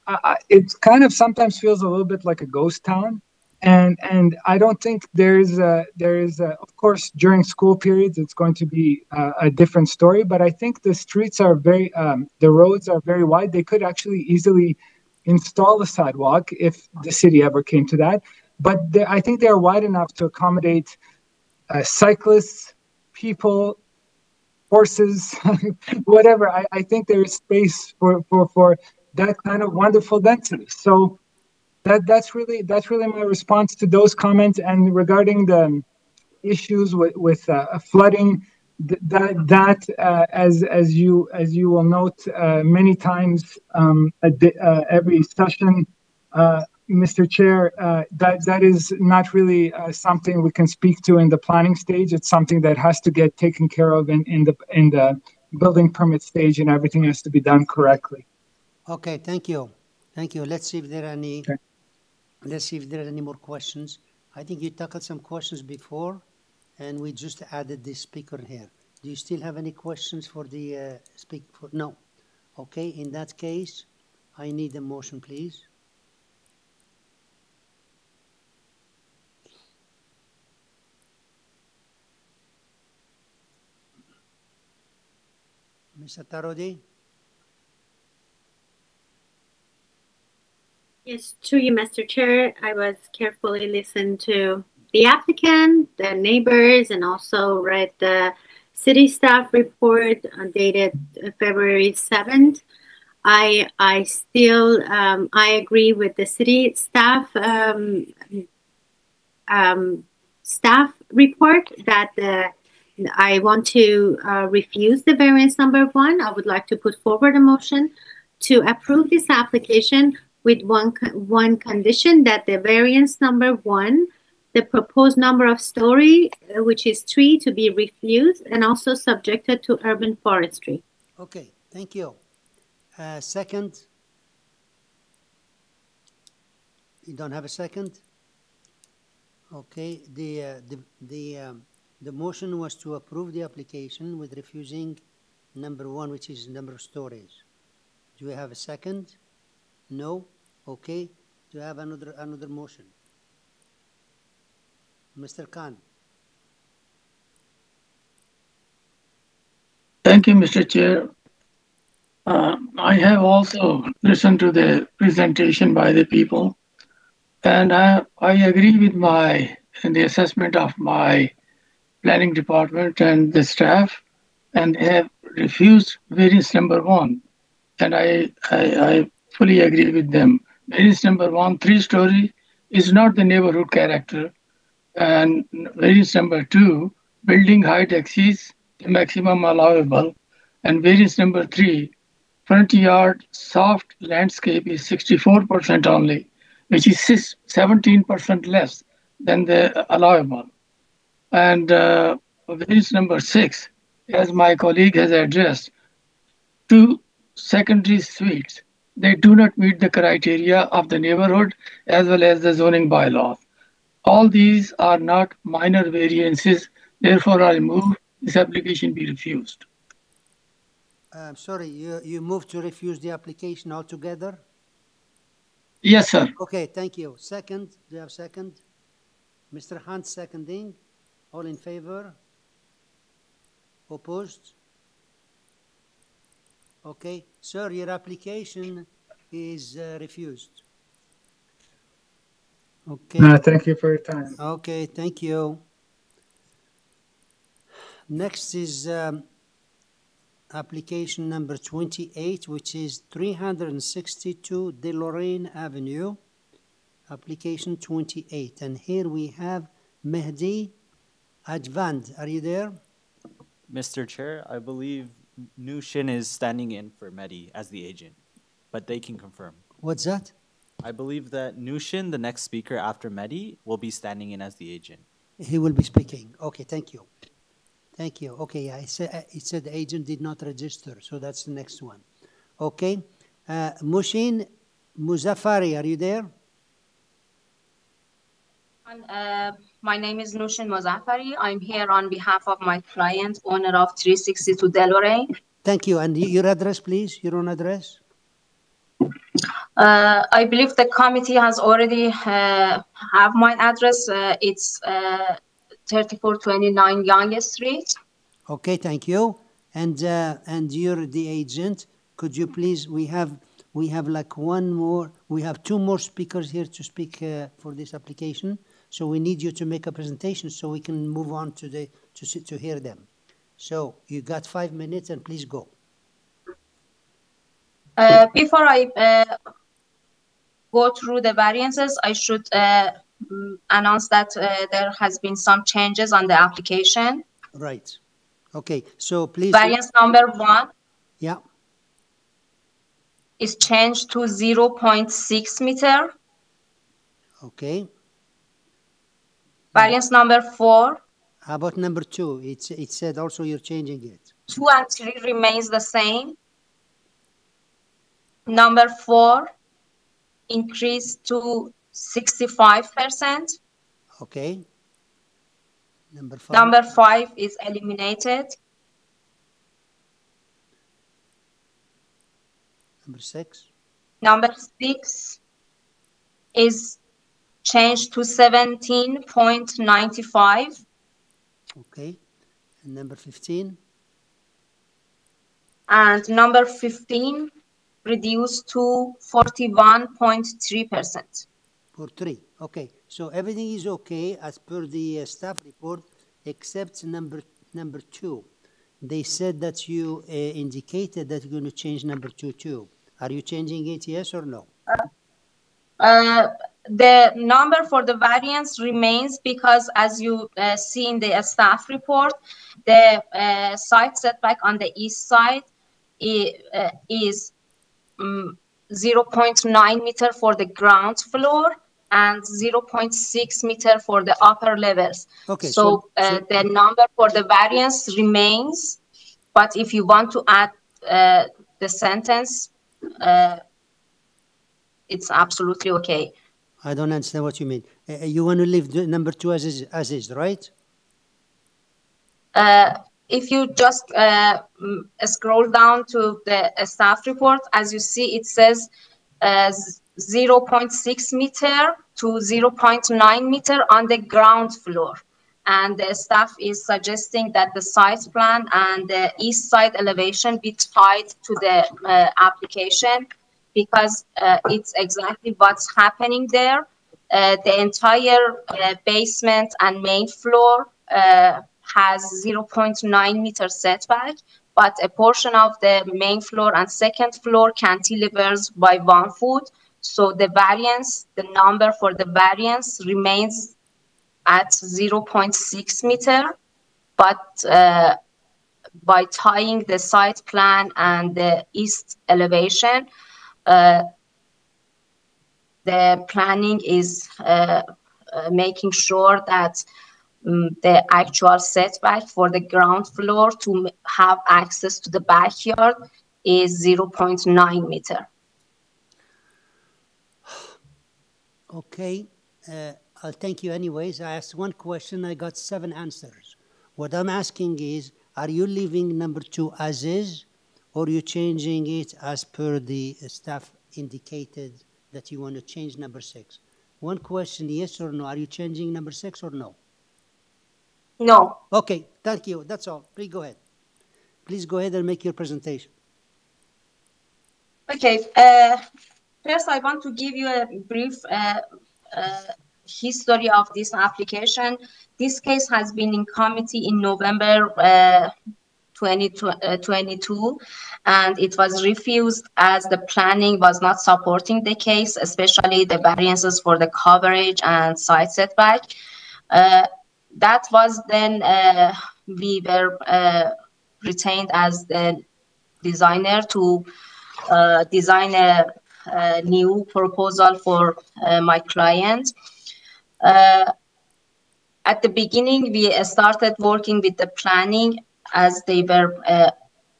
I, it kind of sometimes feels a little bit like a ghost town, and and I don't think there's a, there's a, of course during school periods it's going to be a, a different story. But I think the streets are very um, the roads are very wide. They could actually easily install a sidewalk if the city ever came to that. But I think they are wide enough to accommodate uh, cyclists, people, horses, whatever. I, I think there is space for, for, for that kind of wonderful density. So that that's really that's really my response to those comments. And regarding the issues with with uh, flooding, th- that that uh, as as you as you will note uh, many times um, di- uh, every session. Uh, Mr. Chair, uh, that that is not really uh, something we can speak to in the planning stage. It's something that has to get taken care of in, in the in the building permit stage, and everything has to be done correctly. Okay, thank you, thank you. Let's see if there are any. Let's see if there are any more questions. I think you tackled some questions before, and we just added the speaker here. Do you still have any questions for the uh, no. Okay, in that case, I need a motion, please. Mr. Atarodi? Yes, to you, Mr. Chair. I was carefully listened to the applicant, the neighbors, and also read the city staff report uh, dated February 7th. I I still um, I agree with the city staff um, um, staff report that the I want to uh, refuse the variance number one. I would like to put forward a motion to approve this application with one, one condition that the variance number one, the proposed number of story, uh, which is three, to be refused and also subjected to urban forestry. Okay, thank you. Uh, second? You don't have a second? Okay, the, uh, the, the, um, the motion was to approve the application with refusing number one, which is number of stories. Do we have a second? No? Okay. Do you have another, another motion? Mr. Khan? Thank you, Mr. Chair. Uh, I have also listened to the presentation by the people, and I, I agree with my the assessment of my planning department and the staff, and have refused variance number one, and I, I, I fully agree with them. Variance number one, three story, is not the neighborhood character, and variance number two, building height exceeds the maximum allowable, and variance number three, front yard soft landscape is 64% only, which is 17% less than the allowable. And uh, variance number six, as my colleague has addressed, two secondary suites, they do not meet the criteria of the neighborhood as well as the zoning bylaws. All these are not minor variances, therefore I move this application be refused. I'm sorry, you, you moved to refuse the application altogether? Yes, sir. Okay, thank you. Second, do you have second? Mr. Hunt seconding. All in favor? Opposed? Okay, sir, your application is uh, refused. Okay. Uh, thank you for your time. Okay, thank you. Next is um, application number 28, which is 362 Deloraine Avenue, application 28. And here we have Mehdi Advand. Are you there? Mr. Chair, I believe Nushin is standing in for Mehdi as the agent, but they can confirm. What's that? I believe that Nushin, the next speaker after Mehdi, will be standing in as the agent. He will be speaking. Okay, thank you. Thank you. Okay, yeah, it said, it said the agent did not register, so that's the next one. Okay. Uh, Mushin Mozaffari, are you there? Uh, my name is Nushin Mozaffari. I'm here on behalf of my client, owner of 362 Delaware. Thank you. And your address, please, your own address? Uh, I believe the committee has already uh, have my address. Uh, it's uh, 3429 Yonge Street. Okay, thank you. And, uh, and you're the agent. Could you please, we have, we have like one more, we have two more speakers here to speak uh, for this application. So we need you to make a presentation so we can move on to the, to, to hear them. So you got five minutes and please go. Uh, before I uh, go through the variances, I should uh, mm, announce that uh, there has been some changes on the application. Right. Okay, so please. Variance number one Yeah, is changed to 0.6 meter. okay. Variance number four, How about number two? It's, it said also you're changing it. two and three remains the same. Number four increased to 65%. Okay. Number five. Number five is eliminated. Number six. Number six is changed to 17.95. Okay. And number 15. And number 15 reduced to 41.3%. For three. Okay. So everything is okay as per the uh, staff report, except number number two. They said that you uh, indicated that you're going to change number two too. Are you changing it? Yes or no? Uh, the number for the variance remains because as you uh, see in the staff report, the uh, site setback on the east side uh, is um, 0.9 meter for the ground floor and 0.6 meter for the upper levels. Okay, So, so- uh, so- the number for the variance remains, but if you want to add uh, the sentence, uh, it's absolutely okay. I don't understand what you mean. Uh, you want to leave the number two as is, as is, right? Uh, if you just uh, scroll down to the uh, staff report, as you see, it says uh, 0.6 meter to 0.9 meter on the ground floor. And the staff is suggesting that the site plan and the east side elevation be tied to the uh, application because uh, it's exactly what's happening there. Uh, the entire uh, basement and main floor uh, has 0.9 meter setback, but a portion of the main floor and second floor cantilevers by one foot. So the variance, the number for the variance remains at 0.6 meter, but uh, by tying the site plan and the east elevation, the planning is uh, uh, making sure that um, the actual setback for the ground floor to have access to the backyard is 0.9 meter. Okay, uh, I'll thank you anyways. I asked one question, I got seven answers. What I'm asking is, are you leaving number two as is, or you changing it as per the staff indicated that you want to change number six? One question, yes or no, are you changing number six or no? No. Okay, thank you, that's all. Please go ahead. Please go ahead and make your presentation. Okay. Uh, first, I want to give you a brief uh, uh, history of this application. This case has been in committee in November uh, 2022, and it was refused as the planning was not supporting the case, especially the variances for the coverage and side setback. Uh, that was then uh, we were uh, retained as the designer to uh, design a, a new proposal for uh, my client. Uh, at the beginning, we started working with the planning as they were uh,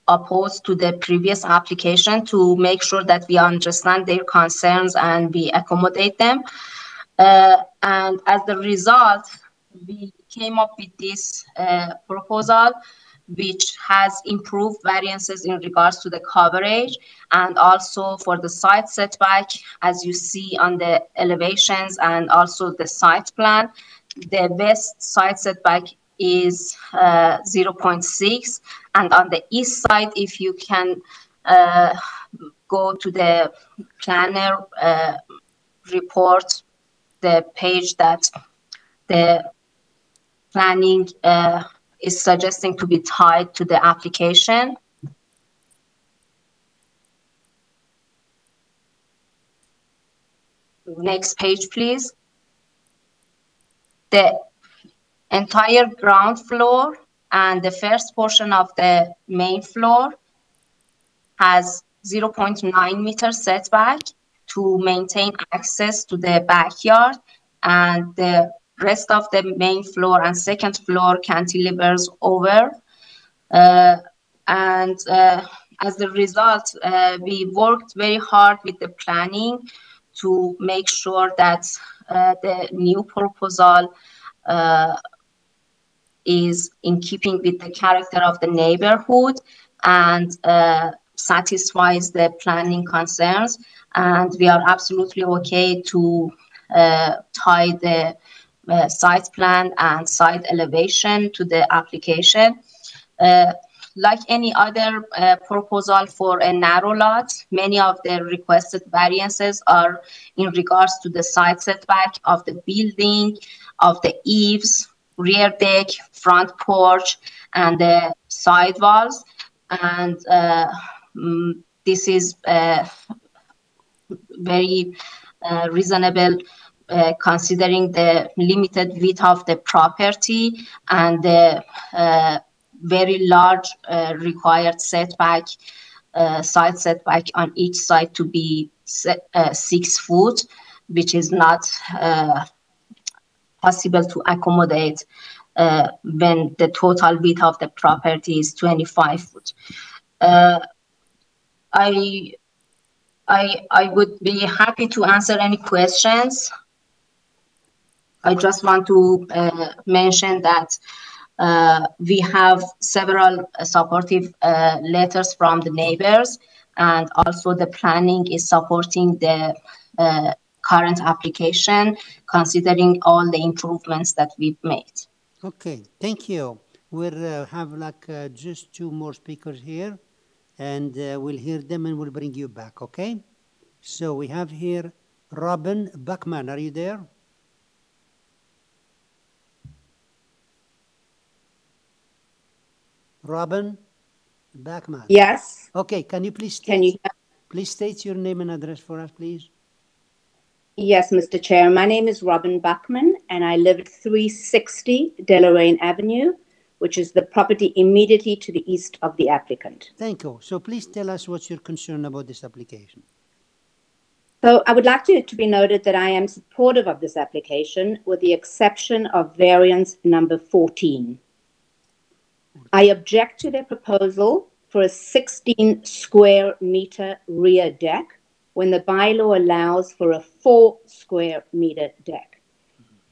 opposed to the previous application to make sure that we understand their concerns and we accommodate them. Uh, and as the result, we came up with this uh, proposal which has improved variances in regards to the coverage and also for the site setback, as you see on the elevations and also the site plan. The west side setback is uh, 0.6 and on the east side, if you can uh, go to the planner uh, report, the page that the planning uh, is suggesting to be tied to the application. Next page, please. The entire ground floor and the first portion of the main floor has 0.9 meter setback to maintain access to the backyard and the rest of the main floor and second floor cantilevers over. Uh, and uh, as a result, uh, we worked very hard with the planning to make sure that uh, the new proposal uh, is in keeping with the character of the neighborhood and uh, satisfies the planning concerns. And we are absolutely okay to uh, tie the uh, site plan and site elevation to the application. Uh, like any other uh, proposal for a narrow lot, many of the requested variances are in regards to the side setback of the building, of the eaves, rear deck, front porch, and the side walls. And uh, mm, this is uh, very uh, reasonable uh, considering the limited width of the property and the uh, very large uh, required setback, uh, side setback on each side to be set, uh, six foot. which is not uh, possible to accommodate uh, when the total width of the property is 25 foot. Uh, I, I, I would be happy to answer any questions. I just want to uh, mention that uh, we have several supportive uh, letters from the neighbors and also the planning is supporting the uh, current application considering all the improvements that we've made. Okay, thank you. We'll uh, have like uh, just two more speakers here and uh, we'll hear them and we'll bring you back, okay? So we have here Robin Buckman. Are you there? Robin Backman. Yes. Okay, can you please state, Can you? please state your name and address for us, please? Yes, Mr. Chair. My name is Robin Buckman, and I live at 360 Deloraine Avenue, which is the property immediately to the east of the applicant. Thank you. So please tell us what's your concern about this application. So I would like to, to be noted that I am supportive of this application with the exception of variance number 14. I object to their proposal for a 16 square meter rear deck when the bylaw allows for a four square meter deck.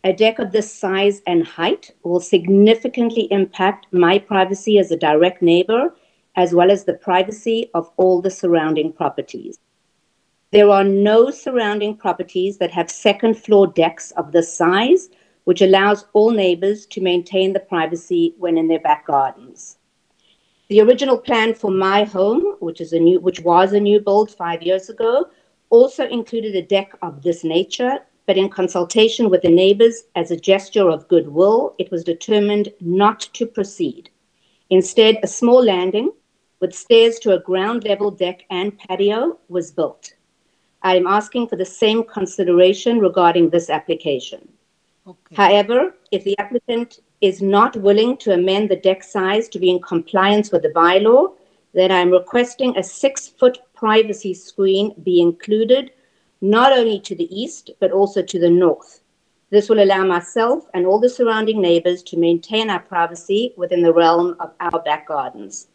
A deck of this size and height will significantly impact my privacy as a direct neighbor, as well as the privacy of all the surrounding properties. There are no surrounding properties that have second floor decks of this size, which allows all neighbors to maintain the privacy when in their back gardens. The original plan for my home, which is a new, which was a new build five years ago, also included a deck of this nature, but in consultation with the neighbors as a gesture of goodwill, it was determined not to proceed. Instead, a small landing with stairs to a ground level deck and patio was built. I am asking for the same consideration regarding this application. However, if the applicant is not willing to amend the deck size to be in compliance with the bylaw, then I'm requesting a six foot privacy screen be included not only to the east, but also to the north. This will allow myself and all the surrounding neighbors to maintain our privacy within the realm of our back gardens.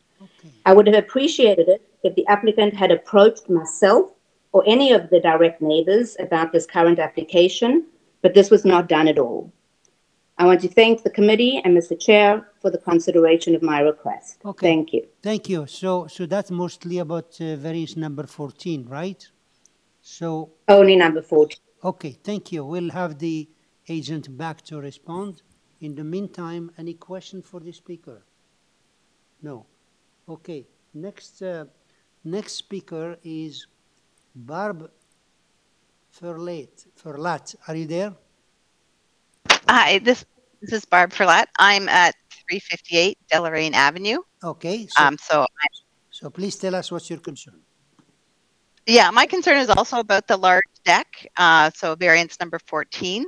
I would have appreciated it if the applicant had approached myself or any of the direct neighbors about this current application, but this was not done at all. I want to thank the committee and Mr. Chair for the consideration of my request. Okay. Thank you. Thank you. So, so that's mostly about uh, variance number 14, right? So. Only number 14. Okay, thank you. We'll have the agent back to respond. In the meantime, any question for the speaker? No. Okay, next, uh, next speaker is Barb Ferlat. Ferlat, are you there? Hi, this this is Barb Ferlat. I'm at 358 Deloraine Avenue. Okay. So, Um, so so please tell us what's your concern. yeah, my concern is also about the large deck. Uh, so variance number 14.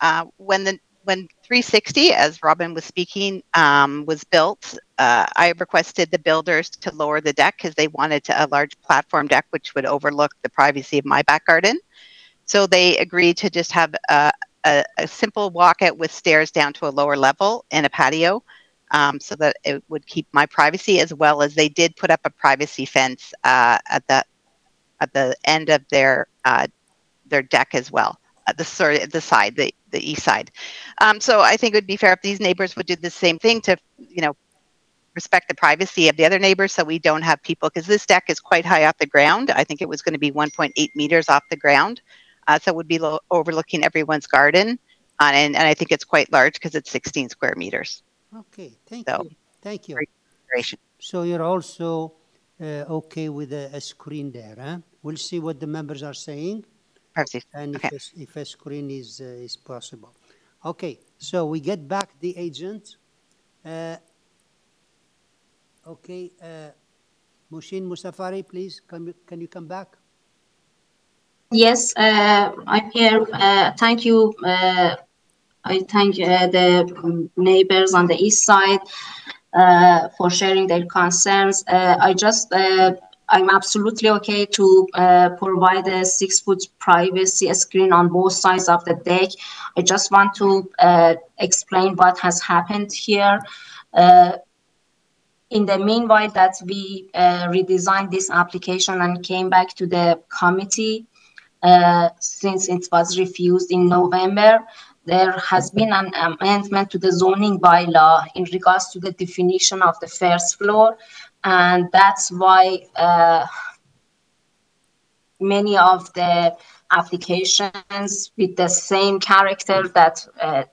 Uh, when the when 360, as Robin was speaking, um, was built, uh, I requested the builders to lower the deck because they wanted to, a large platform deck which would overlook the privacy of my back garden. So they agreed to just have a, a, a simple walkout with stairs down to a lower level and a patio um, so that it would keep my privacy as well as they did put up a privacy fence uh, at the at the end of their uh, their deck as well the the side the the east side. Um, so i think it would be fair if these neighbors would do the same thing to you know respect the privacy of the other neighbors so we don't have people because this deck is quite high off the ground. I think it was going to be 1.8 meters off the ground uh, so it would be lo- overlooking everyone's garden uh, and, and i think it's quite large because it's 16 square meters Okay, thank So, you. Thank you. So you're also uh, okay with a, a screen there, huh? We'll see what the members are saying. Privacy. And Okay. if, a, if a screen is, uh, is possible. Okay, so we get back the agent. Uh, okay, uh, Mushin Mozaffari, please, can can you come back? Yes, uh, I'm here. Uh, thank you. Uh, I thank uh, the neighbors on the east side uh, for sharing their concerns. Uh, I just I'm absolutely okay to provide a six foot privacy screen on both sides of the deck. I just want to explain what has happened here. In the meanwhile that we uh, redesigned this application and came back to the committee, uh, since it was refused in November, there has been an amendment to the zoning bylaw in regards to the definition of the first floor and that's why uh, many of the applications with the same character that uh,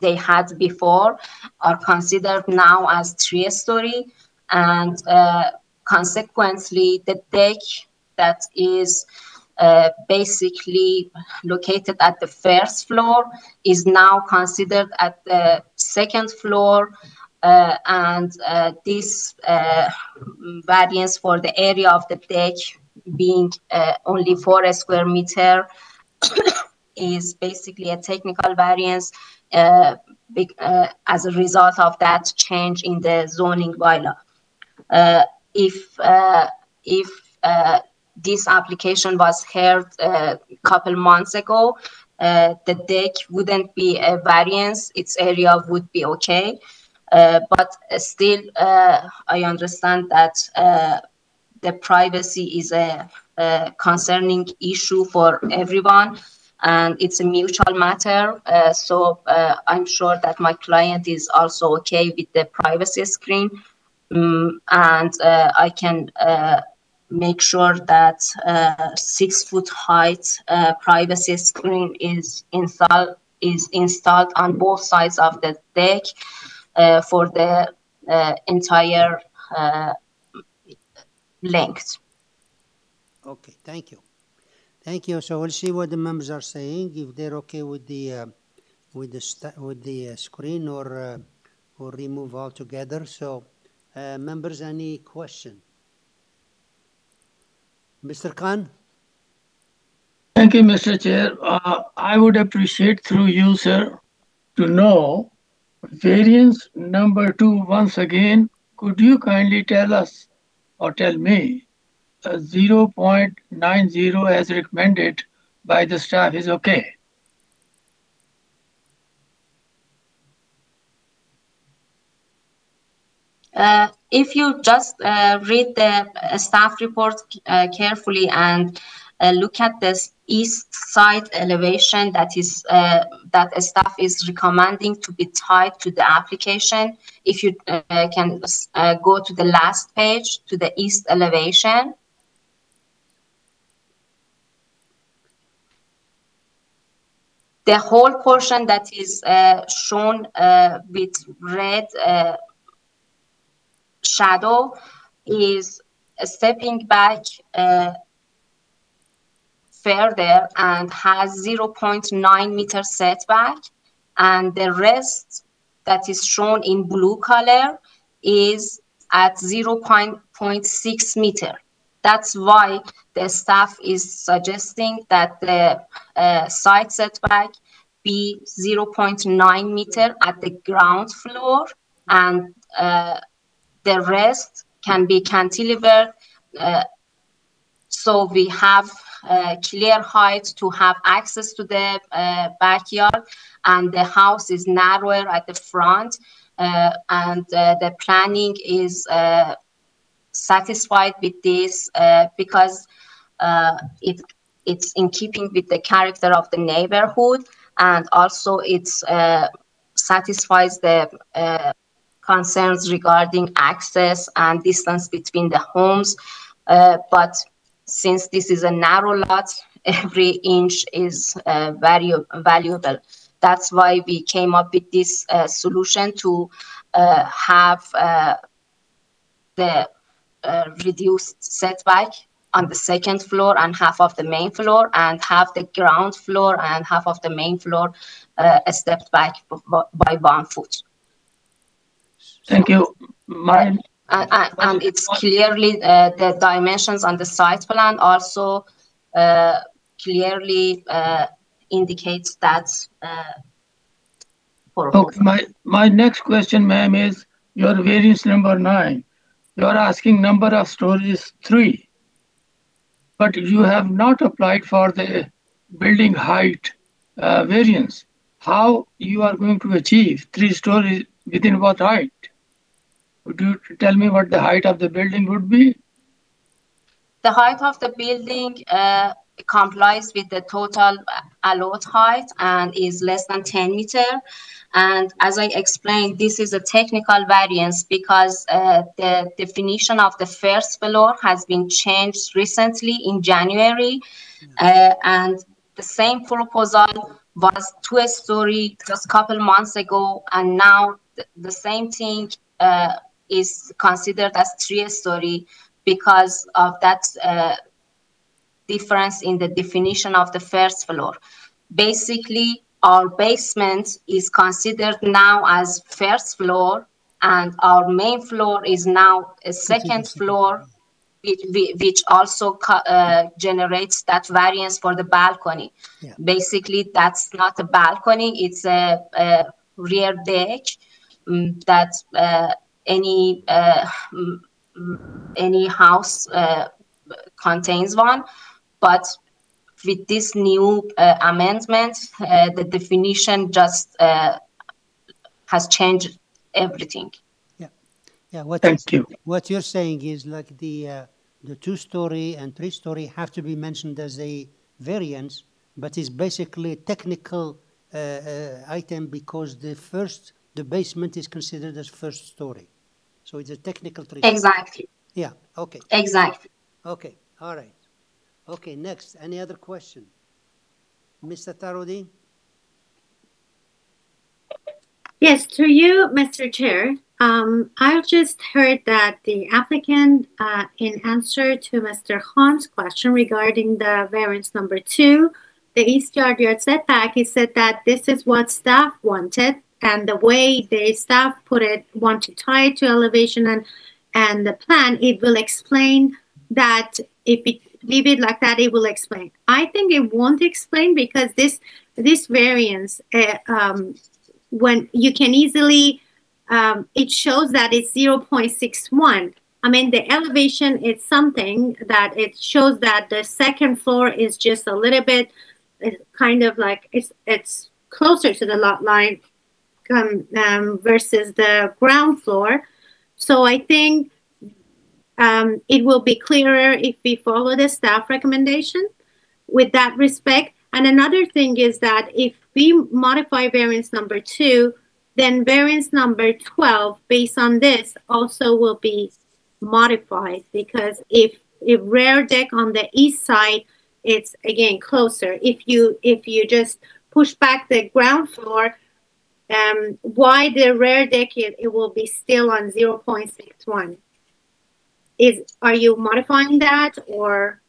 they had before are considered now as three story and uh, consequently the deck that is uh, basically located at the first floor is now considered at the second floor uh, and uh, this uh, variance for the area of the deck being uh, only four square meter is basically a technical variance as a result of that change in the zoning bylaw. if if this application was heard a couple months ago, the deck wouldn't be a variance; its area would be okay. Uh, but still, uh, I understand that uh, the privacy is a, a, concerning issue for everyone and it's a mutual matter. Uh, so uh, I'm sure that my client is also okay with the privacy screen. Um, and uh, I can make sure that six foot height privacy screen is installed is installed on both sides of the deck uh, for the uh, entire uh, length. Okay, thank you. Thank you. So we'll see what the members are saying, if they're okay with the, uh, with the, with the uh, screen or, uh, or remove altogether. So members, any question? Mr. Khan? Thank you, Mr. Chair. I would appreciate through you, sir, to know Variance number two, once again, could you kindly tell us or tell me uh, 0.90 as recommended by the staff is okay? Uh, if you just uh, read the uh, staff report uh, carefully and look at this east side elevation that is uh, that staff is recommending to be tied to the application. If you uh, can uh, go to the last page to the east elevation. The whole portion that is shown with red shadow is stepping back further and has 0.9 meter setback and the rest that is shown in blue color is at 0.6 meter. That's why the staff is suggesting that the uh, side setback be 0.9 meter at the ground floor and uh, the rest can be cantilevered. Uh, so we have uh, clear height to have access to the uh, backyard and the house is narrower at the front uh, and uh, the planning is uh, satisfied with this uh, because it it's in keeping with the character of the neighborhood and also it satisfies the concerns regarding access and distance between the homes but since this is a narrow lot, every inch is uh, valuable. That's why we came up with this uh, solution to uh, have uh, the uh, reduced setback on the second floor and half of the main floor and have the ground floor and half of the main floor uh, stepped back by one foot. Thank you. My and, and it's clearly uh, the dimensions on the site plan also uh, clearly uh, indicates that. Uh, okay, my, my next question, ma'am, is your variance number nine, you are asking number of stories three, but you have not applied for the building height uh, variance. How you are going to achieve three stories within what height? Would you tell me what the height of the building would be? The height of the building uh, complies with the total allowed height and is less than 10 meter. And as I explained, this is a technical variance because uh, the definition of the first floor has been changed recently in January. Uh, and the same proposal was two story just a couple months ago. And now the, the same thing uh, is considered as three story because of that uh, difference in the definition of the first floor. Basically, our basement is considered now as first floor and our main floor is now a second floor which, which also uh, generates that variance for the balcony Yeah. basically that's not a balcony it's a, a rear deck um, that uh, any uh, any house uh, contains one but with this new uh, amendment, uh, the definition just uh, has changed everything. Yeah, what Thank you. What you're saying is like the uh, the two-story and three-story have to be mentioned as a variance, but it's basically a technical uh, uh, item because the first the basement is considered as first story, so it's a technical treatment. Exactly. Yeah. Okay. Exactly. Okay. All right. Okay. Next, any other question, Mr. Atarodi? Yes, to you, Mr. Chair. Um, I just heard that the applicant, uh, in answer to Mr. Khan's question regarding the variance number two, the east yard yard setback, he said that this is what staff wanted, and the way the staff put it, want to tie it to elevation and and the plan, it will explain that if it leave it like that, it will explain. I think it won't explain because this this variance, uh, um, when you can easily, um, it shows that it's 0.61. I mean, the elevation is something that it shows that the second floor is just a little bit uh, kind of like it's it's closer to the lot line um, um, versus the ground floor. So I think um, it will be clearer if we follow the staff recommendation with that respect. And another thing is that if we modify variance number two, then variance number 12 based on this also will be modified because if if rear deck on the east side it's again closer if you if you just push back the ground floor um why the rare deck it, will be still on 0.61 is are you modifying that or?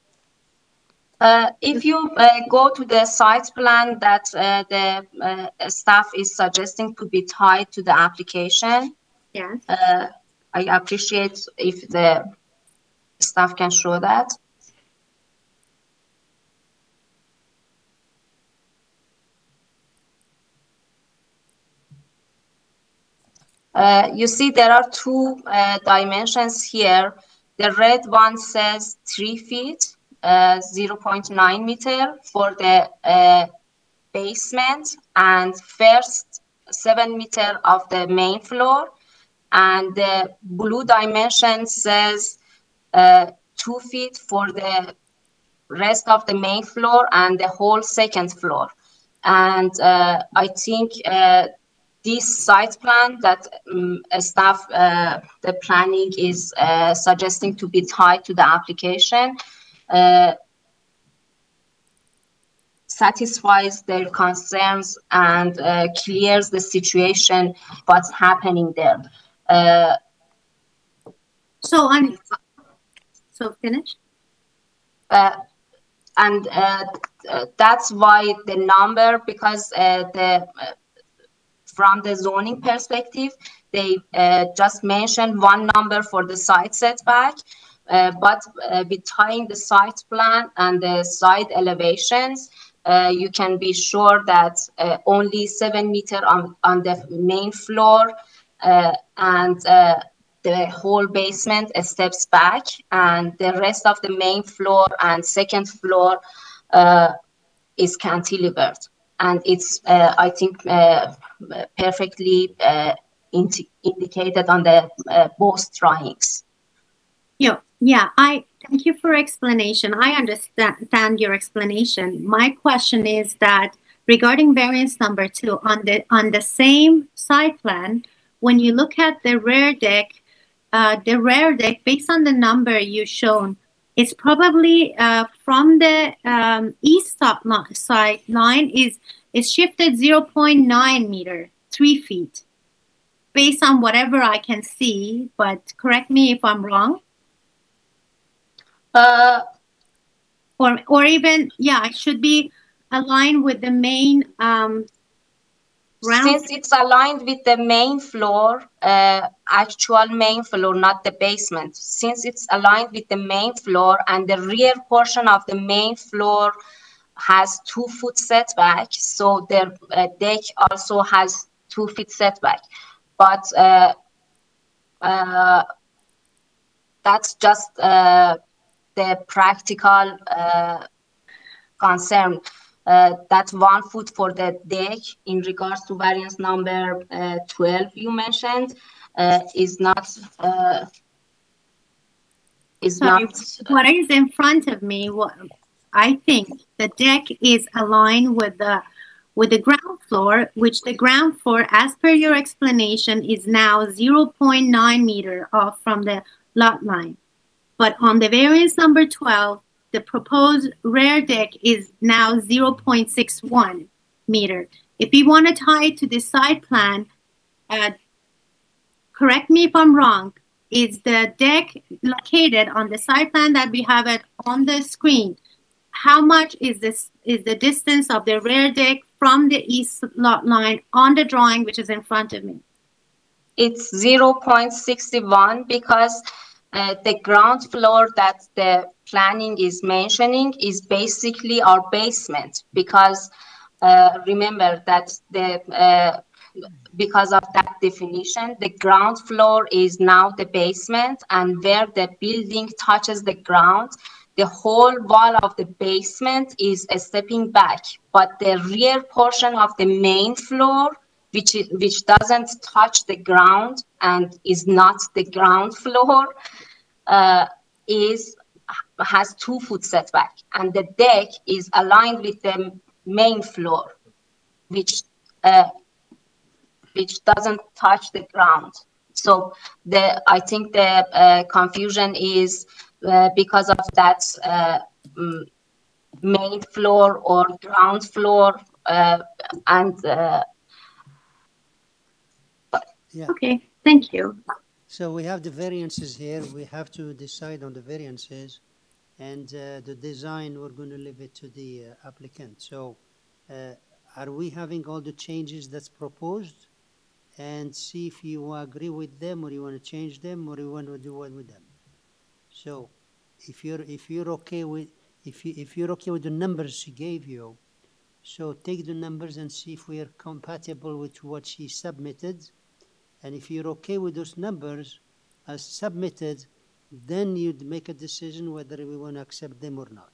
Uh, if you uh, go to the site plan that uh, the uh, staff is suggesting to be tied to the application, yeah, uh, I appreciate if the staff can show that. Uh, you see there are two uh, dimensions here. The red one says three feet, uh, 0.9 meter for the uh, basement and first seven meter of the main floor. And the blue dimension says uh, two feet for the rest of the main floor and the whole second floor. And I think this site plan that um, staff, uh, the planning is uh, suggesting to be tied to the application uh, satisfies their concerns and uh, clears the situation, what's happening there. Uh, so on so finish uh, and that's why the number because uh, the uh, from the zoning perspective they uh, just mentioned one number for the site setback uh, but uh, the site plan and the side elevations uh, you can be sure that uh, only seven meter on, on the main floor uh, and uh, the whole basement steps back, and the rest of the main floor and second floor is cantilevered. And it's, uh, I think, uh, perfectly uh, indi- indicated on the both drawings. Yeah, yeah. I thank you for explanation. I understand your explanation. My question is that regarding variance number two on the on the same side plan, when you look at the rear deck, uh, the rear deck based on the number you shown, it's probably uh, from the um, east side line is is shifted 0.9 meter, three feet, based on whatever I can see. But correct me if I'm wrong. Uh, or or even yeah, it should be aligned with the main um, ground. Since it's aligned with the main floor, uh, actual main floor, not the basement. Since it's aligned with the main floor and the rear portion of the main floor has two foot setback, so the uh, deck also has two feet setback. But uh, uh, that's just uh, the practical uh, concern. Uh, that one foot for the deck in regards to variance number uh, 12 you mentioned. Uh, is not uh, is Sorry, not what is in front of me what i think the deck is aligned with the with the ground floor which the ground floor as per your explanation is now 0.9 meter off from the lot line. But on the variance number 12 the proposed rear deck is now 0.61 meter. If you want to tie it to the site plan, uh, correct me if I'm wrong, is the deck located on the site plan that we have it on the screen? How much is this is the distance of the rear deck from the east lot line on the drawing which is in front of me? it's 0.61 because uh, the ground floor that the planning is mentioning is basically our basement because uh, remember that the uh, because of that definition the ground floor is now the basement and where the building touches the ground the whole wall of the basement is a stepping back. But the rear portion of the main floor which is, which doesn't touch the ground and is not the ground floor uh, is has two foot setback. And the deck is aligned with the main floor which uh, which doesn't touch the ground. So the i think the uh, confusion is uh, because of that uh, main floor or ground floor uh, and uh, Yeah. Okay, thank you. So we have the variances here. We have to decide on the variances. And uh, the design, we're going to leave it to the uh, applicant. So uh, are we having all the changes that's proposed? And see if you agree with them or you want to change them or you want to do what with them. So if you're, if you're okay with, if you, if you're okay with the numbers she gave you, so take the numbers and see if we are compatible with what she submitted. And if you're okay with those numbers as submitted, then you'd make a decision whether we want to accept them or not.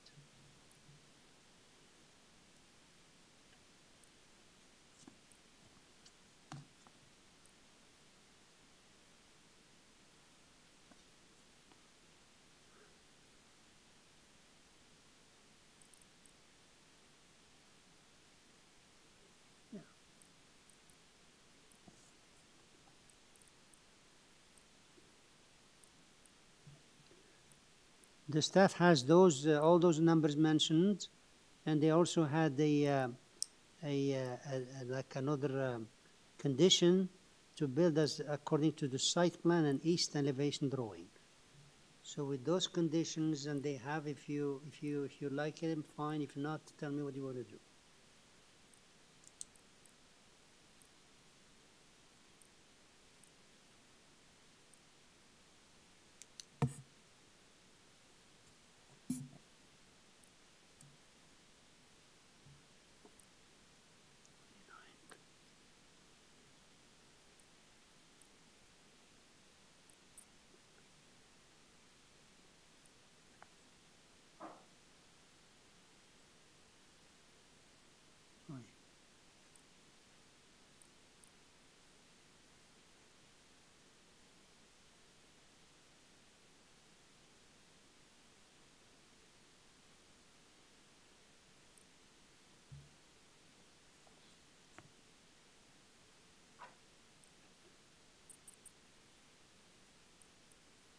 The staff has those, uh, all those numbers mentioned, and they also had a, uh, a, uh, a- a- like another um, condition to build as according to the site plan and east elevation drawing. So with those conditions, and they have, if you, if you, if you like them, fine, if not, tell me what you want to do.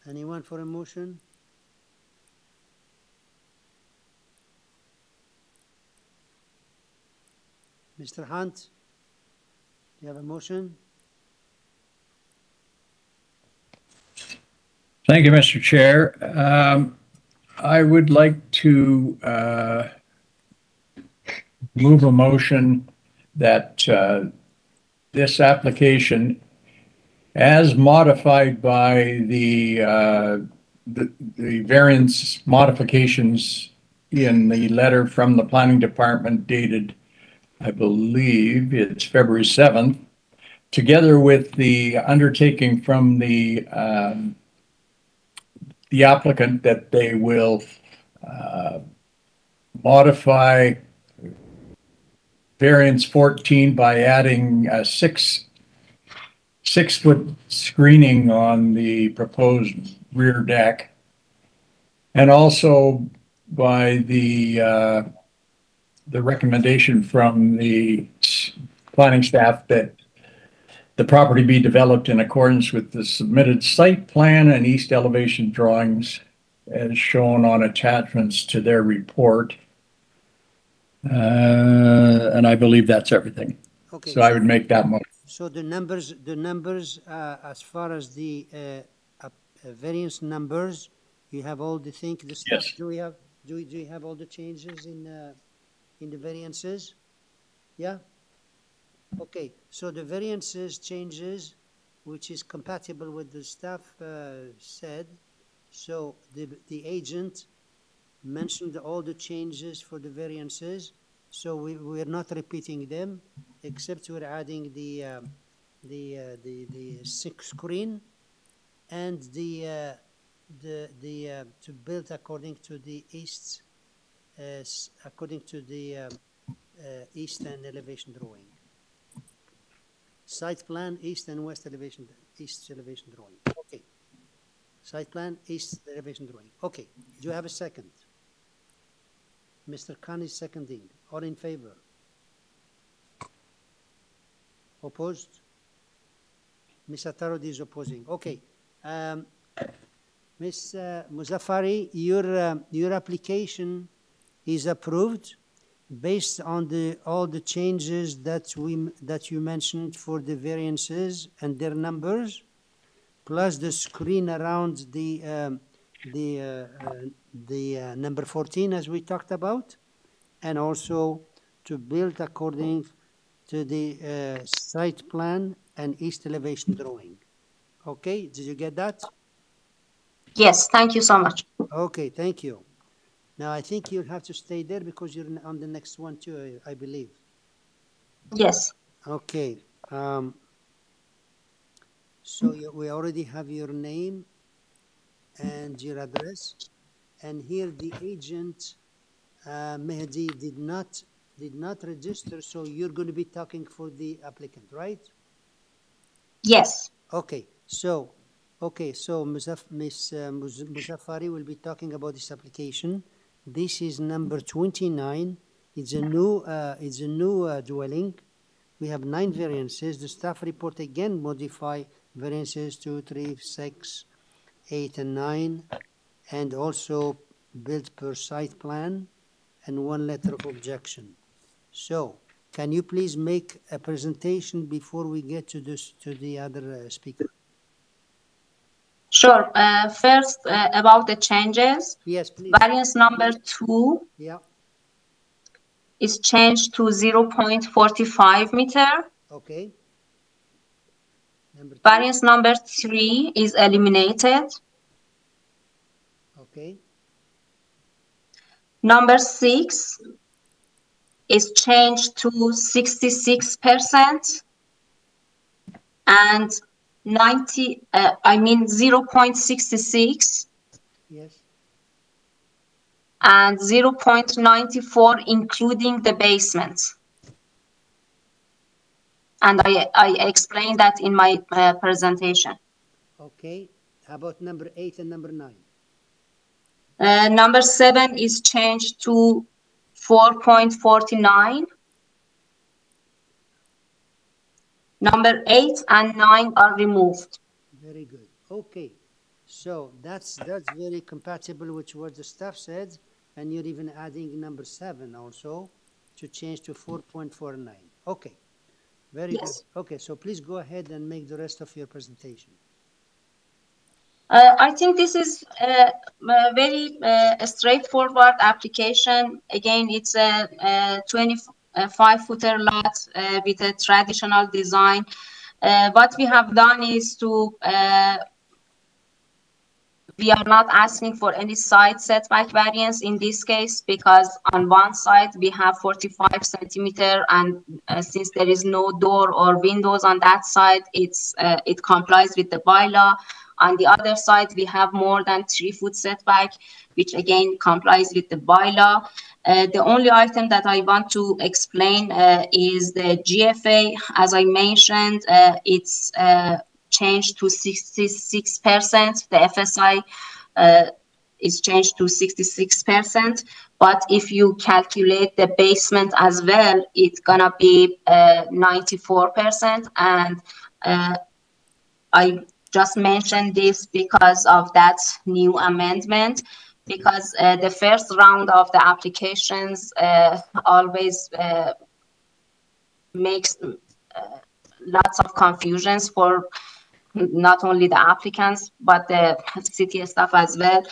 Anyone for a motion? Mr. Hunt, do you have a motion? Thank you, Mr. Chair. Um, I would like to uh, move a motion that uh, this application, as modified by the uh, the the variance modifications in the letter from the planning department dated, I believe it's February 7th, together with the undertaking from the um, the applicant that they will uh, modify variance 14 by adding a six, six-foot screening on the proposed rear deck. And also by the, uh, the recommendation from the planning staff that the property be developed in accordance with the submitted site plan and east elevation drawings as shown on attachments to their report. Uh, and I believe that's everything. Okay. So I would make that motion. So the numbers, the numbers, uh, as far as the, uh, uh, variance numbers, you have all the thing, the stuff, Yes. do we have, do we, do you have all the changes in, uh, in the variances? Yeah? Okay, so the variances changes, which is compatible with the staff, uh, said, so the, the agent mentioned all the changes for the variances, so we, we're not repeating them, except we're adding the, um, the, uh, the, the six screen and the, uh, the, the, uh, to build according to the east, uh, according to the, um, uh, east and elevation drawing. Site plan, east and west elevation, east elevation drawing, okay. Site plan, east elevation drawing, okay. Do you have a second? Mr. Khan is seconding. All in favor? Opposed? Ms. Atarodi is opposing. Okay. Um, Ms. Mozaffari, your, um, your application is approved based on the, all the changes that we, that you mentioned for the variances and their numbers, plus the screen around the, um, the, uh, uh, the uh, number 14 as we talked about, and also to build according to the uh, site plan and east elevation drawing. Okay, did you get that? Yes, thank you so much. Okay, thank you. Now, I think you'll have to stay there because you're on the next one too, I I believe. Yes. Okay. um, So you- we already have your name and your address. And here the agent, uh, Mehdi, did not, did not register, so you're going to be talking for the applicant, right? Yes. Okay, so, okay, so Muzaff, Ms. uh, Muz- Mozaffari will be talking about this application. This is number twenty-nine. It's a new, uh, it's a new uh, dwelling. We have nine variances. The staff report again modify variances two, three, six, eight, and nine, and also built per site plan and one letter of objection. So, can you please make a presentation before we get to this, to the other uh, speaker? Sure. Uh, first, uh, about the changes. Yes, please. Variance number two Yeah, is changed to 0.45 meter. okay. Number Variance number three is eliminated. okay, Number six is changed to 66% and 90, uh, I mean 0.66 yes, and 0.94 including the basement. And I, I explained that in my uh, presentation. okay. How about number eight and number nine? Uh, number seven is changed to 4.49. Number eight and nine are removed. Very good. Okay. So that's, that's very compatible with what the staff said, and you're even adding number seven also to change to four point four nine. Okay, very good. Yes. Okay, so please go ahead and make the rest of your presentation. Uh, I think this is uh, a very uh, straightforward application. Again, it's a, a 25 footer lot uh, with a traditional design. Uh, what we have done is to uh, we are not asking for any side setback variance in this case because on one side we have 45 centimeter and uh, since there is no door or windows on that side, it's uh, it complies with the bylaw. On the other side, we have more than three foot setback, which again complies with the bylaw. Uh, the only item that I want to explain uh, is the GFA. As I mentioned, uh, it's uh, changed to 66%. The FSI uh, is changed to 66%. But if you calculate the basement as well, it's gonna be uh, 94%. And uh, I just mention this because of that new amendment. Because uh, the first round of the applications uh, always uh, makes uh, lots of confusions for not only the applicants, but the city staff as well.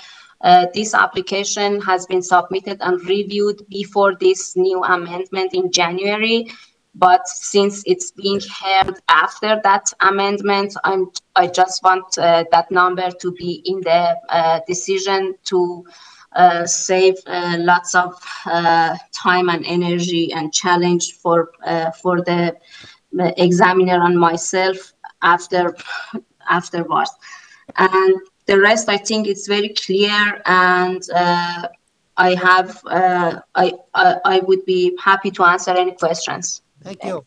Uh, this application has been submitted and reviewed before this new amendment in January. But since it's being held after that amendment, I'm, I just want uh, that number to be in the uh, decision to uh, save uh, lots of uh, time and energy and challenge for uh, for the examiner and myself after afterwards. And the rest i think it's very clear and i have uh, I, I i would be happy to answer any questions Thank you.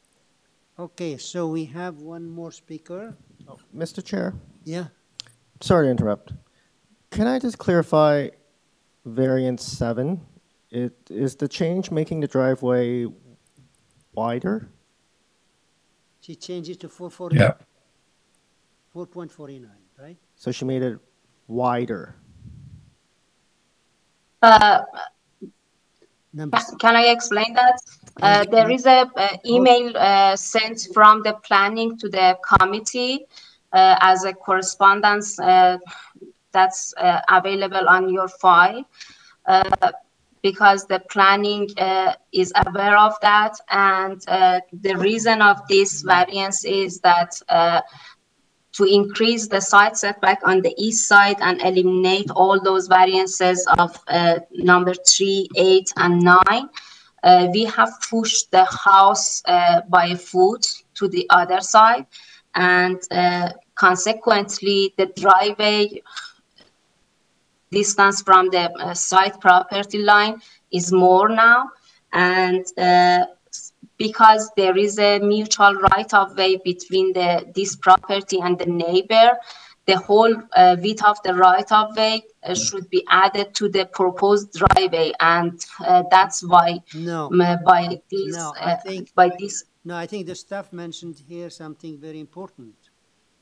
Okay, so we have one more speaker. Mr. Chair, Yeah, sorry to interrupt. Can I just clarify variance seven? It, is the change making the driveway wider? she changed it to four forty. Yeah. Four point forty-nine, right? So she made it wider. uh, Number, can i explain that uh, there is a, a email uh, sent from the planning to the committee uh, as a correspondence uh, that's uh, available on your file uh, because the planning uh, is aware of that and uh, the reason of this variance is that uh, to increase the side setback on the east side and eliminate all those variances of uh, number three, eight, and nine. Uh, we have pushed the house uh, by foot to the other side, and uh, consequently, the driveway distance from the uh, side property line is more now, and uh, because there is a mutual right of way between the this property and the neighbor the whole uh, width of the right of way uh, should be added to the proposed driveway and uh, that's why no, um, by this no, I uh, think, by this no, I think the staff mentioned here something very important.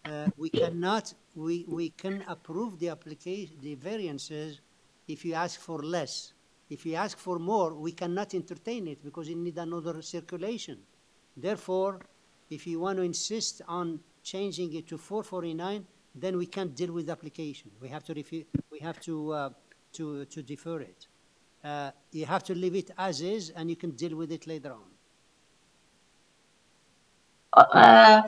Uh, we cannot, we, we can approve the application, the variances if you ask for less. If you ask for more, we cannot entertain it because it need another circulation. Therefore, if you want to insist on changing it to four forty-nine, then we can't deal with the application. We have to we have to, uh, to, to defer it. Uh, you have to leave it as is and you can deal with it later on. uh,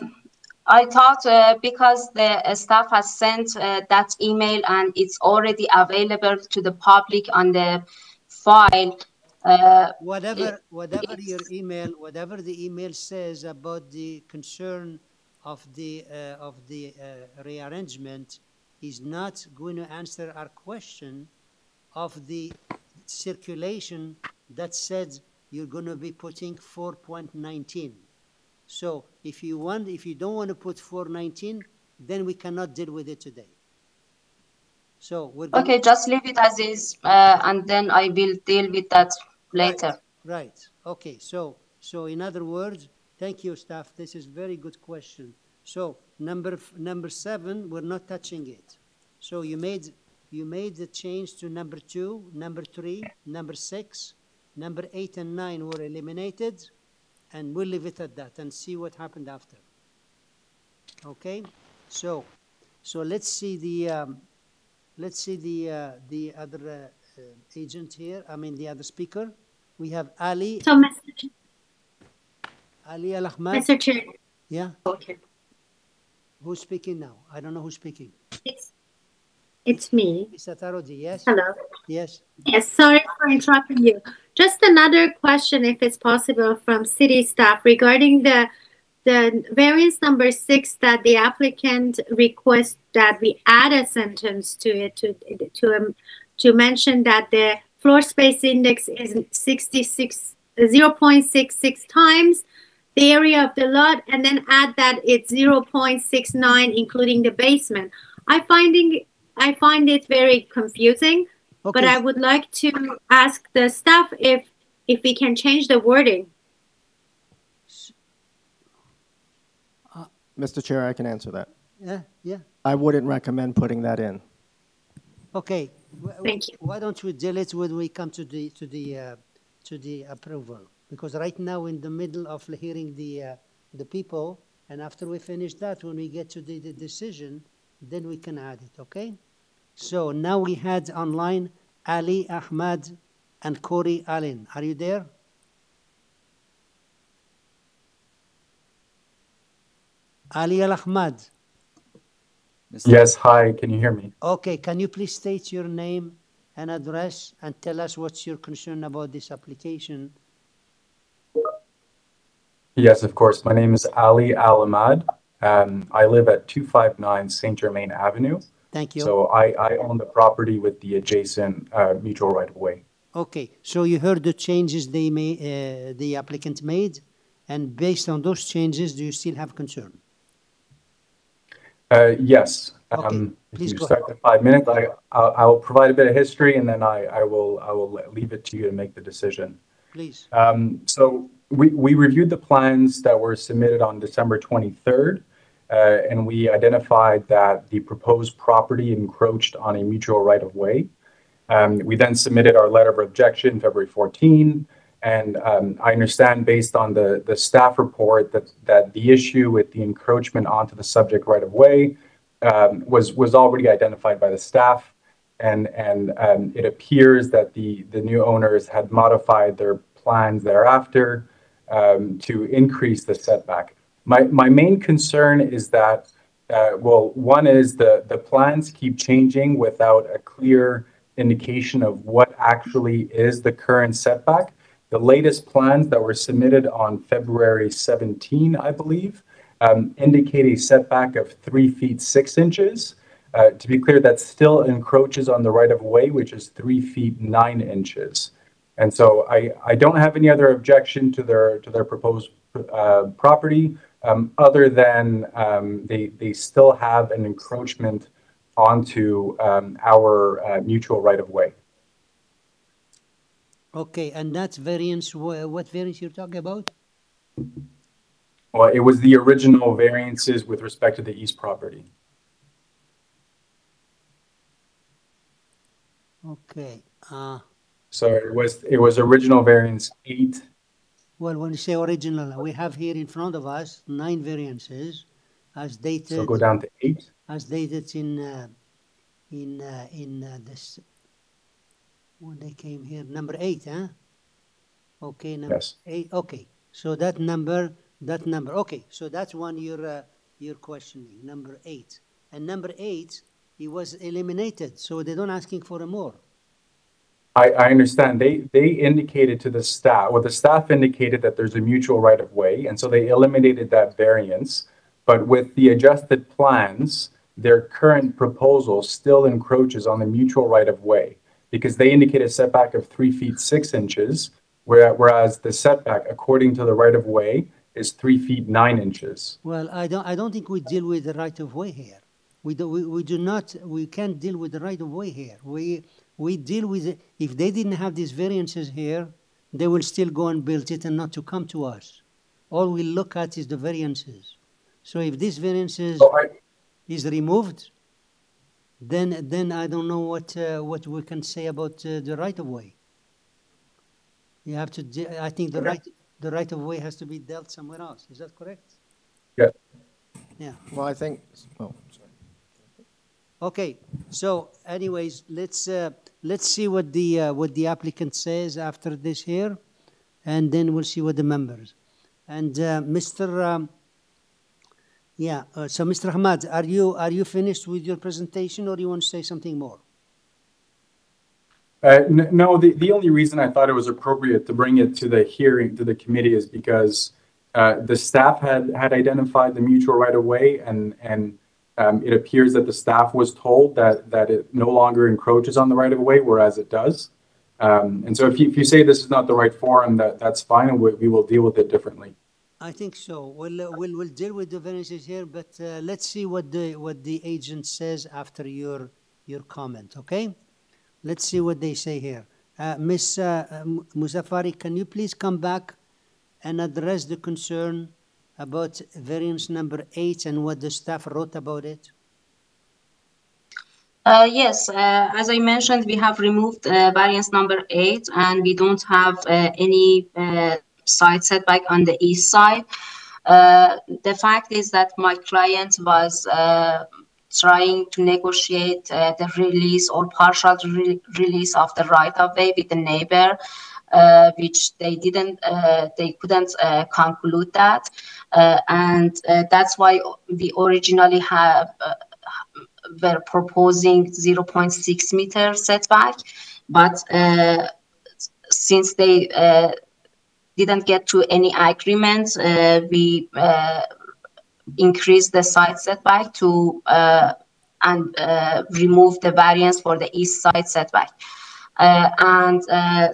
I thought uh, because the uh, staff has sent uh, that email and it's already available to the public on the file. Uh, Whatever, whatever your email, whatever the email says about the concern of the, uh, of the uh, rearrangement is not going to answer our question of the circulation that said you're going to be putting four point nineteen. So if you want, if you don't want to put four nineteen, then we cannot deal with it today. So we're. okay, just leave it as is, uh, and then I will deal with that later. Right, okay, so, so in other words, thank you, staff, this is a very good question. So, number, number seven, we're not touching it. So you made, you made the change to number two, number three, number six, number eight and nine were eliminated, and we'll leave it at that and see what happened after. Okay, so, so let's see the, um, let's see the, uh, the other, uh, agent here, I mean, the other speaker. We have Ali, So, Mr. Ali Al Ahmad. Mr. Chair, Yeah, okay, who's speaking now? I don't know who's speaking. it's, it's me. Ms. Atarodi, yes? Hello. Yes. Yes, sorry for interrupting you. Just another question, if it's possible, from city staff regarding the the variance number six that the applicant requests that we add a sentence to it to to um, to mention that the floor space index is 66 0.66 times the area of the lot and then add that it's 0.69 including the basement. I finding I find it very confusing, but I would like to ask the staff if if we can change the wording. Mr. Chair, I can answer that. Yeah, yeah. I wouldn't recommend putting that in. Okay. w- w- Thank you. Why don't we deal it when we come to the, to the, uh, to the approval? Because right now, in the middle of hearing the, uh, the people, and after we finish that, when we get to the, the decision, then we can add it, okay? So now we had online Ali Ahmad and Corey Allen. Are you there? Ali Al Ahmad. Yes, hi, can you hear me? Okay, can you please state your name and address and tell us what's your concern about this application? Yes, of course. My name is Ali Al Ahmad. Um, I live at 259 St. Germain Avenue. Thank you. So I, I own the property with the adjacent uh, mutual right of way. Okay, so you heard the changes they may, uh, the applicant made, and based on those changes, do you still have concern? Uh, yes. Um, if please you go start at five minutes, I, I'll, I will provide a bit of history and then I, I will I will leave it to you to make the decision. Please. Um, so we, we reviewed the plans that were submitted on December 23rd, uh, and we identified that the proposed property encroached on a mutual right of way. Um, we then submitted our letter of objection February 14, and um, I understand based on the, staff report that, that the issue with the encroachment onto the subject right of way um, was, was already identified by the staff. And, it appears that the, the new owners had modified their plans thereafter um, to increase the setback. My, my main concern is that, uh, well, one is the, the plans keep changing without a clear indication of what actually is the current setback. The latest plans that were submitted on February 17, I believe, um, indicate a setback of three feet six inches. Uh, to be clear, that still encroaches on the right of way, which is three feet nine inches. And so I, I don't have any other objection to their to their proposed uh, property, um, other than um, they they still have an encroachment onto um, our uh, mutual right of way. Okay, and that's variance. What variance you're talking about? Well, it was the original variances with respect to the east property. Okay, uh, So it was it was original variance eight. well, when you say original, we have here in front of us nine variances as dated. So go down to eight. As dated in, uh, in, uh, in uh, this, when they came here, number eight, huh? Okay, number Yes. eight, okay. So that number, that number, okay, so that's one you're, uh, you're questioning, number eight. And number eight, it was eliminated, so they don't asking for a more. I, I understand. They they indicated to the staff, well, the staff indicated that there's a mutual right of way, and so they eliminated that variance. But with the adjusted plans, their current proposal still encroaches on the mutual right of way because they indicate a setback of three feet six inches, whereas the setback, according to the right of way, is three feet nine inches. Well, I don't, I don't think we deal with the right of way here. We do, we, we do not, we can't deal with the right of way here. We, we deal with, it- if they didn't have these variances here, they will still go and build it and not to come to us. All we look at is the variances. So if these variances is removed, then then I don't know what uh, what we can say about uh, the right of way. You have to. de- I think the Okay. right the right of way has to be dealt somewhere else. Is that correct? Yeah. Yeah. Well, I think, oh, sorry. Okay. So, anyways, let's uh, let's see what the uh, what the applicant says after this here, and then we'll see what the members. And uh, Mr. Um, yeah. Uh, so, Mr. Hamad, are you are you finished with your presentation, or do you want to say something more? Uh, no, the, the only reason I thought it was appropriate to bring it to the hearing, to the committee is because uh, the staff had, had identified the mutual right of way and, and um, it appears that the staff was told that, that it no longer encroaches on the right of way, whereas it does. Um, and so if you, if you say this is not the right forum, that, that's fine and we, we will deal with it differently. I think so. We'll, uh, we'll, we'll deal with the variances here, but uh, let's see what the, what the agent says after your, your comment, okay? Let's see what they say here. Uh, Ms. Uh, Mozaffari, can you please come back and address the concern about variance number eight and what the staff wrote about it? Uh, yes, uh, as I mentioned, we have removed uh, variance number eight, and we don't have uh, any uh, side setback on the east side. Uh, the fact is that my client was trying to negotiate the release or partial re- release of the right of way with the neighbor, which they didn't, they couldn't conclude that, and uh, that's why we originally have. Uh, were proposing 0.6 meter setback, but uh, since they uh, didn't get to any agreement, uh, we uh, increased the side setback to uh, and uh, remove the variance for the east side setback. Uh, and uh,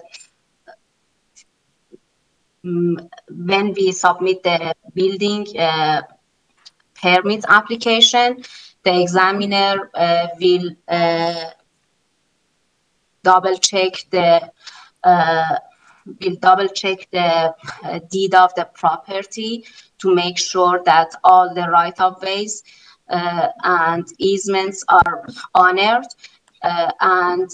when we submit the building uh, permit application, the examiner uh, will uh, double check the uh, will double check the uh, deed of the property to make sure that all the right of ways uh, and easements are honored and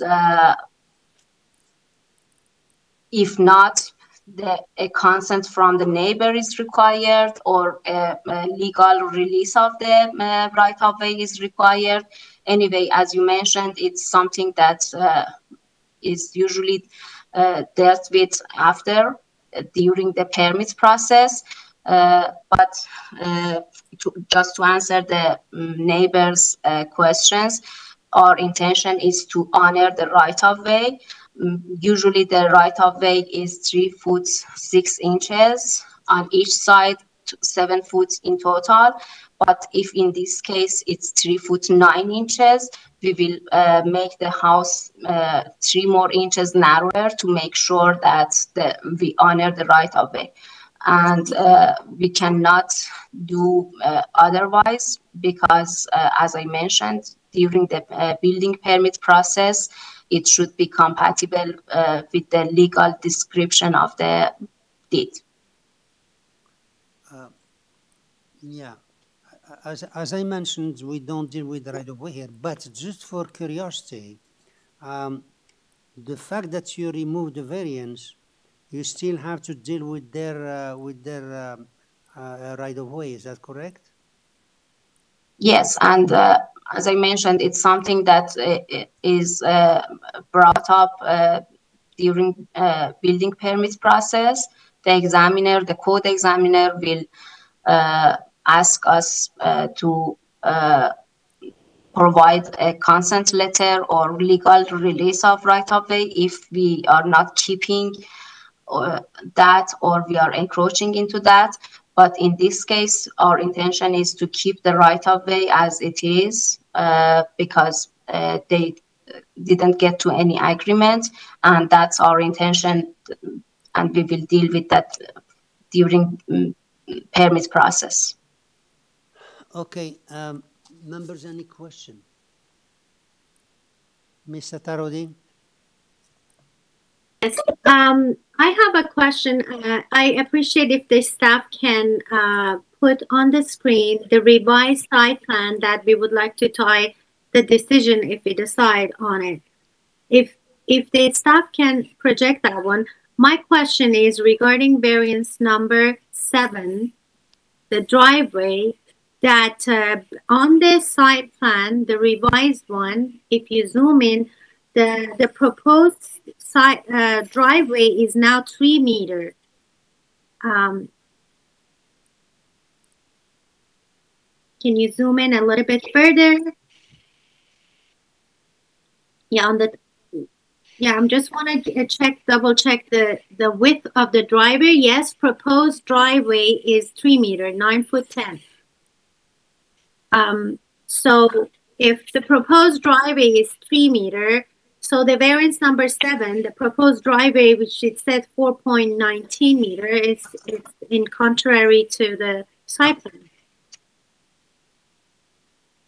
if not the a consent from the neighbor is required or a, a legal release of the uh, right of way is required. Anyway as you mentioned it's something that uh, is usually uh, dealt with after uh, during the permit process. Uh, but uh, to, just to answer the mm, neighbors questions our intention is to honor the right of way usually the right of way is three foot six inches on each side seven foot in total. But if in this case it's three foot nine inches we will uh, make the house uh, three more inches narrower to make sure that the, we honor the right of way. And uh, we cannot do uh, otherwise because uh, as i mentioned during the uh, building permit process it should be compatible uh, with the legal description of the deed. Uh, yeah, as, as I mentioned, we don't deal with the right of way here, but just for curiosity, um, the fact that you remove the variance, you still have to deal with their, uh, with their um, uh, right of way, is that correct? Yes, and uh, as I mentioned, it's something that uh, is uh, brought up uh, during building permit process. The examiner, the code examiner will ask us to provide a consent letter or legal release of right of way if we are not keeping uh, that or we are encroaching into that. But in this case, our intention is to keep the right of way as it is because uh, they didn't get to any agreement, and that's our intention, and we will deal with that during mm, permit process. Okay, um, members, any question? Mr. Tarodi? Yes, um, I have a question. Uh, I appreciate if the staff can uh, put on the screen the revised site plan that we would like to tie the decision if we decide on it. If if the staff can project that one, my question is regarding variance number seven, the driveway. That uh, on the site plan, the revised one, if you zoom in, the the proposed site uh, driveway is now three meter. Um, can you zoom in a little bit further? Yeah, on the yeah, I'm just want to check, double check the the width of the driveway. Yes, proposed driveway is three meter, nine foot ten. Um, so if the proposed driveway is three meter, so the variance number seven, the proposed driveway, which it said four point nineteen meter, is is in contrary to the site plan.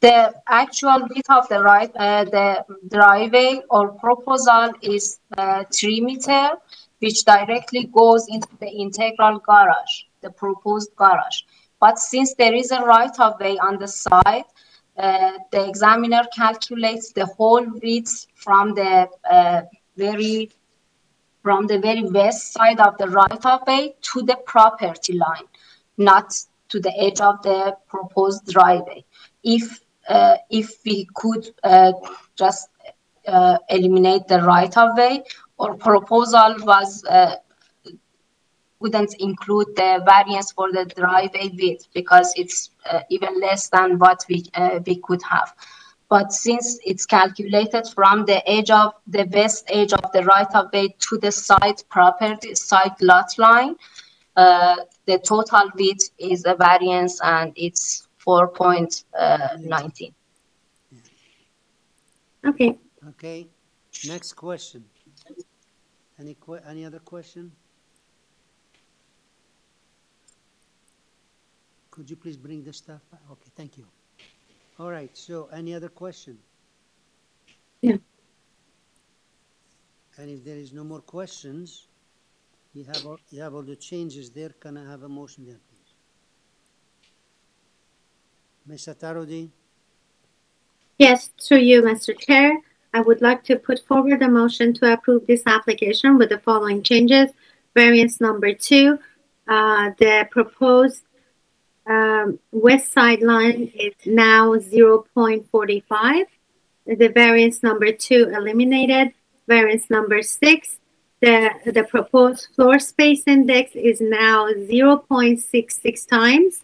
The actual width of the right, uh, the driveway or proposal is uh, three meter, which directly goes into the integral garage, the proposed garage. But since there is a right of way on the side, uh, the examiner calculates the whole width from the uh, very from the very west side of the right of way to the property line, not to the edge of the proposed driveway. If uh, if we could uh, just uh, eliminate the right of way, or proposal was uh, wouldn't include the variance for the driveway width because it's uh, even less than what we uh, we could have. But since it's calculated from the edge of the west edge of the right of way to the side property, side lot line, the total width is a variance and it's 4.19. Uh, okay. Okay. Next question. Any que any other question? Could you please bring the stuff back? Okay, thank you. All right, so any other question? Yeah. And if there is no more questions, you have all, you have all the changes there. Can I have a motion there, please? Ms. Atarodi? Yes, through you, Mr. Chair. I would like to put forward a motion to approve this application with the following changes. Variance number two, uh, the proposed um, west side line is now 0.45. The variance number two eliminated. Variance number six, the, the proposed floor space index is now 0.66 times.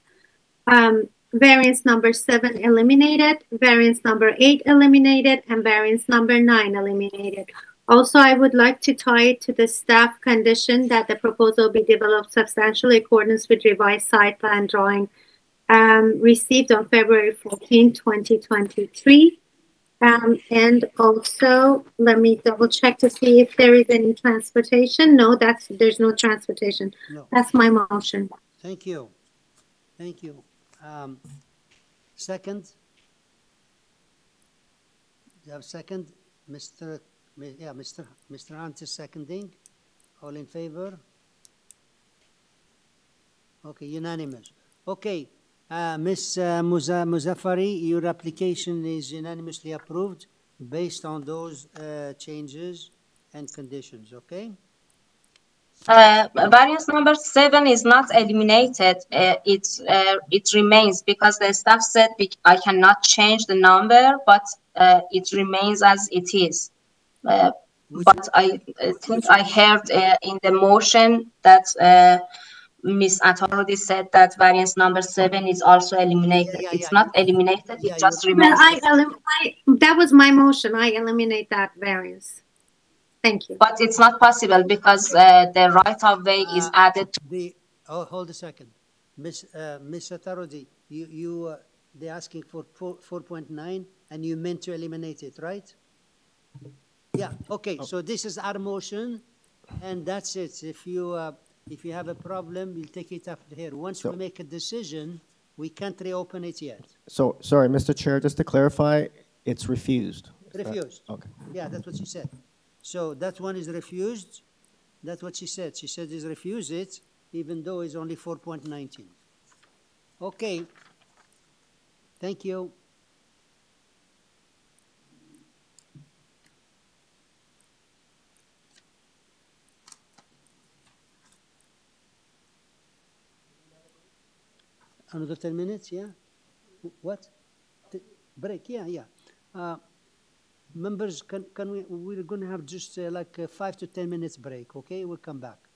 Um, variance number seven eliminated, variance number eight eliminated, and variance number nine eliminated. Also, I would like to tie it to the staff condition that the proposal be developed substantially in accordance with revised site plan drawing um, received on February 14, 2023. Um, and also, let me double check to see if there is any transportation. No, that's there's no transportation. No. That's my motion. Thank you. Thank you. Um, second? Do you have second? Mr. Yeah, Mr. Mr. Hunt is seconding. All in favor? Okay, unanimous. Okay, uh, Ms. uh, Muza- Mozaffari, your application is unanimously approved based on those uh, changes and conditions, okay? Uh, variance number seven is not eliminated. Uh, it uh, it remains because the staff said I cannot change the number, but uh, it remains as it is. Uh, but I, I think I heard uh, in the motion that uh, Ms. Atarodi said that variance number seven is also eliminated. it's not eliminated. it just Well, remains. I, elim- I, that was my motion. I eliminate that variance. Thank you. But it's not possible because uh, the right of way is added to The, oh, hold a second. Miss, uh, Miss Atarodi, you, you, uh, they're asking for four, four point nine, and you meant to eliminate it, right? Yeah, okay, so this is our motion, and that's it. If you, uh, if you have a problem, we'll take it up here. Once we make a decision, we can't reopen it yet. So, sorry, Mr. Chair, just to clarify, it's refused. Is that- Refused. Okay. Yeah, that's what you said. So that one is refused. That's what she said. She said is refuse it, even though it's only 4.19. Okay. Thank you. Another 10 minutes, yeah? What? Break, yeah, yeah. Uh, Members, can, can we, we're gonna have just uh, like a five to 10 minutes break, okay? We'll come back.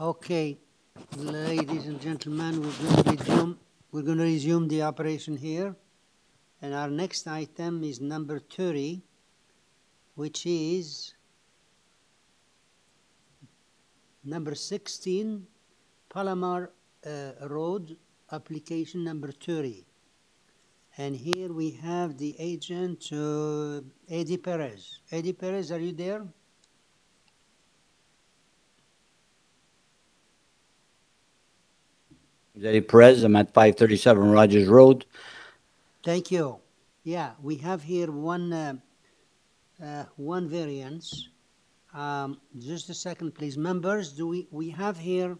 Okay, ladies and gentlemen, we're going to resume, we're going to resume the operation here. And our next item is number 30, which is number 16, Palamar uh, Road, application number 30. And here we have the agent, uh, Eddie Perez. Eddie Perez, are you there? Eddie Perez, I'm at 537 Rogers Road. Thank you. Yeah, we have here one, uh, uh, one variance. Um, just a second, please. Members, do we, we have here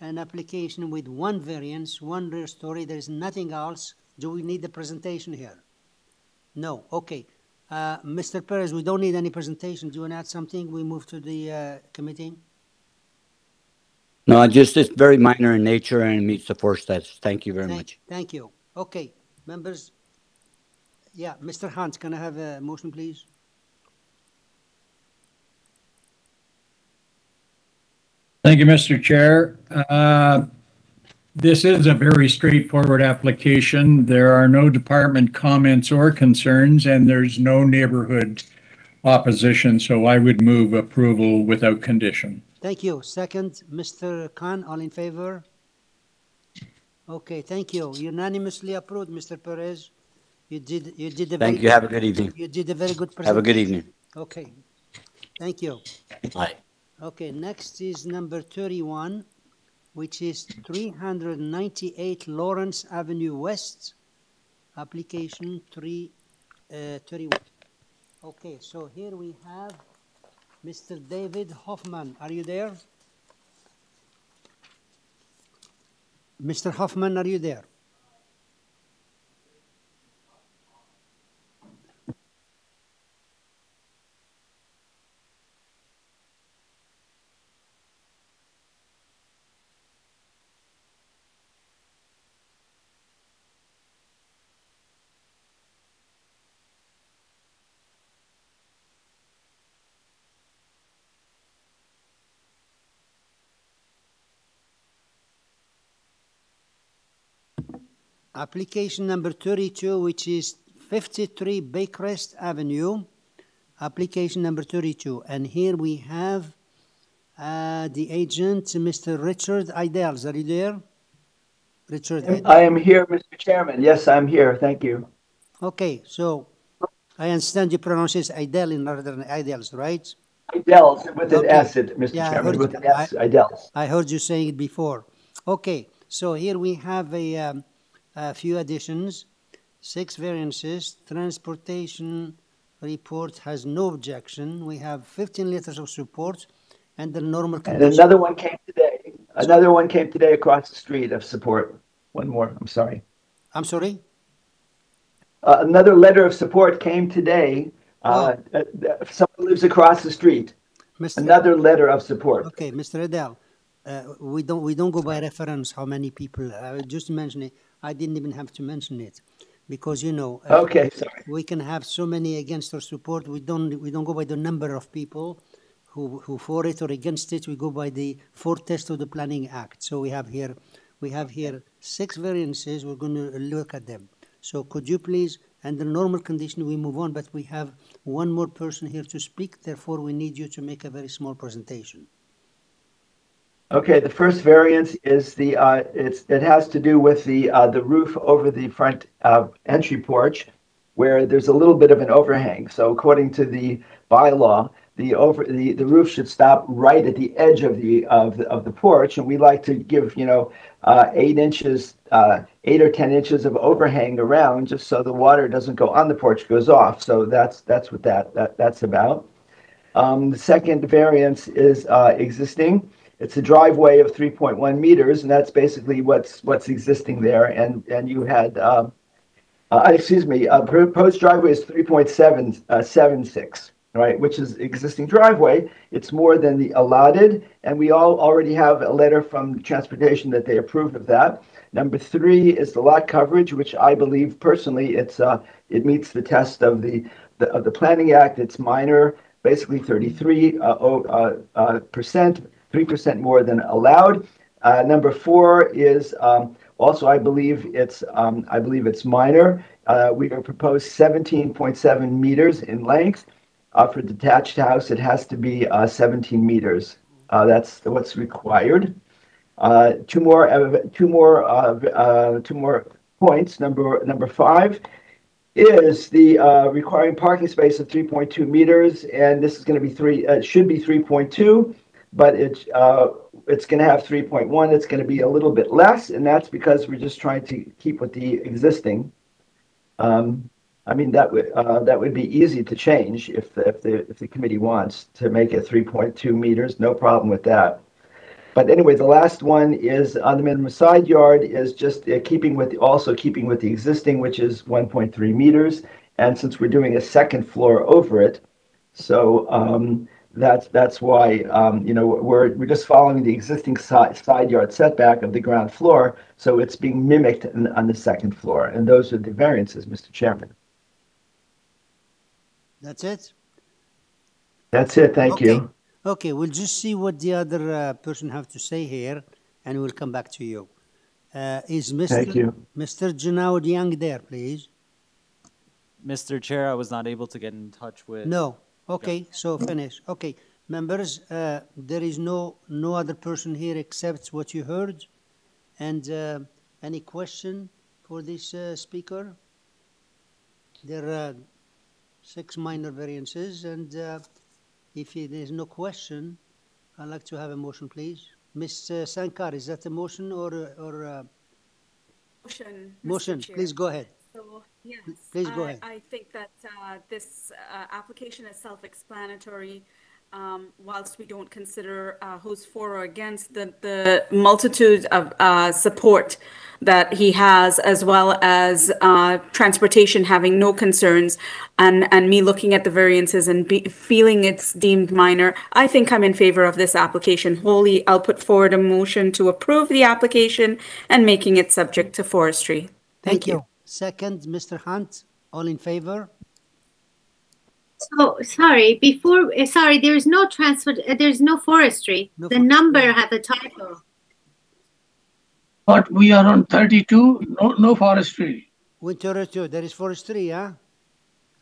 an application with one variance, one rear story, there is nothing else. Do we need the presentation here? No, okay. Uh, Mr. Perez, we don't need any presentation. Do you want to add something? We move to the uh, committee. No, just it's very minor in nature and meets the four steps. Thank you very Thank- much. Thank you. Okay, members. Yeah, Mr. Hunt, can I have a motion, please? Thank you, Mr. Chair. Uh, This is a very straightforward application. There are no department comments or concerns, and there's no neighborhood opposition, so I would move approval without condition. Thank you. Second, Mr. Khan, all in favor? Okay, thank you. Unanimously approved, Mr. Perez. You did, you did a very. Thank you. Have a good evening. You did a very good Have a good evening. Okay, thank you. Bye. Okay, next is number thirty-one, which is three hundred ninety-eight Lawrence Avenue West, application three, uh, thirty-one. Okay, so here we have Mr. David Hoffman. Are you there? Mr. Hoffman, are you there? Application number thirty-two, which is fifty-three Baycrest Avenue, application number thirty-two. And here we have uh, the agent, Mr. Richard Idels. Are you there? Richard Idels. I am here, Mr. Chairman. Yes, I'm here. Thank you. Okay, so I understand you pronounce it Idel in rather than Idels, right? Idels with an Okay. S, Mr. Yeah, I Chairman, heard with you- an S, Idels. I heard you saying it before. Okay, so here we have a, um, a few additions, six variances. Transportation report has no objection. We have 15 letters of support and the normal And another one came today. Another one came today across the street of support. One more, I'm sorry. I'm sorry? Uh, another letter of support came today. Uh, uh, uh, someone lives across the street. Mr. Another letter of support. Okay, Mr. Adele, uh, we don't we don't go by reference how many people. I was just mentioning. I didn't even have to mention it because you know. uh, Okay, sorry. We can have so many against or support. We don't we don't go by the number of people who who for it or against it. We go by the fourth test of the Planning Act. So we have here we have here six variances. We're going to look at them. So could you please, under normal condition, we move on, but we have one more person here to speak. Therefore, we need you to make a very small presentation. Okay, the first variance is the, uh, it's, it has to do with the, uh, the roof over the front, uh, entry porch where there's a little bit of an overhang. So according to the bylaw, the over, the, the roof should stop right at the edge of the, of, of the porch. And we like to give, you know, uh, eight inches, uh, eight or 10 inches of overhang around just so the water doesn't go on the porch, goes off. So that's, that's what that, that, that's about. Um, the second variance is, uh, existing. It's a driveway of three point one meters, and that's basically what's, what's existing there. And, and you had, um, uh, excuse me, uh, proposed driveway is 3.776, uh, right, which is existing driveway. It's more than the allotted, and we all already have a letter from transportation that they approved of that. Number three is the lot coverage, which I believe personally, it's, uh, it meets the test of the, the, of the Planning Act. It's minor, basically thirty-three, uh, oh, uh, uh, percent. 3% more than allowed. Uh, number four is um, also, I believe it's um, I believe it's minor. Uh, we proposed 17.7 meters in length. Uh, for detached house, it has to be uh, 17 meters. Uh, that's what's required. Uh, two more, two more, two more points. Number number five is the requiring parking space of 3.2 meters, and this is going to be three. Should be 3.2, but it's it's going to have 3.1. It's going to be a little bit less, and that's because we're just trying to keep with the existing. Um, I mean, that would uh, that would be easy to change if the, if the if the committee wants to make it 3.2 meters. No problem with that. But anyway, the last one is on the minimum side yard is just uh, keeping with also keeping with the existing, which is 1.3 meters. And since we're doing a second floor over it, so um, that's that's why um, you know we're we're just following the existing side, side yard setback of the ground floor, so it's being mimicked in, on the second floor, and those are the variances, Mr. Chairman. That's it. That's it. Thank okay. you. Okay, we'll just see what the other uh, person have to say here, and we'll come back to you. Uh, is Mr. Thank you. Mr. Janaud Young there, please? Mr. Chair, I was not able to get in touch with. No. Okay, so finish. Okay, members, uh, there is no no other person here except what you heard, and uh, any question for this uh, speaker? There are six minor variances, and uh, if there's no question, I'd like to have a motion, please. Ms. Uh, Sankar, is that a motion or or? Uh, motion. Mr. motion. Chair. Please go ahead. So, yes. Please go I- ahead. I think that uh, this uh, application is self-explanatory. um, Whilst we don't consider uh, who's for or against the, the multitude of uh, support that he has, as well as uh, transportation having no concerns, and, and me looking at the variances and be, feeling it's deemed minor, I think I'm in favor of this application wholly. I'll put forward a motion to approve the application and making it subject to forestry. Thank you. Second, Mr. Hunt, all in favor? So sorry, before uh, sorry, there is no transfer. Uh, there's no forestry. the number had a typo. But we are on 32, no, no forestry. Winter two, there is forestry, huh?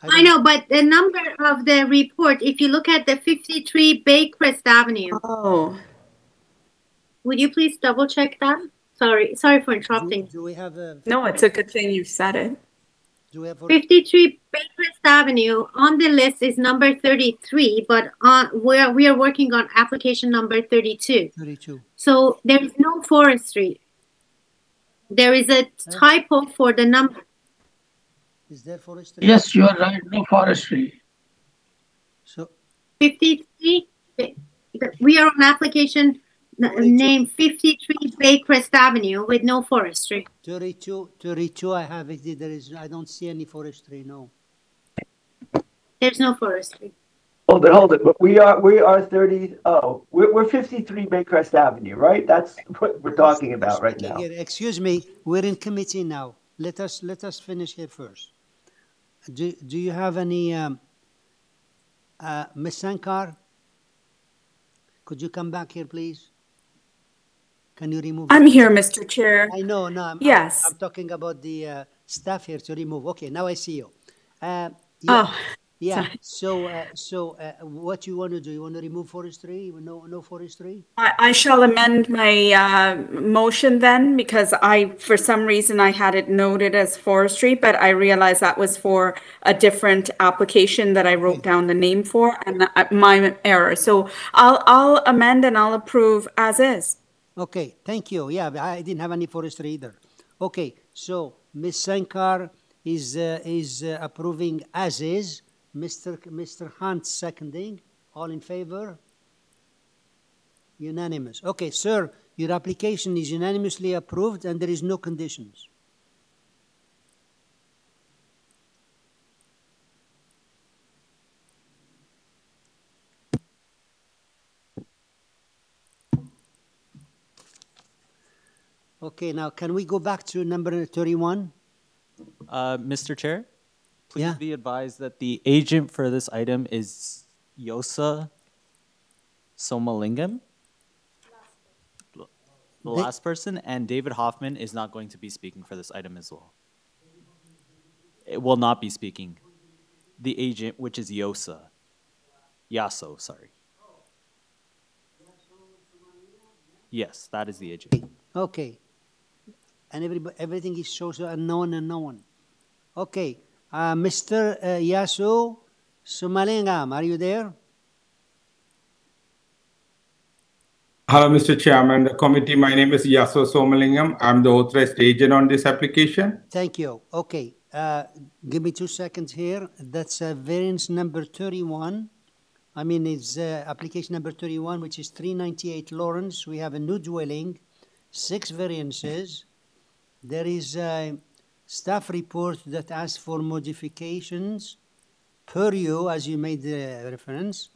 I know, but the number of the report, if you look at the 53 Baycrest Avenue. Oh. Would you please double check that? Sorry, sorry for interrupting. Do we have a? No, it's a good thing you said it. Do we have? 53 Baycrest Avenue on the list is number 33, but on we are we are working on application number 32. 32. So there is no forestry. There is a typo for the number. Is there forestry? Yes, you are right, no forestry. So 53. We are on application n- name 53 Baycrest Avenue with no forestry. 32, 32, I have it. There is, I don't see any forestry, no. There's no forestry. Hold it, hold it. But we are we are 30. Oh, we're, we're 53 Baycrest Avenue, right? That's what we're talking about right now. Excuse me, we're in committee now. Let us, let us finish here first. Do, do you have any, um, uh, Ms. Sankar? Could you come back here, please? Can you remove? I'm here, Mr. Chair. I know, no. I'm, Yes. I'm, I'm talking about the uh, staff here to remove. Okay, now I see you. Uh, yeah, Oh, yeah. sorry. So, uh, so uh, what you want to do? You want to remove forestry? No, no forestry. I, I shall amend my uh, motion then because I, for some reason, I had it noted as forestry, but I realized that was for a different application that I wrote down the name for and that- my error. So I'll, I'll amend and I'll approve as is. Okay, thank you. Yeah, I didn't have any forestry either. Okay, so Ms. Sankar is uh, is uh, approving as is. Mr. Mr. Hunt seconding. All in favor? Unanimous. Okay, sir, your application is unanimously approved and there is no conditions. Okay, now can we go back to number 31? Uh, Mr. Chair, please Yeah. be advised that the agent for this item is Yosa Somalingam. the last person, and David Hoffman is not going to be speaking for this item as well. It will not be speaking. The agent, which is Yosa. Yaso, sorry. Yes, that is the agent. Okay. And everybody, everything is so, so unknown and known. Okay. Uh, Mr. Uh, Yasu Somalingam, are you there? Hello, Mr. Chairman, the committee. My name is Yaso Somalingam. I'm the authorized agent on this application. Thank you. Okay. Uh, give me two seconds here. That's uh, variance number 31. I mean, it's uh, application number 31, which is 398 Lawrence. We have a new dwelling, six variances. There is a staff report that asks for modifications per you, as you made the reference.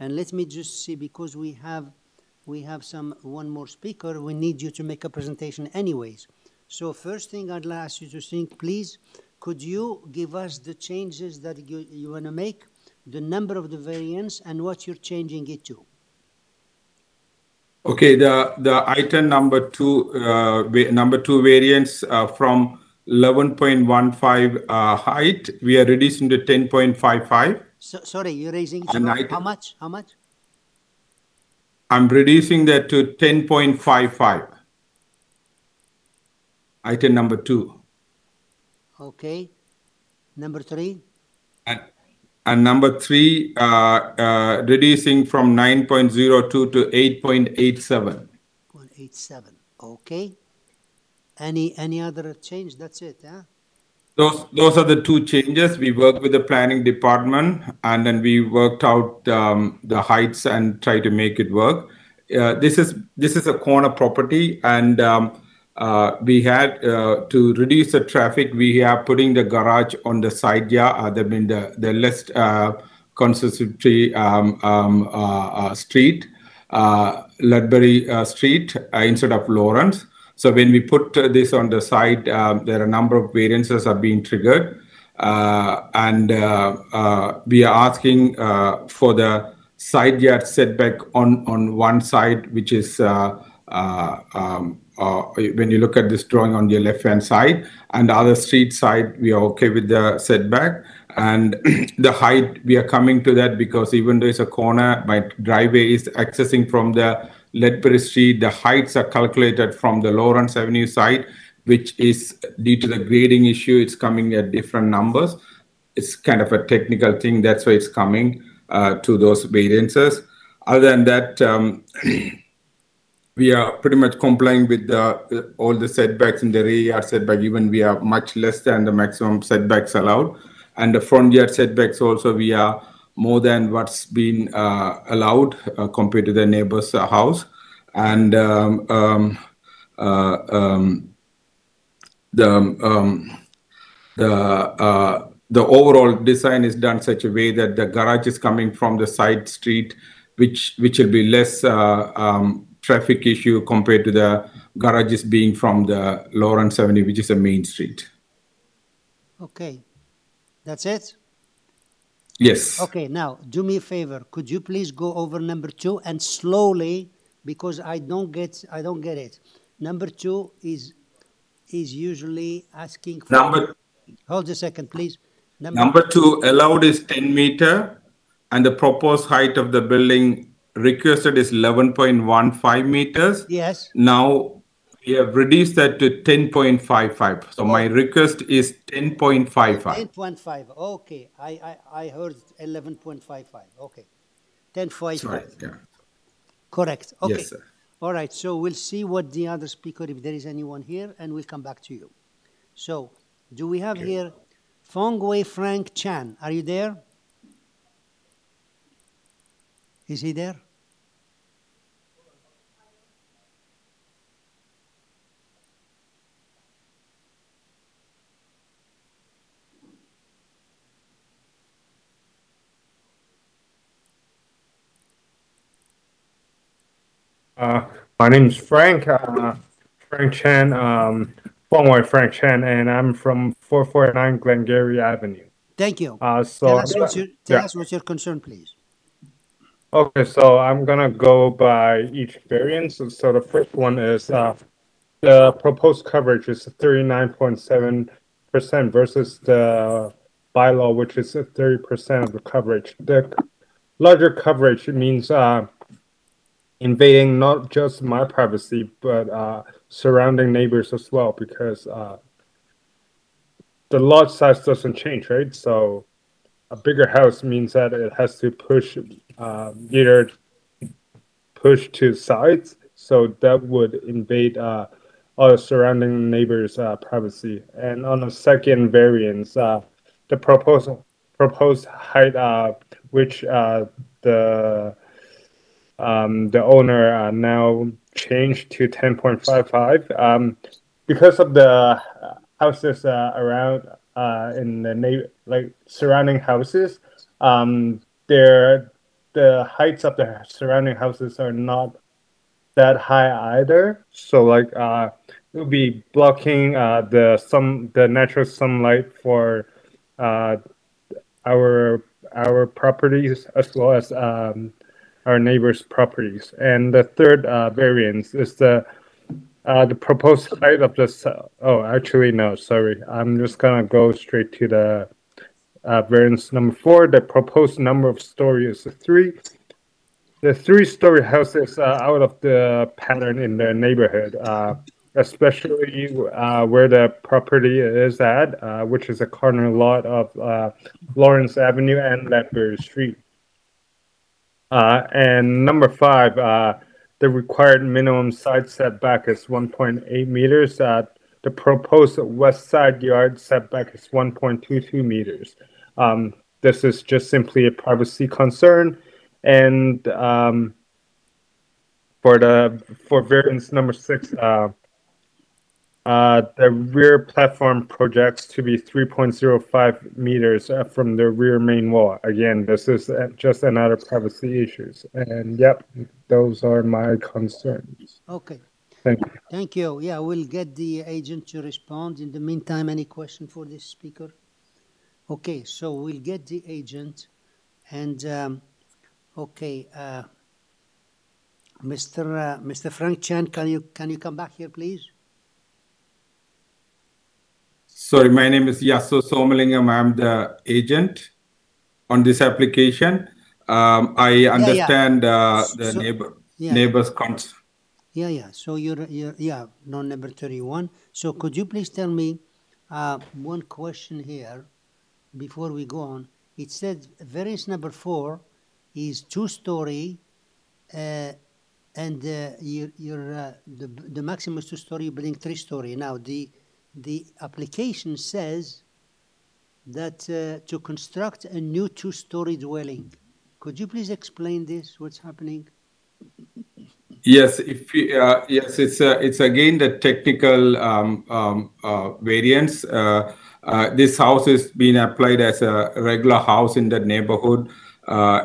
And let me just see, because we have, we have some, one more speaker, we need you to make a presentation anyways. So first thing I'd like ask you to think, please, could you give us the changes that you, you want to make, the number of the variants, and what you're changing it to? Okay, the, the item number two, uh, number two variance uh, from 11.15 uh, height, we are reducing to 10.55. So, sorry, you're raising And how much? How much? I'm reducing that to 10.55. Item number two. Okay. Number three? And, number three, uh, uh, reducing from 9.02 to 8.87. 187. Okay. Any any other change? That's it, huh? Those, those are the two changes. We worked with the planning department and then we worked out um, the heights and try to make it work. Uh, this is this is a corner property and um, uh, we had uh, to reduce the traffic. We are putting the garage on the side yard, uh, the, mean the, the less uh, um, um, uh, uh, street, uh, Ledbury uh, Street uh, instead of Lawrence. So when we put uh, this on the side, um, there are a number of variances are being triggered. Uh, and uh, uh, we are asking uh, for the side yard setback on, on one side, which is uh, uh, um, uh, when you look at this drawing on your left hand side, and the other street side, we are okay with the setback. And the height, we are coming to that because even though it's a corner, my driveway is accessing from the Ledbury Street. The heights are calculated from the Lawrence Avenue side, which is due to the grading issue, it's coming at different numbers. It's kind of a technical thing. That's why it's coming uh, to those variances. Other than that, um, we are pretty much complying with the, all the setbacks in the rear yard setback. Even we are much less than the maximum setbacks allowed. And the front yard setbacks also, we are more than what's been uh, allowed uh, compared to the neighbor's uh, house. And um, um, uh, um, the um, the uh, the overall design is done such a way that the garage is coming from the side street, which which will be less uh, um, traffic issue compared to the garages being from the Lawrence Avenue, which is a main street. Okay. That's it? Yes. Okay, now do me a favor. Could you please go over number two and slowly, because I don't get I don't get it. Number two is is usually asking for Number hold a second, please. Number two, allowed is 10 meter, and the proposed height of the building requested is 11.15 meters. Yes. Now we have reduced that to 10.55. So oh. my request is 10.55. 10.5. Okay. I, I, I heard 11.55. Okay. 10.55. Sorry, yeah. Correct. Okay. Yes, sir. All right. So we'll see what the other speaker, if there is anyone here, and we'll come back to you. So, do we have here Fong Wei Frank Chan? Are you there? Is he there? Uh, my name's Frank, uh, Frank Chen, um, Fongwei Frank Chen, and I'm from 449 Glengarry Avenue. Thank you. Uh, so tell us, your, tell yeah. us what's your concern, please. Okay, so I'm gonna go by each variance. So the first one is uh, the proposed coverage is 39.7% versus the bylaw, which is 30% of the coverage. The larger coverage means uh, invading not just my privacy, but uh, surrounding neighbors as well, because uh, the lot size doesn't change, right? So a bigger house means that it has to push uh, either push to sides, so that would invade uh, all the surrounding neighbors' uh, privacy. And on the second variance, uh, the proposal proposed height, uh, which uh, the um, the owner now changed to 10.55 um, because of the houses around uh, in the na- like surrounding houses. Um, they're the heights of the surrounding houses are not that high either. So like uh, it will be blocking uh, the some the natural sunlight for uh, our our properties as well as um, our neighbors' properties. And the third uh, variance is the uh, the proposed height of the. ce- Oh, actually, no. Sorry, I'm just gonna go straight to the uh, variance number four. The proposed number of stories is three. The three-story house is uh, out of the pattern in the neighborhood, uh, especially uh, where the property is at, uh, which is a corner lot of uh, Lawrence Avenue and Ledbury Street. Uh, and number five, uh, the required minimum side setback is 1.8 meters. Uh, the proposed west side yard setback is 1.22 meters. Um, this is just simply a privacy concern. And um, for the for variance number six, uh, uh, the rear platform projects to be 3.05 meters uh, from the rear main wall. Again, this is uh, just another privacy issues. And yep, those are my concerns. Okay. Thank you. Thank you. Yeah, we'll get the agent to respond. In the meantime, any question for this speaker? Okay, so we'll get the agent and, um, okay, uh, Mr. Uh, Mr. Frank Chan, can you, can you come back here, please? Sorry, my name is Yaso Somalingam. I'm the agent on this application. Um, I yeah. understand uh, the neighbor yeah. neighbors' cons. Yeah, yeah. So you're, you're, yeah, non number 31. So could you please tell me uh, one question here before we go on? It said variance number four is two story uh, and uh, your, your, uh, the, the maximum is two story, you're building three story. Now, the, the application says that uh, to construct a new two story dwelling. Could you please explain this? What's happening? Yes, if uh, yes, it's uh, it's again the technical um, um, uh, variance. Uh, uh, this house is being applied as a regular house in the neighborhood.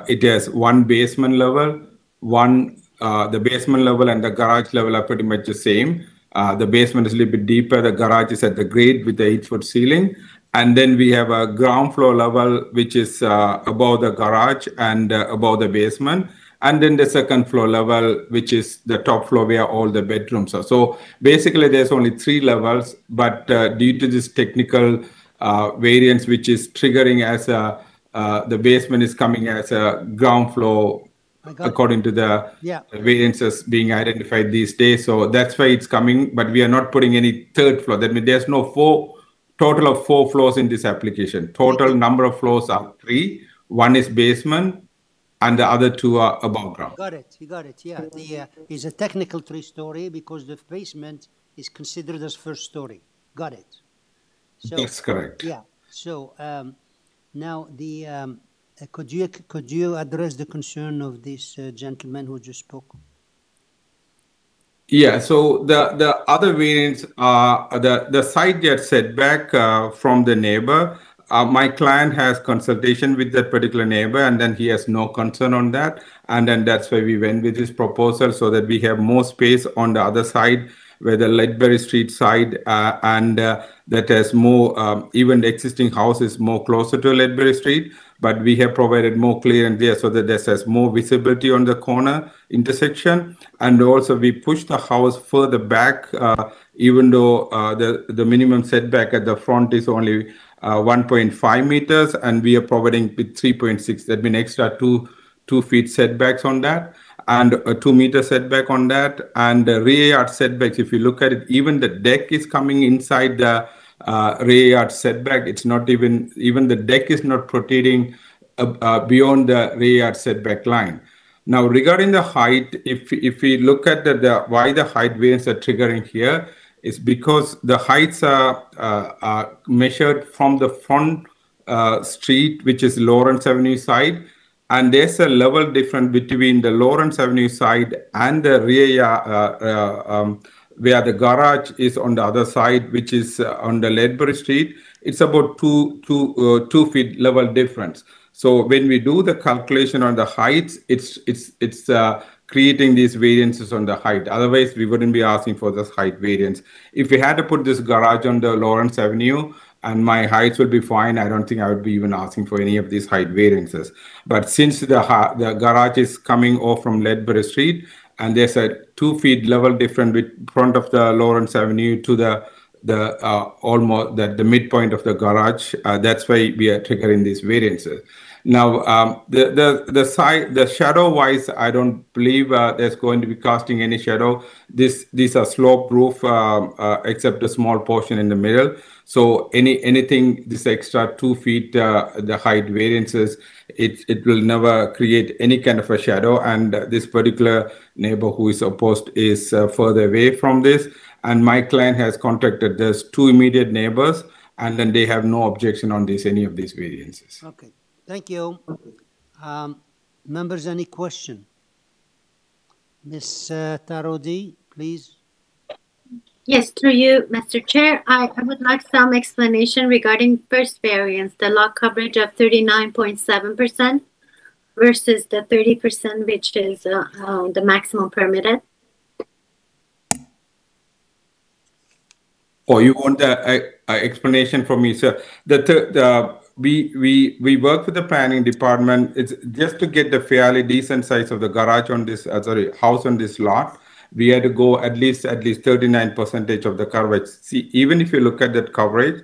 It has one basement level, one the basement level and the garage level are pretty much the same. Uh, the basement is a little bit deeper. The garage is at the grade with the eight foot ceiling. And then we have a ground floor level, which is uh, above the garage and uh, above the basement. And then the second floor level, which is the top floor where all the bedrooms are. So basically, there's only three levels. But uh, due to this technical uh, variance, which is triggering as a the basement is coming as a ground floor according to the Yeah. variances being identified these days. So that's why it's coming, but we are not putting any third floor. That means there's no four total of four floors in this application. Total number of floors are three. One is basement, and the other two are above ground. Got it. You got it. Yeah. The uh, is a technical three story because the basement is considered as first story. Got it. So That's correct. Yeah. So um, now the um, could you could you address the concern of this uh, gentleman who just spoke? Yeah, so the, the other variants are the, the side yard setback uh, from the neighbor. Uh, my client has consultation with that particular neighbor and then he has no concern on that. And then that's why we went with this proposal so that we have more space on the other side where the Ledbury Street side uh, and uh, that has more, um, even the existing house is more closer to Ledbury Street. But we have provided more clearance there so that there's more visibility on the corner intersection. And also we push the house further back, uh, even though uh, the, minimum setback at the front is only uh, 1.5 meters, and we are providing with 3.6. That means extra two two feet setbacks on that and a two meter setback on that and the rear yard setbacks if you look at it even the deck is coming inside the uh, rear setback. It's not even even the deck is not protruding uh, uh, beyond the rear setback line. Now regarding the height if if we look at the, the why the height variance are triggering here is because the heights are, uh, are measured from the front uh, street which is lawrence avenue side and there's a level difference between the Lawrence Avenue side and the rear uh, uh, um, where the garage is on the other side, which is uh, on the Ledbury Street. It's about two, two, uh, two feet level difference. So when we do the calculation on the heights, it's it's it's uh, creating these variances on the height. Otherwise, we wouldn't be asking for this height variance. If we had to put this garage on the Lawrence Avenue, and my heights will be fine. I don't think I would be even asking for any of these height variances. But since the the garage is coming off from Ledbury Street, and there's a two feet level difference with front of the Lawrence Avenue to the the uh, almost the, the midpoint of the garage. Uh, that's why we are triggering these variances. Now, um, the the the side the shadow wise, I don't believe uh, there's going to be casting any shadow. This these are slope roof, uh, uh, except a small portion in the middle. So any anything this extra two feet uh, the height variances, it it will never create any kind of a shadow. And this particular neighbor who is opposed is further away from this. And my client has contacted there's two immediate neighbors, and then they have no objection on this any of these variances. Okay. Thank you. Um, members, any question? Ms. Uh, Tarodi, please. Yes, through you, Mr. Chair, I, I would like some explanation regarding first variance, the lot coverage of 39.7% versus the 30%, which is uh, uh, the maximum permitted. Oh, you want the uh, uh, explanation from me, sir? The, the we we we work with the planning department. It's just to get the fairly decent size of the garage on this uh, sorry house on this lot. We had to go at least at least 39 percentage of the coverage. See, even if you look at that coverage,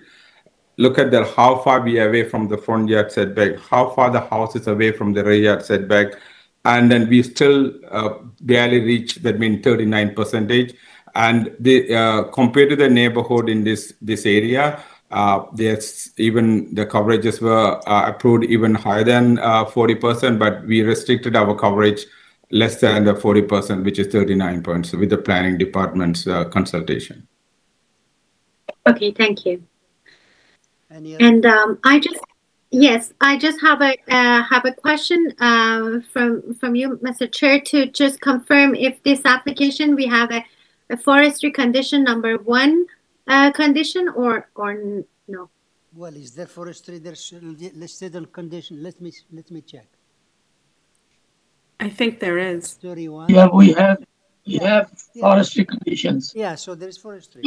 look at the how far we are away from the front yard setback, how far the house is away from the rear yard setback, and then we still uh, barely reach that mean 39 percentage. And the uh, compared to the neighborhood in this this area, even the coverages were uh, approved even higher than 40%, uh, but we restricted our coverage less than the 40%, which is 39 points with the planning department's consultation. Okay, thank you. And um, I just Yes, I just have a uh, have a question uh, from from you, Mr. Chair, to just confirm if this application we have a, a forestry condition number one uh, condition or or no? Well, is there forestry there listed on condition? Let me let me check. I think there is. 31. Yeah, we have we yeah. have forestry yeah. conditions. Yeah, so there is forestry.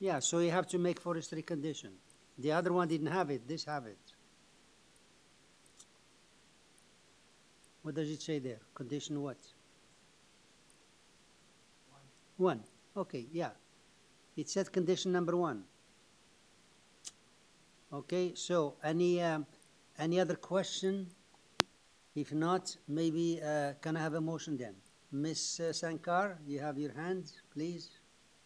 Yeah, so you have to make forestry condition. The other one didn't have it. This have it. What does it say there? Condition what? One. Okay, yeah. It said condition number one. Okay, so any um, any other question? If not, maybe uh, can I have a motion then? Ms. Uh, Sankar, you have your hand, please.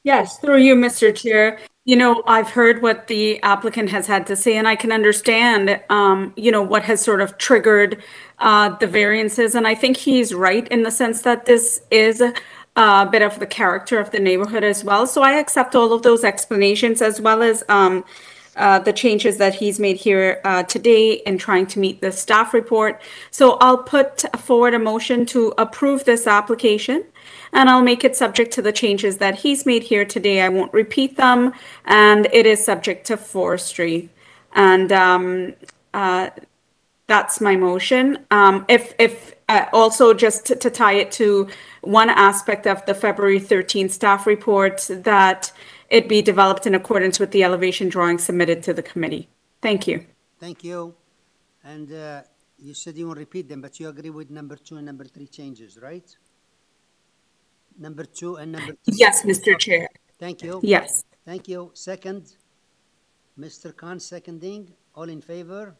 Yes, through you, Mr. Chair. You know, I've heard what the applicant has had to say, and I can understand, um, you know, what has sort of triggered uh, the variances. And I think he's right in the sense that this is a bit of the character of the neighborhood as well. So I accept all of those explanations as well as um, uh, the changes that he's made here uh, today in trying to meet the staff report. So I'll put forward a motion to approve this application and I'll make it subject to the changes that he's made here today. I won't repeat them and it is subject to forestry. And um, uh, that's my motion. Um, if if uh, also just to, to, tie it to one aspect of the February 13 staff report that it be developed in accordance with the elevation drawing submitted to the committee. Thank you. Thank you. And uh, you said you won't repeat them, but you agree with number two and number three changes, right? Number two and number three. Yes, Mr. Chair. Thank you. Yes. Thank you. Second, Mr. Khan seconding. All in favor?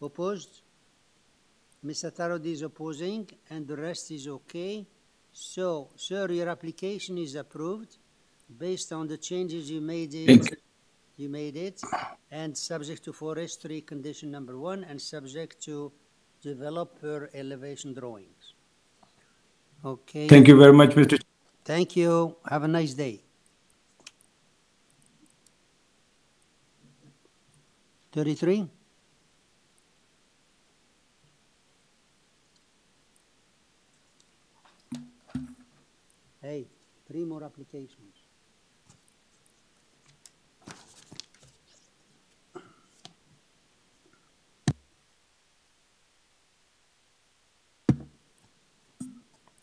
Opposed? Mr. Atarodi is opposing and the rest is okay. So, sir, your application is approved based on the changes you made it. You made it and subject to forestry condition number one and subject to developer elevation drawings. Okay. Thank you very much, Mr. Thank you. Have a nice day. Thirty-three? Hey, three more applications.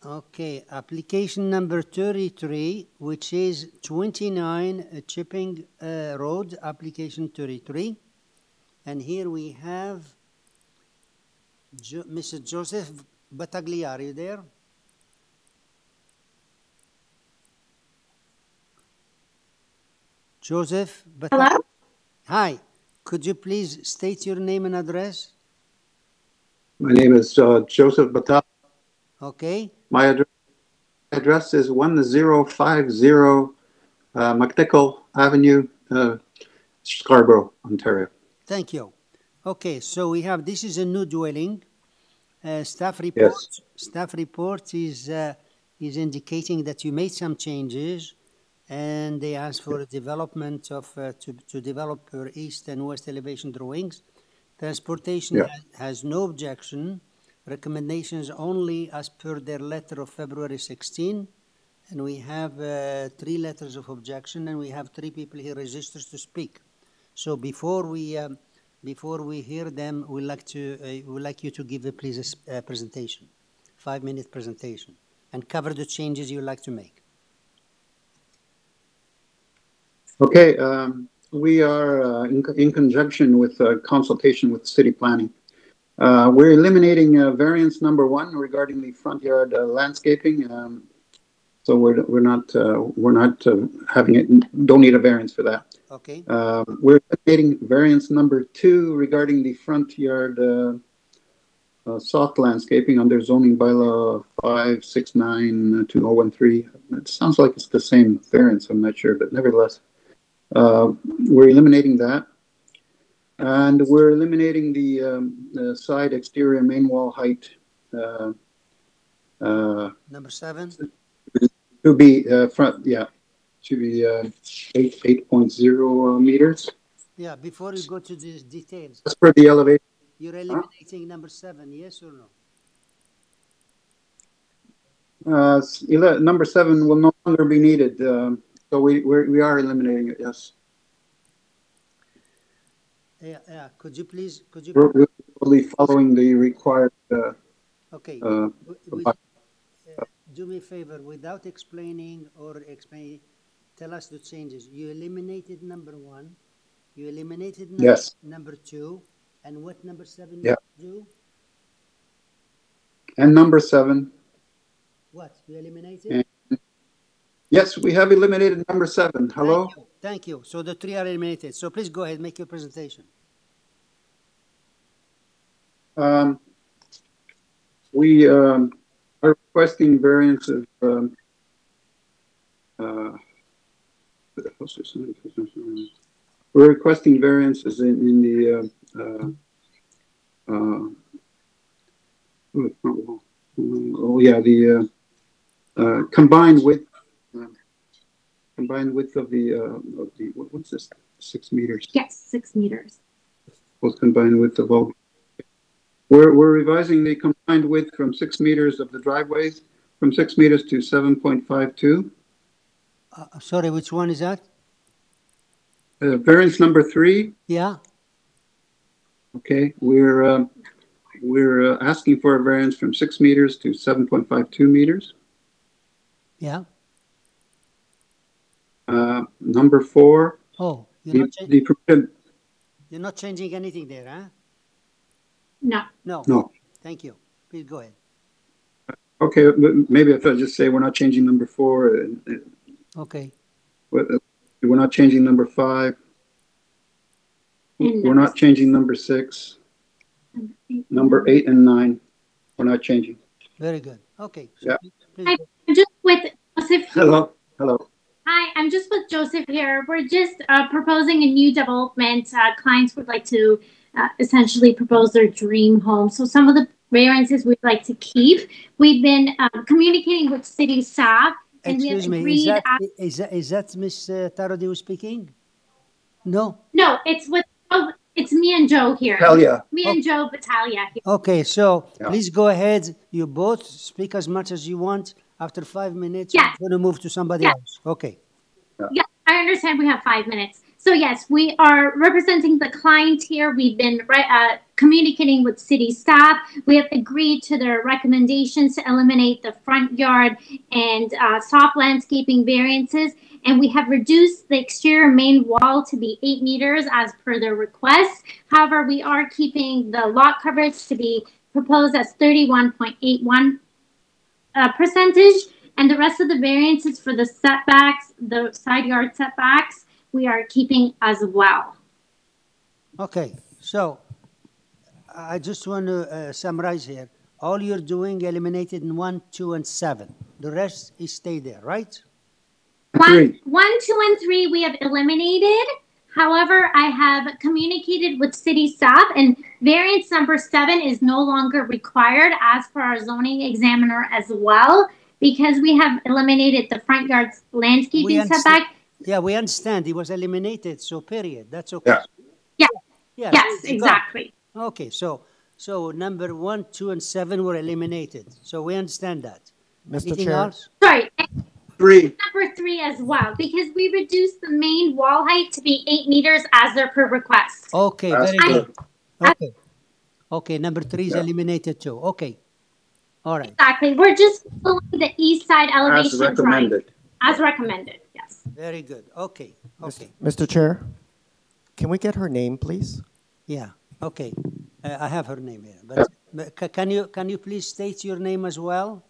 Okay, application number 33, which is 29 uh, Chipping uh, Road, application 33. And here we have jo Mr. Joseph Battaglia. Are you there? Joseph Battaglia. Hello? Hi, could you please state your name and address? My name is uh, Joseph Batal. Okay, My address, address is 1050 uh, McNicoll Avenue, uh, Scarborough, Ontario. Thank you. Okay, so we have, this is a new dwelling. Uh, staff report, Yes. staff report is, uh, is indicating that you made some changes and they asked for a development of, uh, to, to develop per east and west elevation drawings. Transportation Yeah. ha- has no objection. Recommendations only as per their letter of February 16. And we have uh, three letters of objection and we have three people here registered to speak. So before we, um, before we hear them, we'd like to, uh, we'd like you to give a please a presentation, five-minute presentation, and cover the changes you'd like to make. Okay, um, we are uh, in, in conjunction with uh, consultation with city planning. Uh, we're eliminating uh, variance number one regarding the front yard uh, landscaping. Um, so we're, we're not uh, we're not uh, having it. Don't need a variance for that. Okay? Um, we're eliminating variance number two regarding the front yard uh, uh, soft landscaping under zoning bylaw five six nine two zero one three. It sounds like it's the same variance. I'm not sure, but nevertheless, we're eliminating that. And we're eliminating the, um, the side exterior main wall height, uh, uh, Number seven? to be, uh, front, yeah, to be, uh, eight, eight point zero meters. Yeah, before you go to these details, That's for the elevation. you're eliminating number seven, yes or no? Uh, number seven will no longer be needed, um, so we, we're, we are eliminating it, yes. Yeah, yeah, could you please, could you? We're, we'll following the required, uh, Okay. uh, with- uh, Do me a favor, without explaining or explain, tell us the changes. You eliminated number one, you eliminated number, Yes. number two, and what number seven Yeah. do? and number seven. What, you eliminated? And yes, we have eliminated number seven. Hello? Thank you. So the three are eliminated. So please go ahead, and make your presentation. Um, we, um, are requesting variance of, um, uh, we're requesting variances in, in the, uh, uh, uh, oh, it's not wall. oh, yeah, the, uh, uh, combined width, combined width of the, uh, of the, what- what's this, six meters? Yes, six meters. both combined width of all. We're, we're revising the combined width from six meters of the driveways, from six meters to seven point five two. Uh, sorry, which one is that? Uh, variance number three, Yeah, okay, we're, uh, we're uh, asking for a variance from six meters to seven point five two meters. yeah. Uh, number four, Oh, you're the, not, cha- the permitted, You're not changing anything there, huh? No. No. No. Thank you. Please go ahead. Okay, maybe if I just say we're not changing number four, uh, uh, Okay. we're uh, not changing number five. And We're not changing number six. Number eight and nine, we're not changing. Very good. Okay. So Yeah. please Hi, I'm just with Joseph. Hello, hello. Hi, I'm just with Joseph here. We're just uh, proposing a new development. Uh, clients would like to uh, essentially propose their dream home. So some of the variances we'd like to keep. We've been um, communicating with city staff, and we have Excuse me, is agreed. that, at- is that, is that Ms. uh, Tarody who's speaking? No? no, it's with oh, it's me and Joe here. Talia. Me and Joe Battaglia here. Okay, so Yeah. please go ahead. You both speak as much as you want. After five minutes, Yes. we're going to move to somebody Yes. else. Okay. Yeah, I understand we have five minutes. So yes, we are representing the client here. We've been uh, communicating with city staff. We have agreed to their recommendations to eliminate the front yard and uh, soft landscaping variances. And we have reduced the exterior main wall to be eight meters as per their request. However, we are keeping the lot coverage to be proposed as 31.81 uh, percentage, and the rest of the variances for the setbacks, the side yard setbacks, we are keeping as well. Okay, so I just want to uh, summarize here. All you're doing eliminated in one, two, and seven. The rest is stay there, right? One, one, two, and three we have eliminated. However, I have communicated with city staff, and variance number seven is no longer required as per our zoning examiner as well, because we have eliminated the front yard landscaping setback. Yeah, we understand. It was eliminated, so period. That's okay. Yeah. Yeah. Yeah, Yes, we got it. exactly. Okay, so so number one, two, and seven were eliminated. So we understand that. Mr. Anything Chair. else? Sorry, Three. number three as well, because we reduced the main wall height to be eight meters as their per request. Okay, That's very good. good. Okay. Okay, number three is Yeah. eliminated too. Okay. All right. Exactly. We're just following the east side As elevation drawing recommended. as recommended. Yes. Very good. Okay. Okay. Mr. Chair, can we get her name, please? Yeah. Okay. Uh, I have her name here, but, but ca- can you can you please state your name as well?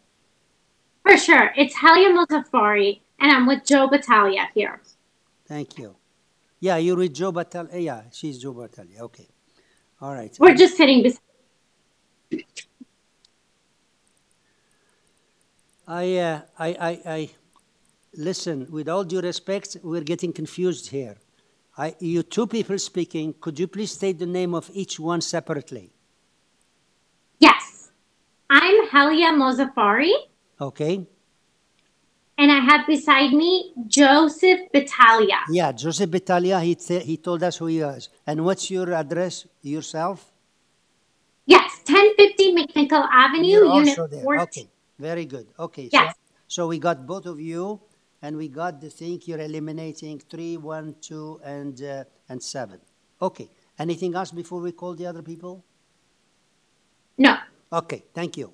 For sure. It's Helia Mozaffari, and I'm with Joe Battaglia here. Thank you. Yeah, you're with Joe Battaglia. Yeah, she's Joe Battaglia. Okay. All right. We're just sitting beside. I, uh, I, I, I, listen, with all due respect, we're getting confused here. I, you two people speaking, could you please state the name of each one separately? Yes. I'm Helia Mozaffari, Okay? and I have beside me Joseph Battaglia. Yeah, Joseph Battaglia, he, he told us who he is. And what's your address yourself? Yes, 1050 McNicoll Avenue, You're Unit also there. 14. Okay, very good. Okay, Yes. so, so we got both of you, and we got the thing you're eliminating three, one, two, and uh, and seven. Okay. Anything else before we call the other people? No. Okay, thank you.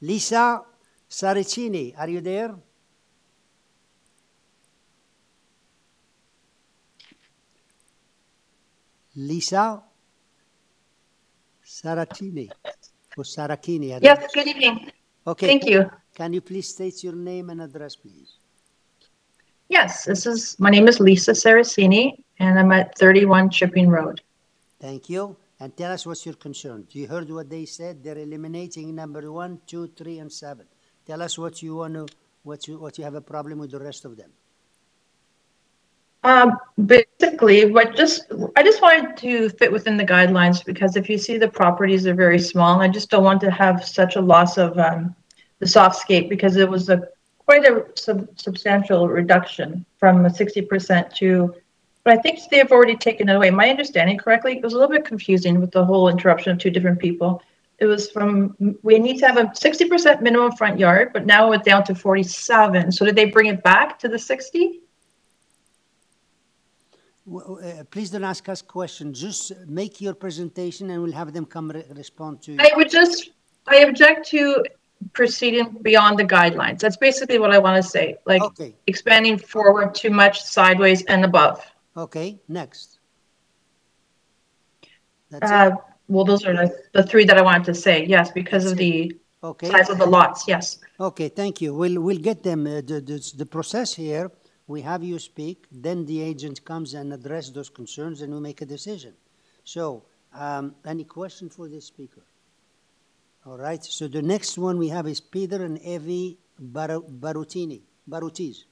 Lisa Saricini, are you there? Lisa Saracini or Saracini? Yes, good evening. Okay. Thank you. Can you please state your name and address, please? Yes, this is, my name is Lisa Saracini, and I'm at 31 Chipping Road. Thank you. And tell us what's your concern. You heard what they said. They're eliminating number one, two, three, and seven. Tell us what you want to, what you, what you have a problem with the rest of them. Um, basically, what just, I just wanted to fit within the guidelines because if you see the properties are very small, I just don't want to have such a loss of, um, the softscape because it was a quite a sub- substantial reduction from a 60% to, but I think they've already taken it away. My understanding correctly? It was a little bit confusing with the whole interruption of two different people. It was from, we need to have a 60% minimum front yard, but now it's down to 47. So did they bring it back to the 60? W- uh, Please don't ask us questions. Just make your presentation and we'll have them come re- respond to you. I would just, I object to proceeding beyond the guidelines. That's basically what I want to say, like Okay. expanding forward too much sideways and above. Okay, next. That's Uh, well, those are the, the three that I wanted to say, yes, because of the Okay. size of the lots, yes. Okay, thank you. We'll, we'll get them. Uh, the, the, the process here, we have you speak, then the agent comes and address those concerns and we make a decision. So, um, any question for this speaker? All right, so the next one we have is Peter and Evi Bar- Barutini, Barutis.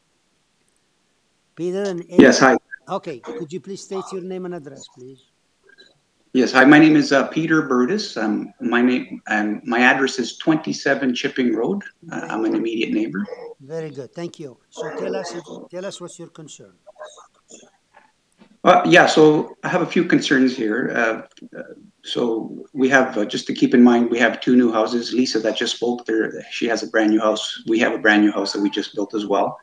Peter and Evi. Yes, hi. Okay, could you please state your name and address, please? Yes, hi. My name is uh, Peter Brutus. Um, my name, um, my address is 27 Chipping Road. Uh, I'm an immediate neighbor. Very good, thank you. So tell us, tell us what's your concern. Uh, yeah, so I have a few concerns here. Uh, uh, so we have, uh, just to keep in mind, we have two new houses. Lisa that just spoke there, she has a brand new house. We have a brand new house that we just built as well.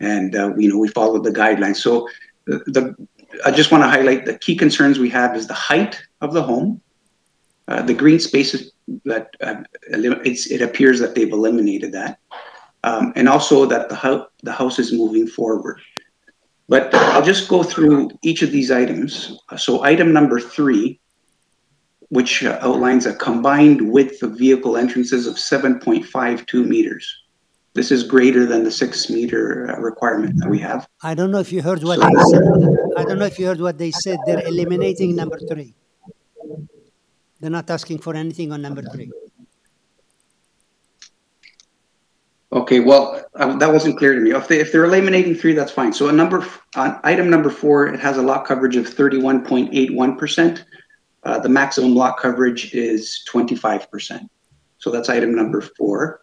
And, uh, we, you know, we followed the guidelines. So the, the I just want to highlight the key concerns we have is the height of the home, uh, the green spaces that uh, it appears that they've eliminated that, um, and also that the house the house is moving forward. But I'll just go through each of these items. So item number three, which uh, outlines a combined width of vehicle entrances of 7.52 meters. This is greater than the six meter uh, requirement that we have. I don't know if you heard what they said. I don't know if you heard what they said. They're eliminating number three. They're not asking for anything on number three. Okay, well, uh, that wasn't clear to me. If they, if they're eliminating three, that's fine. So a number, on item number four, it has a lot coverage of thirty-one point eight one percent. Uh, the maximum lot coverage is twenty-five percent. So that's item number four.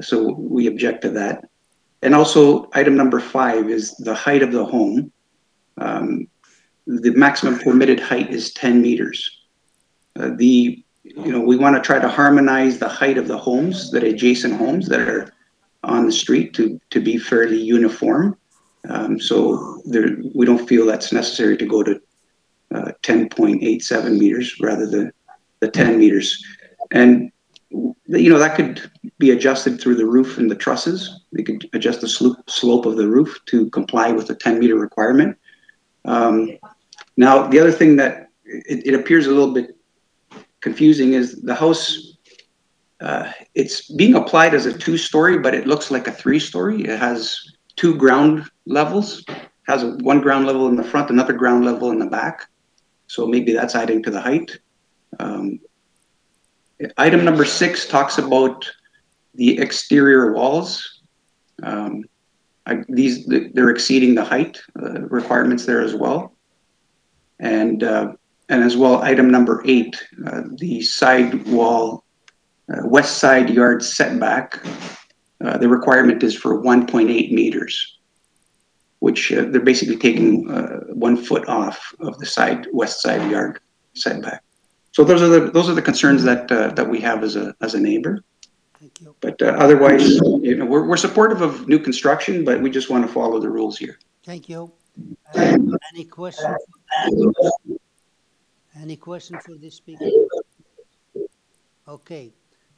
So we object to that. And also, item number five is the height of the home. Um, the maximum permitted height is ten meters. Uh, the, you know, we want to try to harmonize the height of the homes, that adjacent homes that are on the street to, to be fairly uniform. Um, so there, we don't feel that's necessary to go to uh, 10.87 meters rather than the 10 meters. And, you know, that could be adjusted through the roof and the trusses. They could adjust the slope, slope of the roof to comply with the 10 meter requirement. Um, now, the other thing that it, it appears a little bit confusing is the house uh, it's being applied as a two-story, but it looks like a three-story. It has two ground levels, has one ground level in the front, another ground level in the back. So maybe that's adding to the height. Um, item number six talks about the exterior walls. Um, I, these they're exceeding the height uh, requirements there as well, and uh, and as well item number eight, uh, the side wall uh, west side yard setback, uh, the requirement is for 1.8 meters, which uh, they're basically taking one foot off of the side west side yard setback. So those are the those are the concerns that uh, that we have as a as a neighbor. Thank you. But uh, otherwise, you know, we're we're supportive of new construction, but we just want to follow the rules here. Thank you. Uh, any questions? Any question for this speaker? Okay,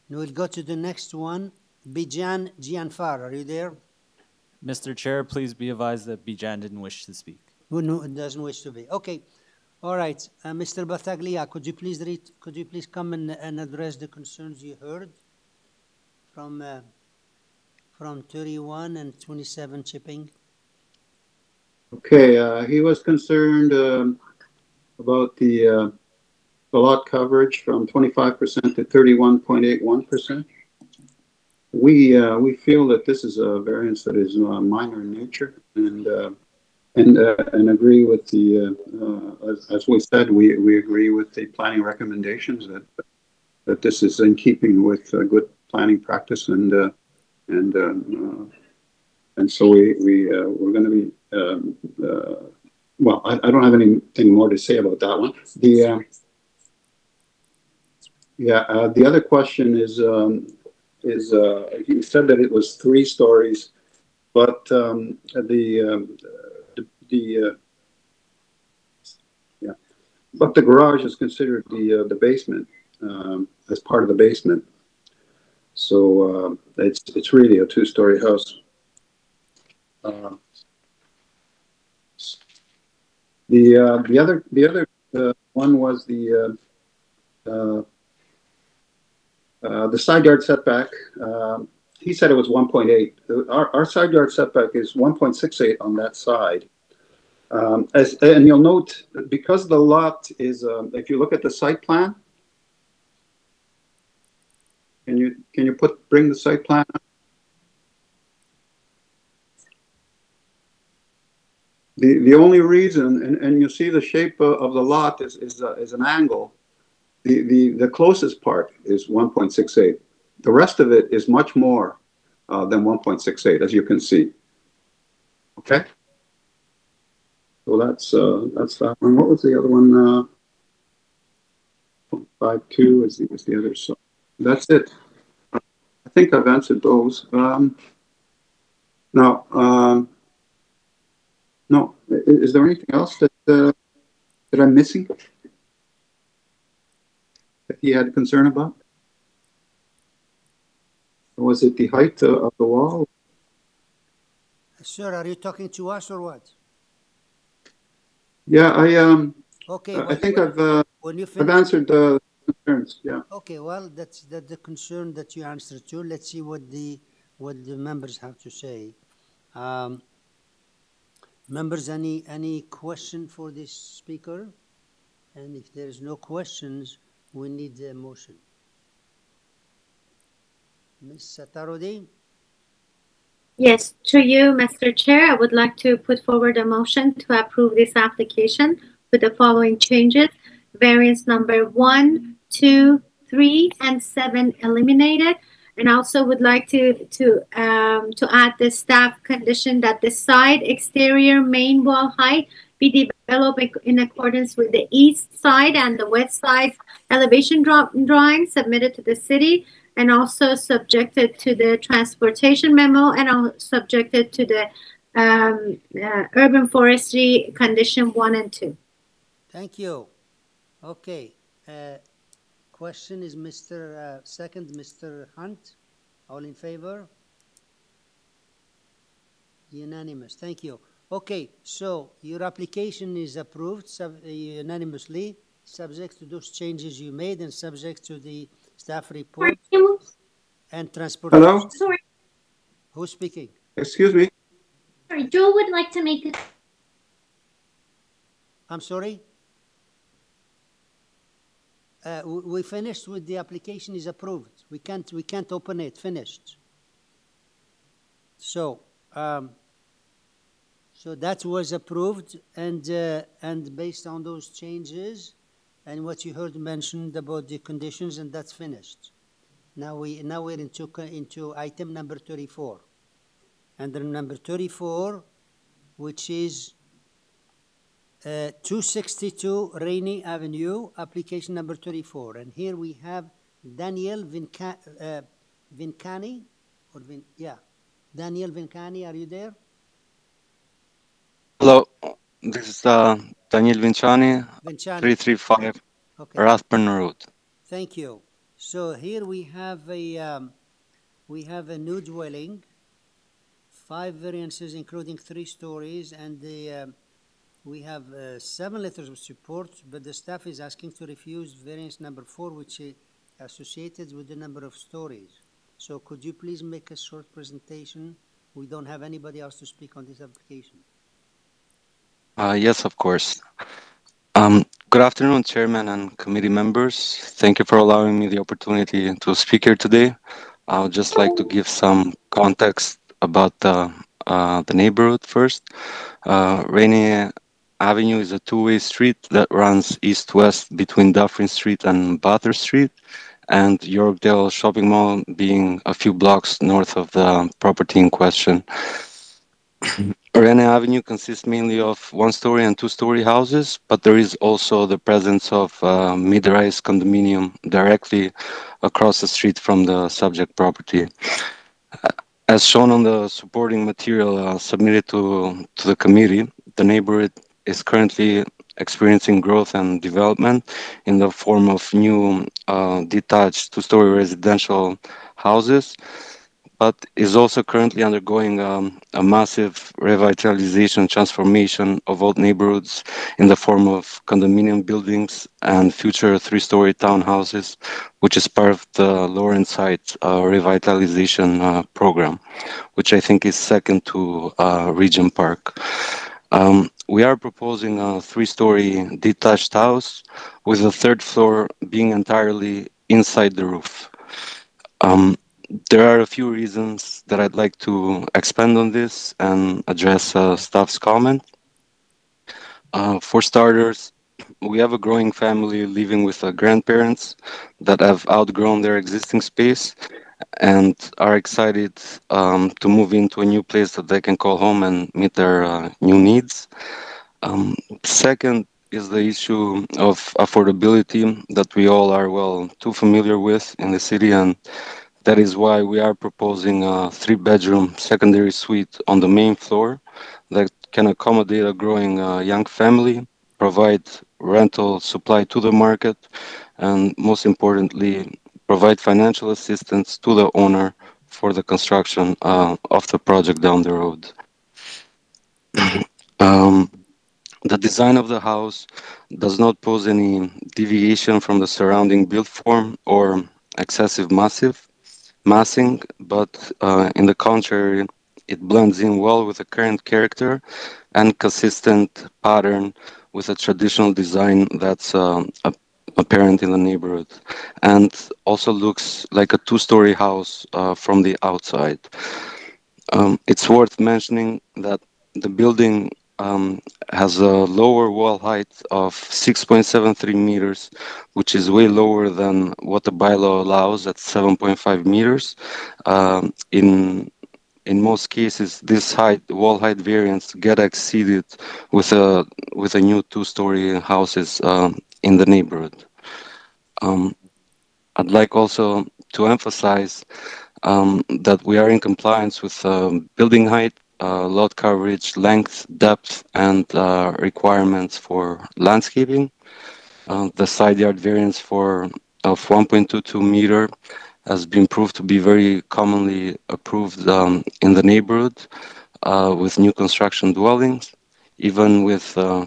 now we'll go to the next one. Bijan Gianfar, are you there? Mr. Chair, please be advised that Bijan didn't wish to speak. Who no, doesn't wish to be? Okay. All right, uh, Mr. Battaglia, could you please read, could you please come and, and address the concerns you heard from, uh, from 31 and 27 chipping? Okay, uh, he was concerned, um, about the, uh, the lot coverage from twenty-five percent to thirty-one point eight one percent. We, uh, we feel that this is a variance that is uh, minor in nature and, uh, and, uh, and agree with the, uh, uh, as, as we said, we, we agree with the planning recommendations that, that this is in keeping with uh, good planning practice and, uh, and, uh, and so we, we, we're gonna be, um, well, I, I don't have anything more to say about that one. The, uh, yeah, the other question is, um, is, you said that it was three stories, but, um, the, um, the, uh, yeah, but the garage is considered the, uh, the basement, um, as part of the basement. So, uh, it's, it's really a two-story house. Uh, The, uh, the other, the other Uh, one was the uh, uh, uh, the side yard setback. Um, he said it was 1.8. Our, our side yard setback is 1.68 on that side. Um, as, and you'll note because the lot is, um, if you look at the site plan, can you can you put bring the site plan? Up? The the only reason, and, and you see the shape of, the lot is is, uh, is an angle. The, the the closest part is 1.68. The rest of it is much more uh, than 1.68, as you can see. Okay. So that's uh, that's that one. What was the other one? Uh, five two is the is the other. So that's it. I think I've answered those. Um, now, um, no, is, there anything else that uh, that I'm missing that he had concern about? Was it the height of the wall? Sir, are you talking to us or what? Yeah, I um. Okay. I think I've uh, when you I've answered the concerns. Yeah. Okay, well, that's that the concern that you answered to. Let's see what the what the members have to say. Um, members, any any question for this speaker? And if there is no questions, we need a motion. Ms. Atarodi? Yes, to you, Mr. Chair, I would like to put forward a motion to approve this application with the following changes. Variance number one, two, three, and seven eliminated. And also would like to to um, to add the staff condition that the side exterior main wall height be developed in accordance with the east side and the west side elevation draw drawing submitted to the city and also subjected to the transportation memo and also subjected to the um, uh, urban forestry condition one and two. Thank you. Okay. Uh, question is Mr. Uh, second, Mr. Hunt. All in favor? Unanimous. Thank you. Okay, so your application is approved sub unanimously, subject to those changes you made and subject to the staff report and transportation. Hello? Sorry. Who's speaking? Excuse me. Sorry, Joe would like to make a... I'm sorry? Uh, we finished with the application is approved. We can't, we can't open it, finished. So, um, so that was approved and, uh, and based on those changes, and what you heard mentioned about the conditions, and that's finished. Now we now we're into into item number 34. Under number 34, which is uh, 262 Ranee Avenue, application number 34. And here we have Daniel Vinca, uh, Vincani, or Vin, yeah, Daniel Vincani, are you there? Hello, this is uh, Daniel Vinciani, Vinciani. 335 Okay. Rathburn Road. Thank you. So here we have a um, we have a new dwelling, five variances including three stories, and the um, we have uh, seven letters of support, but the staff is asking to refuse variance number four, which is associated with the number of stories. So could you please make a short presentation? We don't have anybody else to speak on this application. Uh, yes, of course. Um, good afternoon, Chairman and committee members. Thank you for allowing me the opportunity to speak here today. I would just like to give some context about the, uh, the neighborhood first. Uh, Ranee Avenue is a two-way street that runs east-west between Dufferin Street and Bathurst Street, and Yorkdale Shopping Mall being a few blocks north of the property in question. Ranee Avenue consists mainly of one-story and two-story houses, but there is also the presence of uh, mid-rise condominium directly across the street from the subject property. As shown on the supporting material uh, submitted to, to the committee, the neighborhood is currently experiencing growth and development in the form of new uh, detached two-story residential houses but is also currently undergoing um, a massive revitalization transformation of old neighborhoods in the form of condominium buildings and future three-story townhouses, which is part of the Lawrence Heights uh, revitalization uh, program, which I think is second to uh, Regent Park. Um, we are proposing a three-story detached house with the third floor being entirely inside the roof. Um, there are a few reasons that I'd like to expand on this and address uh, staff's comment. Uh, for starters, we have a growing family living with uh, grandparents that have outgrown their existing space and are excited um, to move into a new place that they can call home and meet their uh, new needs. Um, second is the issue of affordability that we all are well too familiar with in the city and that is why we are proposing a three bedroom secondary suite on the main floor that can accommodate a growing uh, young family, provide rental supply to the market, and most importantly, provide financial assistance to the owner for the construction uh, of the project down the road. um, the design of the house does not pose any deviation from the surrounding build form or excessive massive massing, but uh, in the contrary, it blends in well with the current character and consistent pattern with a traditional design that's um, apparent in the neighborhood and also looks like a two-story house uh, from the outside. Um, it's worth mentioning that the building um, has a lower wall height of 6.73 meters, which is way lower than what the bylaw allows at 7.5 meters. Um, in in most cases, this height wall height variance get exceeded with a with a new two-story houses um, in the neighborhood. Um, I'd like also to emphasize um, that we are in compliance with um, building height uh, lot coverage, length, depth, and uh, requirements for landscaping. Uh, the side yard variance for of 1.22 meter has been proved to be very commonly approved um, in the neighborhood uh, with new construction dwellings, even with uh,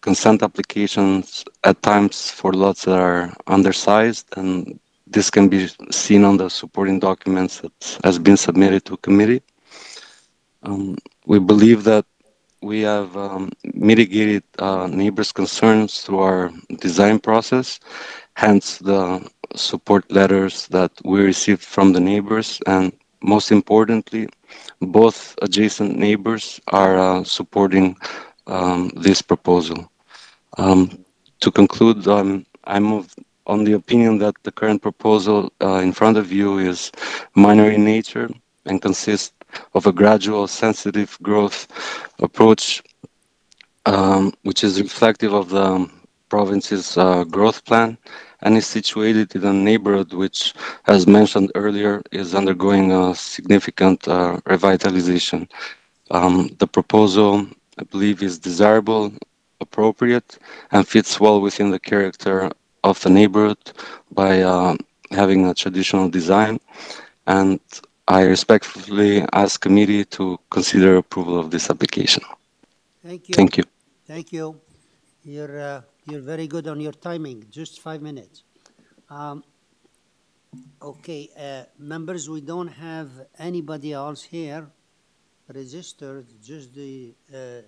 consent applications at times for lots that are undersized and this can be seen on the supporting documents that has been submitted to committee. Um, we believe that we have um, mitigated uh, neighbors' concerns through our design process, hence the support letters that we received from the neighbors. And most importantly, both adjacent neighbors are uh, supporting um, this proposal. Um, to conclude, um, I'm of, on the opinion that the current proposal uh, in front of you is minor in nature and consists of a gradual sensitive growth approach, um, which is reflective of the province's uh, growth plan and is situated in a neighborhood which, as mentioned earlier, is undergoing a significant uh, revitalization. Um, the proposal, I believe, is desirable, appropriate, and fits well within the character of the neighborhood by uh, having a traditional design and I respectfully ask committee to consider approval of this application. Thank you. Thank you. Thank you. You're, uh, you're very good on your timing, just five minutes. Um, okay, uh, members, we don't have anybody else here registered, just the, uh,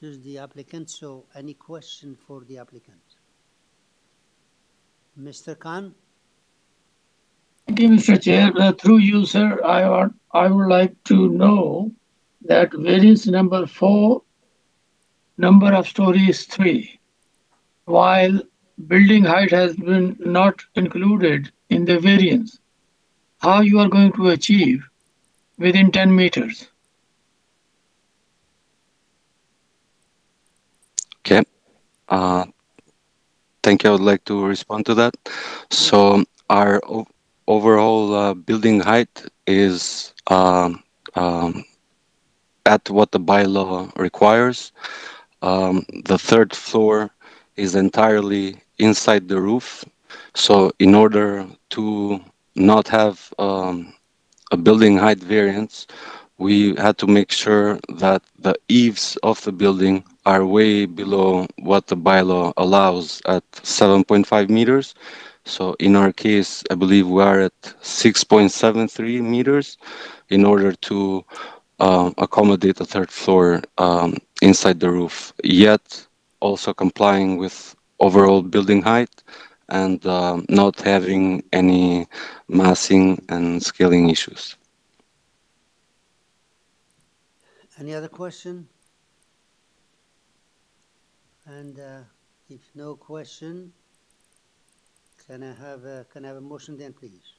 just the applicant. So any question for the applicant? Mr. Khan? Thank you, Mr. Chair. Uh, through you, sir, I, want, I would like to know that variance number four, number of stories three, while building height has been not included in the variance, how you are going to achieve within 10 meters? Okay. Uh, thank you. I would like to respond to that. So our overall uh, building height is um, um, at what the bylaw requires. Um, the third floor is entirely inside the roof. So in order to not have um, a building height variance, we had to make sure that the eaves of the building are way below what the bylaw allows at 7.5 meters. So in our case, I believe we are at 6.73 meters in order to uh, accommodate a third floor um, inside the roof, yet also complying with overall building height and uh, not having any massing and scaling issues. Any other question? And uh, if no question, can I have a, can I have a motion then, please?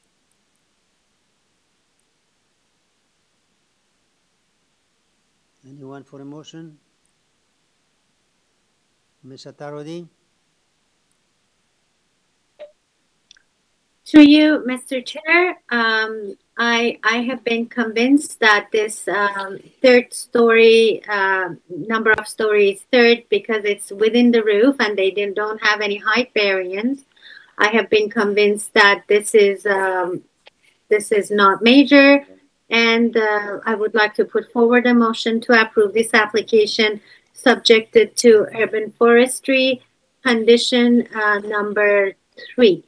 Anyone for a motion? Ms. Atarodi? Through you, Mr. Chair, um, I, I have been convinced that this um, third story, uh, number of stories third because it's within the roof and they don't have any height variance. I have been convinced that this is um, this is not major, and uh, I would like to put forward a motion to approve this application subjected to urban forestry condition uh, number three.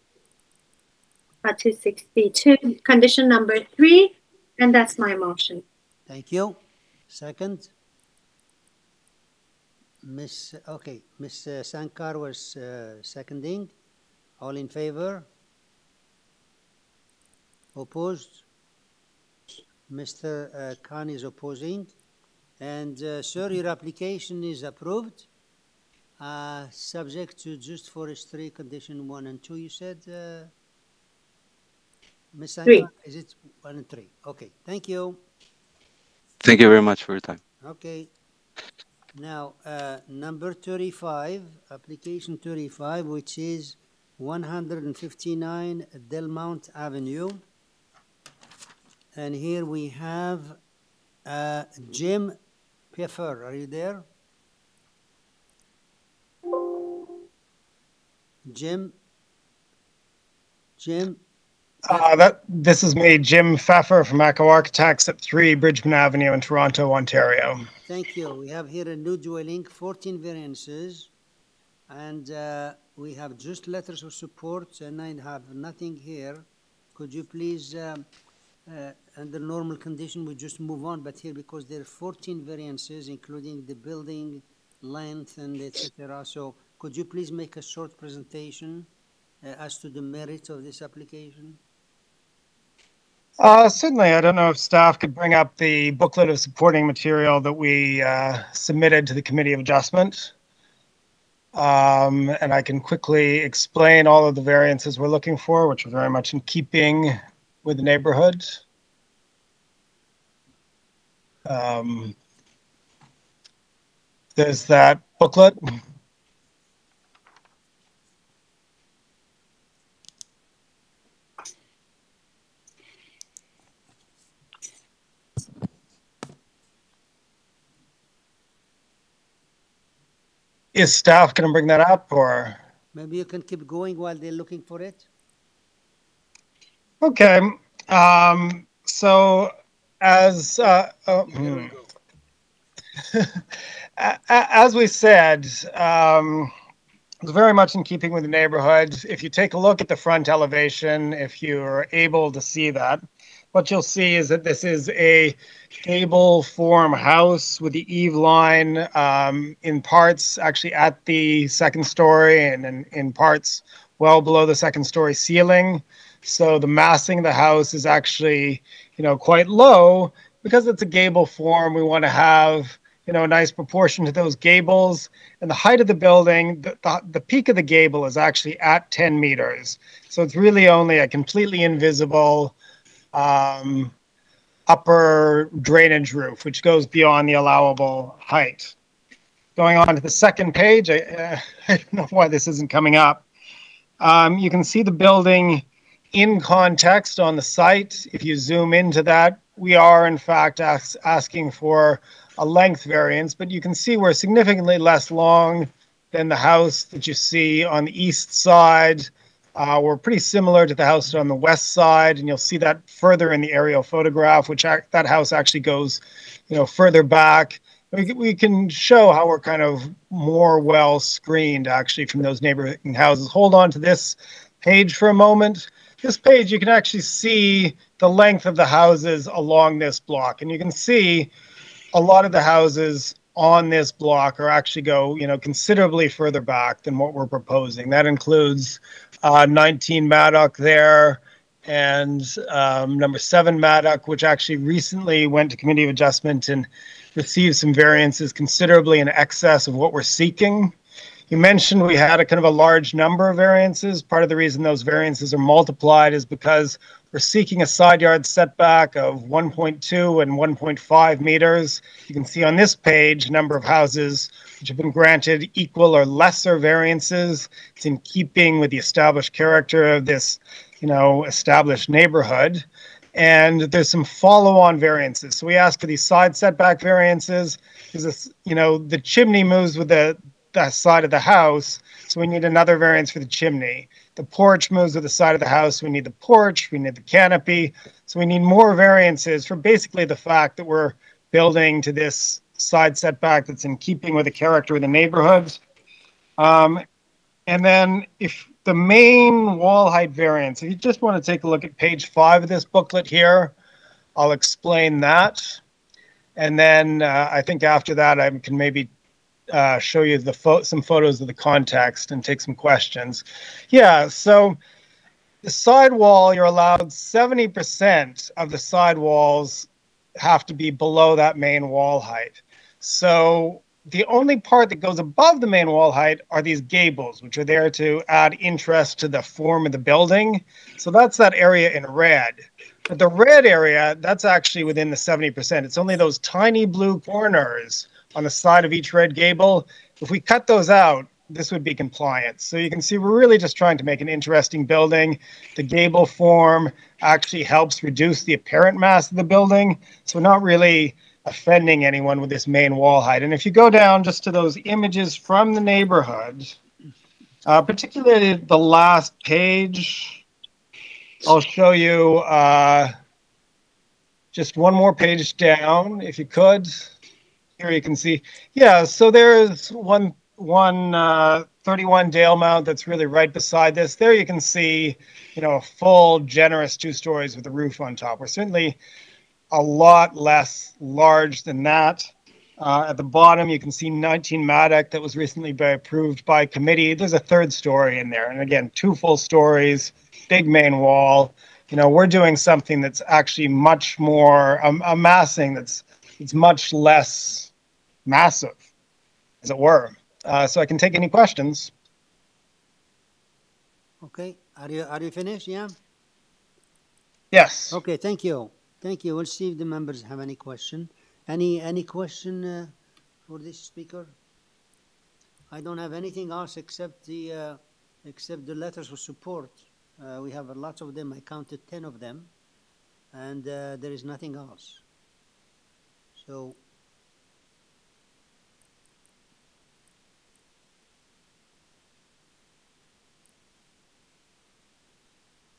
Uh, 262, condition number three, and that's my motion. Thank you. Second? Miss, okay, Miss uh, Sankar was uh, seconding. All in favor? Opposed? Mr. uh, Khan is opposing. And uh, sir, your application is approved, uh, subject to just forestry condition one and two, you said? uh, Ms. Three. Sankar, is it one and three? Okay, thank you. Thank you very much for your time. Okay. Now, uh, number 35, application 35, which is 159 Dalemount Avenue. And here we have uh, Jim Pfeffer. Are you there? Jim? Jim? Uh, that this is me, Jim Pfeffer from Echo Architects at 3 Bridgman Avenue in Toronto, Ontario. Thank you. We have here a new dwelling, 14 variances, and uh, we have just letters of support, and I have nothing here. Could you please, um, uh, under normal condition, we just move on, but here because there are 14 variances, including the building length and et cetera. So could you please make a short presentation uh, as to the merits of this application? Uh, certainly, I don't know if staff could bring up the booklet of supporting material that we uh, submitted to the Committee of Adjustment. Um, and I can quickly explain all of the variances we're looking for, which are very much in keeping with the neighborhood. Um, there's that booklet. Is staff going to bring that up or? Maybe you can keep going while they're looking for it? Okay. Um, so as uh, oh, hmm. A- a- as we said, um, it's very much in keeping with the neighborhood. If you take a look at the front elevation, if you're able to see that, what you'll see is that this is a gable form house with the eave line um, in parts actually at the second story and in, in parts well below the second story ceiling. So the massing of the house is actually, you know, quite low because it's a gable form. We want to have, you know, a nice proportion to those gables. And the height of the building, the, the, the peak of the gable is actually at 10 meters. So it's really only a completely invisible um, upper drainage roof, which goes beyond the allowable height. Going on to the second page, I, uh, I don't know why this isn't coming up. Um, you can see the building in context on the site. If you zoom into that, we are in fact as- asking for a length variance, but you can see we're significantly less long than the house that you see on the east side uh, were pretty similar to the house on the west side, and you'll see that further in the aerial photograph, which ac- that house actually goes, you know, further back. We, we can show how we're kind of more well screened actually from those neighboring houses. Hold on to this page for a moment. This page, you can actually see the length of the houses along this block, and you can see a lot of the houses on this block are actually go, you know, considerably further back than what we're proposing. That includes uh, 19 Maddock there and um, number seven Maddock, which actually recently went to committee of adjustment and received some variances considerably in excess of what we're seeking. You mentioned we had a kind of a large number of variances. Part of the reason those variances are multiplied is because we're seeking a side yard setback of 1.2 and 1.5 meters. You can see on this page, number of houses which have been granted equal or lesser variances. It's in keeping with the established character of this, you know, established neighborhood. And there's some follow-on variances. So we ask for these side setback variances because this, you know, the chimney moves with the, the side of the house. So we need another variance for the chimney. The porch moves with the side of the house. We need the porch. We need the canopy. So we need more variances for basically the fact that we're building to this side setback that's in keeping with the character of the neighborhoods. Um, and then if the main wall height variance, if you just want to take a look at page five of this booklet here, I'll explain that. And then uh, I think after that, I can maybe uh, show you the pho- some photos of the context and take some questions. Yeah, so the side wall, you're allowed 70% of the side walls have to be below that main wall height. So the only part that goes above the main wall height are these gables, which are there to add interest to the form of the building. So that's that area in red. But the red area, that's actually within the 70%. It's only those tiny blue corners on the side of each red gable. If we cut those out, this would be compliant. So you can see we're really just trying to make an interesting building. The gable form actually helps reduce the apparent mass of the building. So not really offending anyone with this main wall height. And if you go down just to those images from the neighborhood, uh, particularly the last page, I'll show you uh, just one more page down, if you could. Here you can see, yeah, so there's one, one uh, 31 Dalemount that's really right beside this. There you can see, you know, a full, generous two stories with a roof on top. We're certainly a lot less large than that. Uh, at the bottom, you can see 19 Maddock that was recently by, approved by committee. There's a third story in there. And again, two full stories, big main wall. You know, we're doing something that's actually much more, um, a massing that's it's much less massive, as it were. Uh, so I can take any questions. Okay, are you, are you finished? Yeah? Yes. Okay, thank you. Thank you. We'll see if the members have any question. Any, any question uh, for this speaker? I don't have anything else except the, uh, except the letters of support. Uh, we have a lot of them. I counted 10 of them. And uh, there is nothing else. So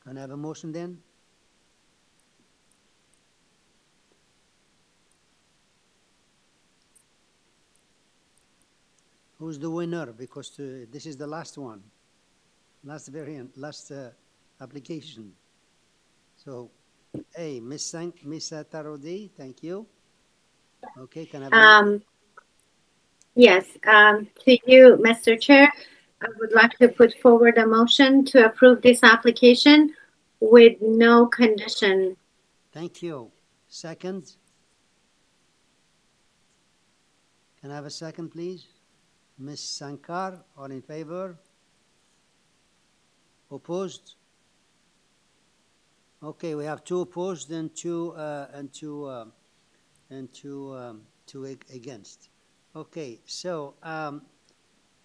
Can I have a motion then? Who's the winner? Because uh, this is the last one, last variant, last uh, application. So, hey, Miss San- Miss Tarodi, thank you. Okay, can I have a- Um, yes, um, to you, Mr. Chair, I would like to put forward a motion to approve this application with no condition. Thank you. Second? Can I have a second, please? Ms. Sankar, all in favor? Opposed? Okay, we have two opposed and two, uh, and two, um, and two, um, two ag- against. Okay, so, um,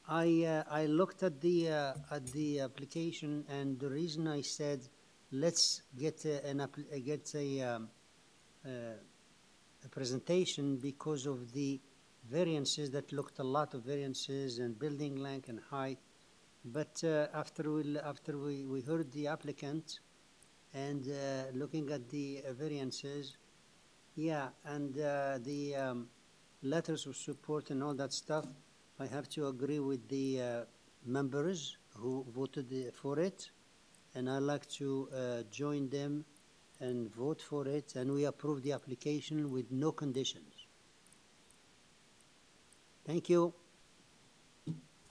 I, uh, I looked at the, uh, at the application and the reason I said, let's get a- an, uh, get a, um, uh, a presentation because of the variances that looked a lot of variances and building length and height. but uh, after we after we, we heard the applicant and uh, looking at the uh, variances, yeah, and uh, the um, letters of support and all that stuff, I have to agree with the uh, members who voted for it, and I'd like to uh, join them and vote for it, and we approve the application with no conditions. Thank you.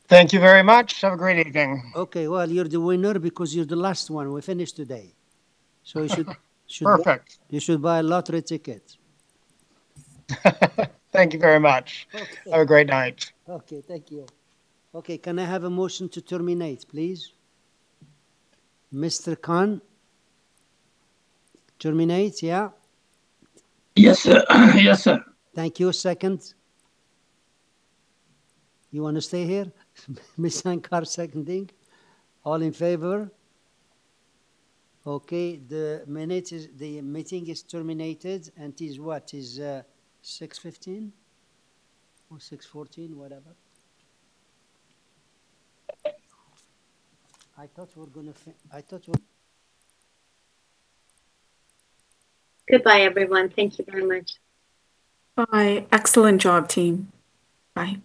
Thank you very much. Have a great evening. Okay, well, you're the winner because you're the last one. We finished today. So you should, should Perfect. you should buy a lottery ticket. Thank you very much. Okay. Have a great night. Okay, thank you. Okay, can I have a motion to terminate, please? Mr. Khan? Terminate, yeah? Yes, sir. yes, sir. Thank you. Second? You want to stay here? Ms. Sankar seconding. All in favor? Okay, the minute is, the meeting is terminated and is what, is uh, 6:15? Or 6:14, whatever? I thought we we're gonna, fin- I thought we Goodbye, everyone. Thank you very much. Bye. Excellent job, team. Bye.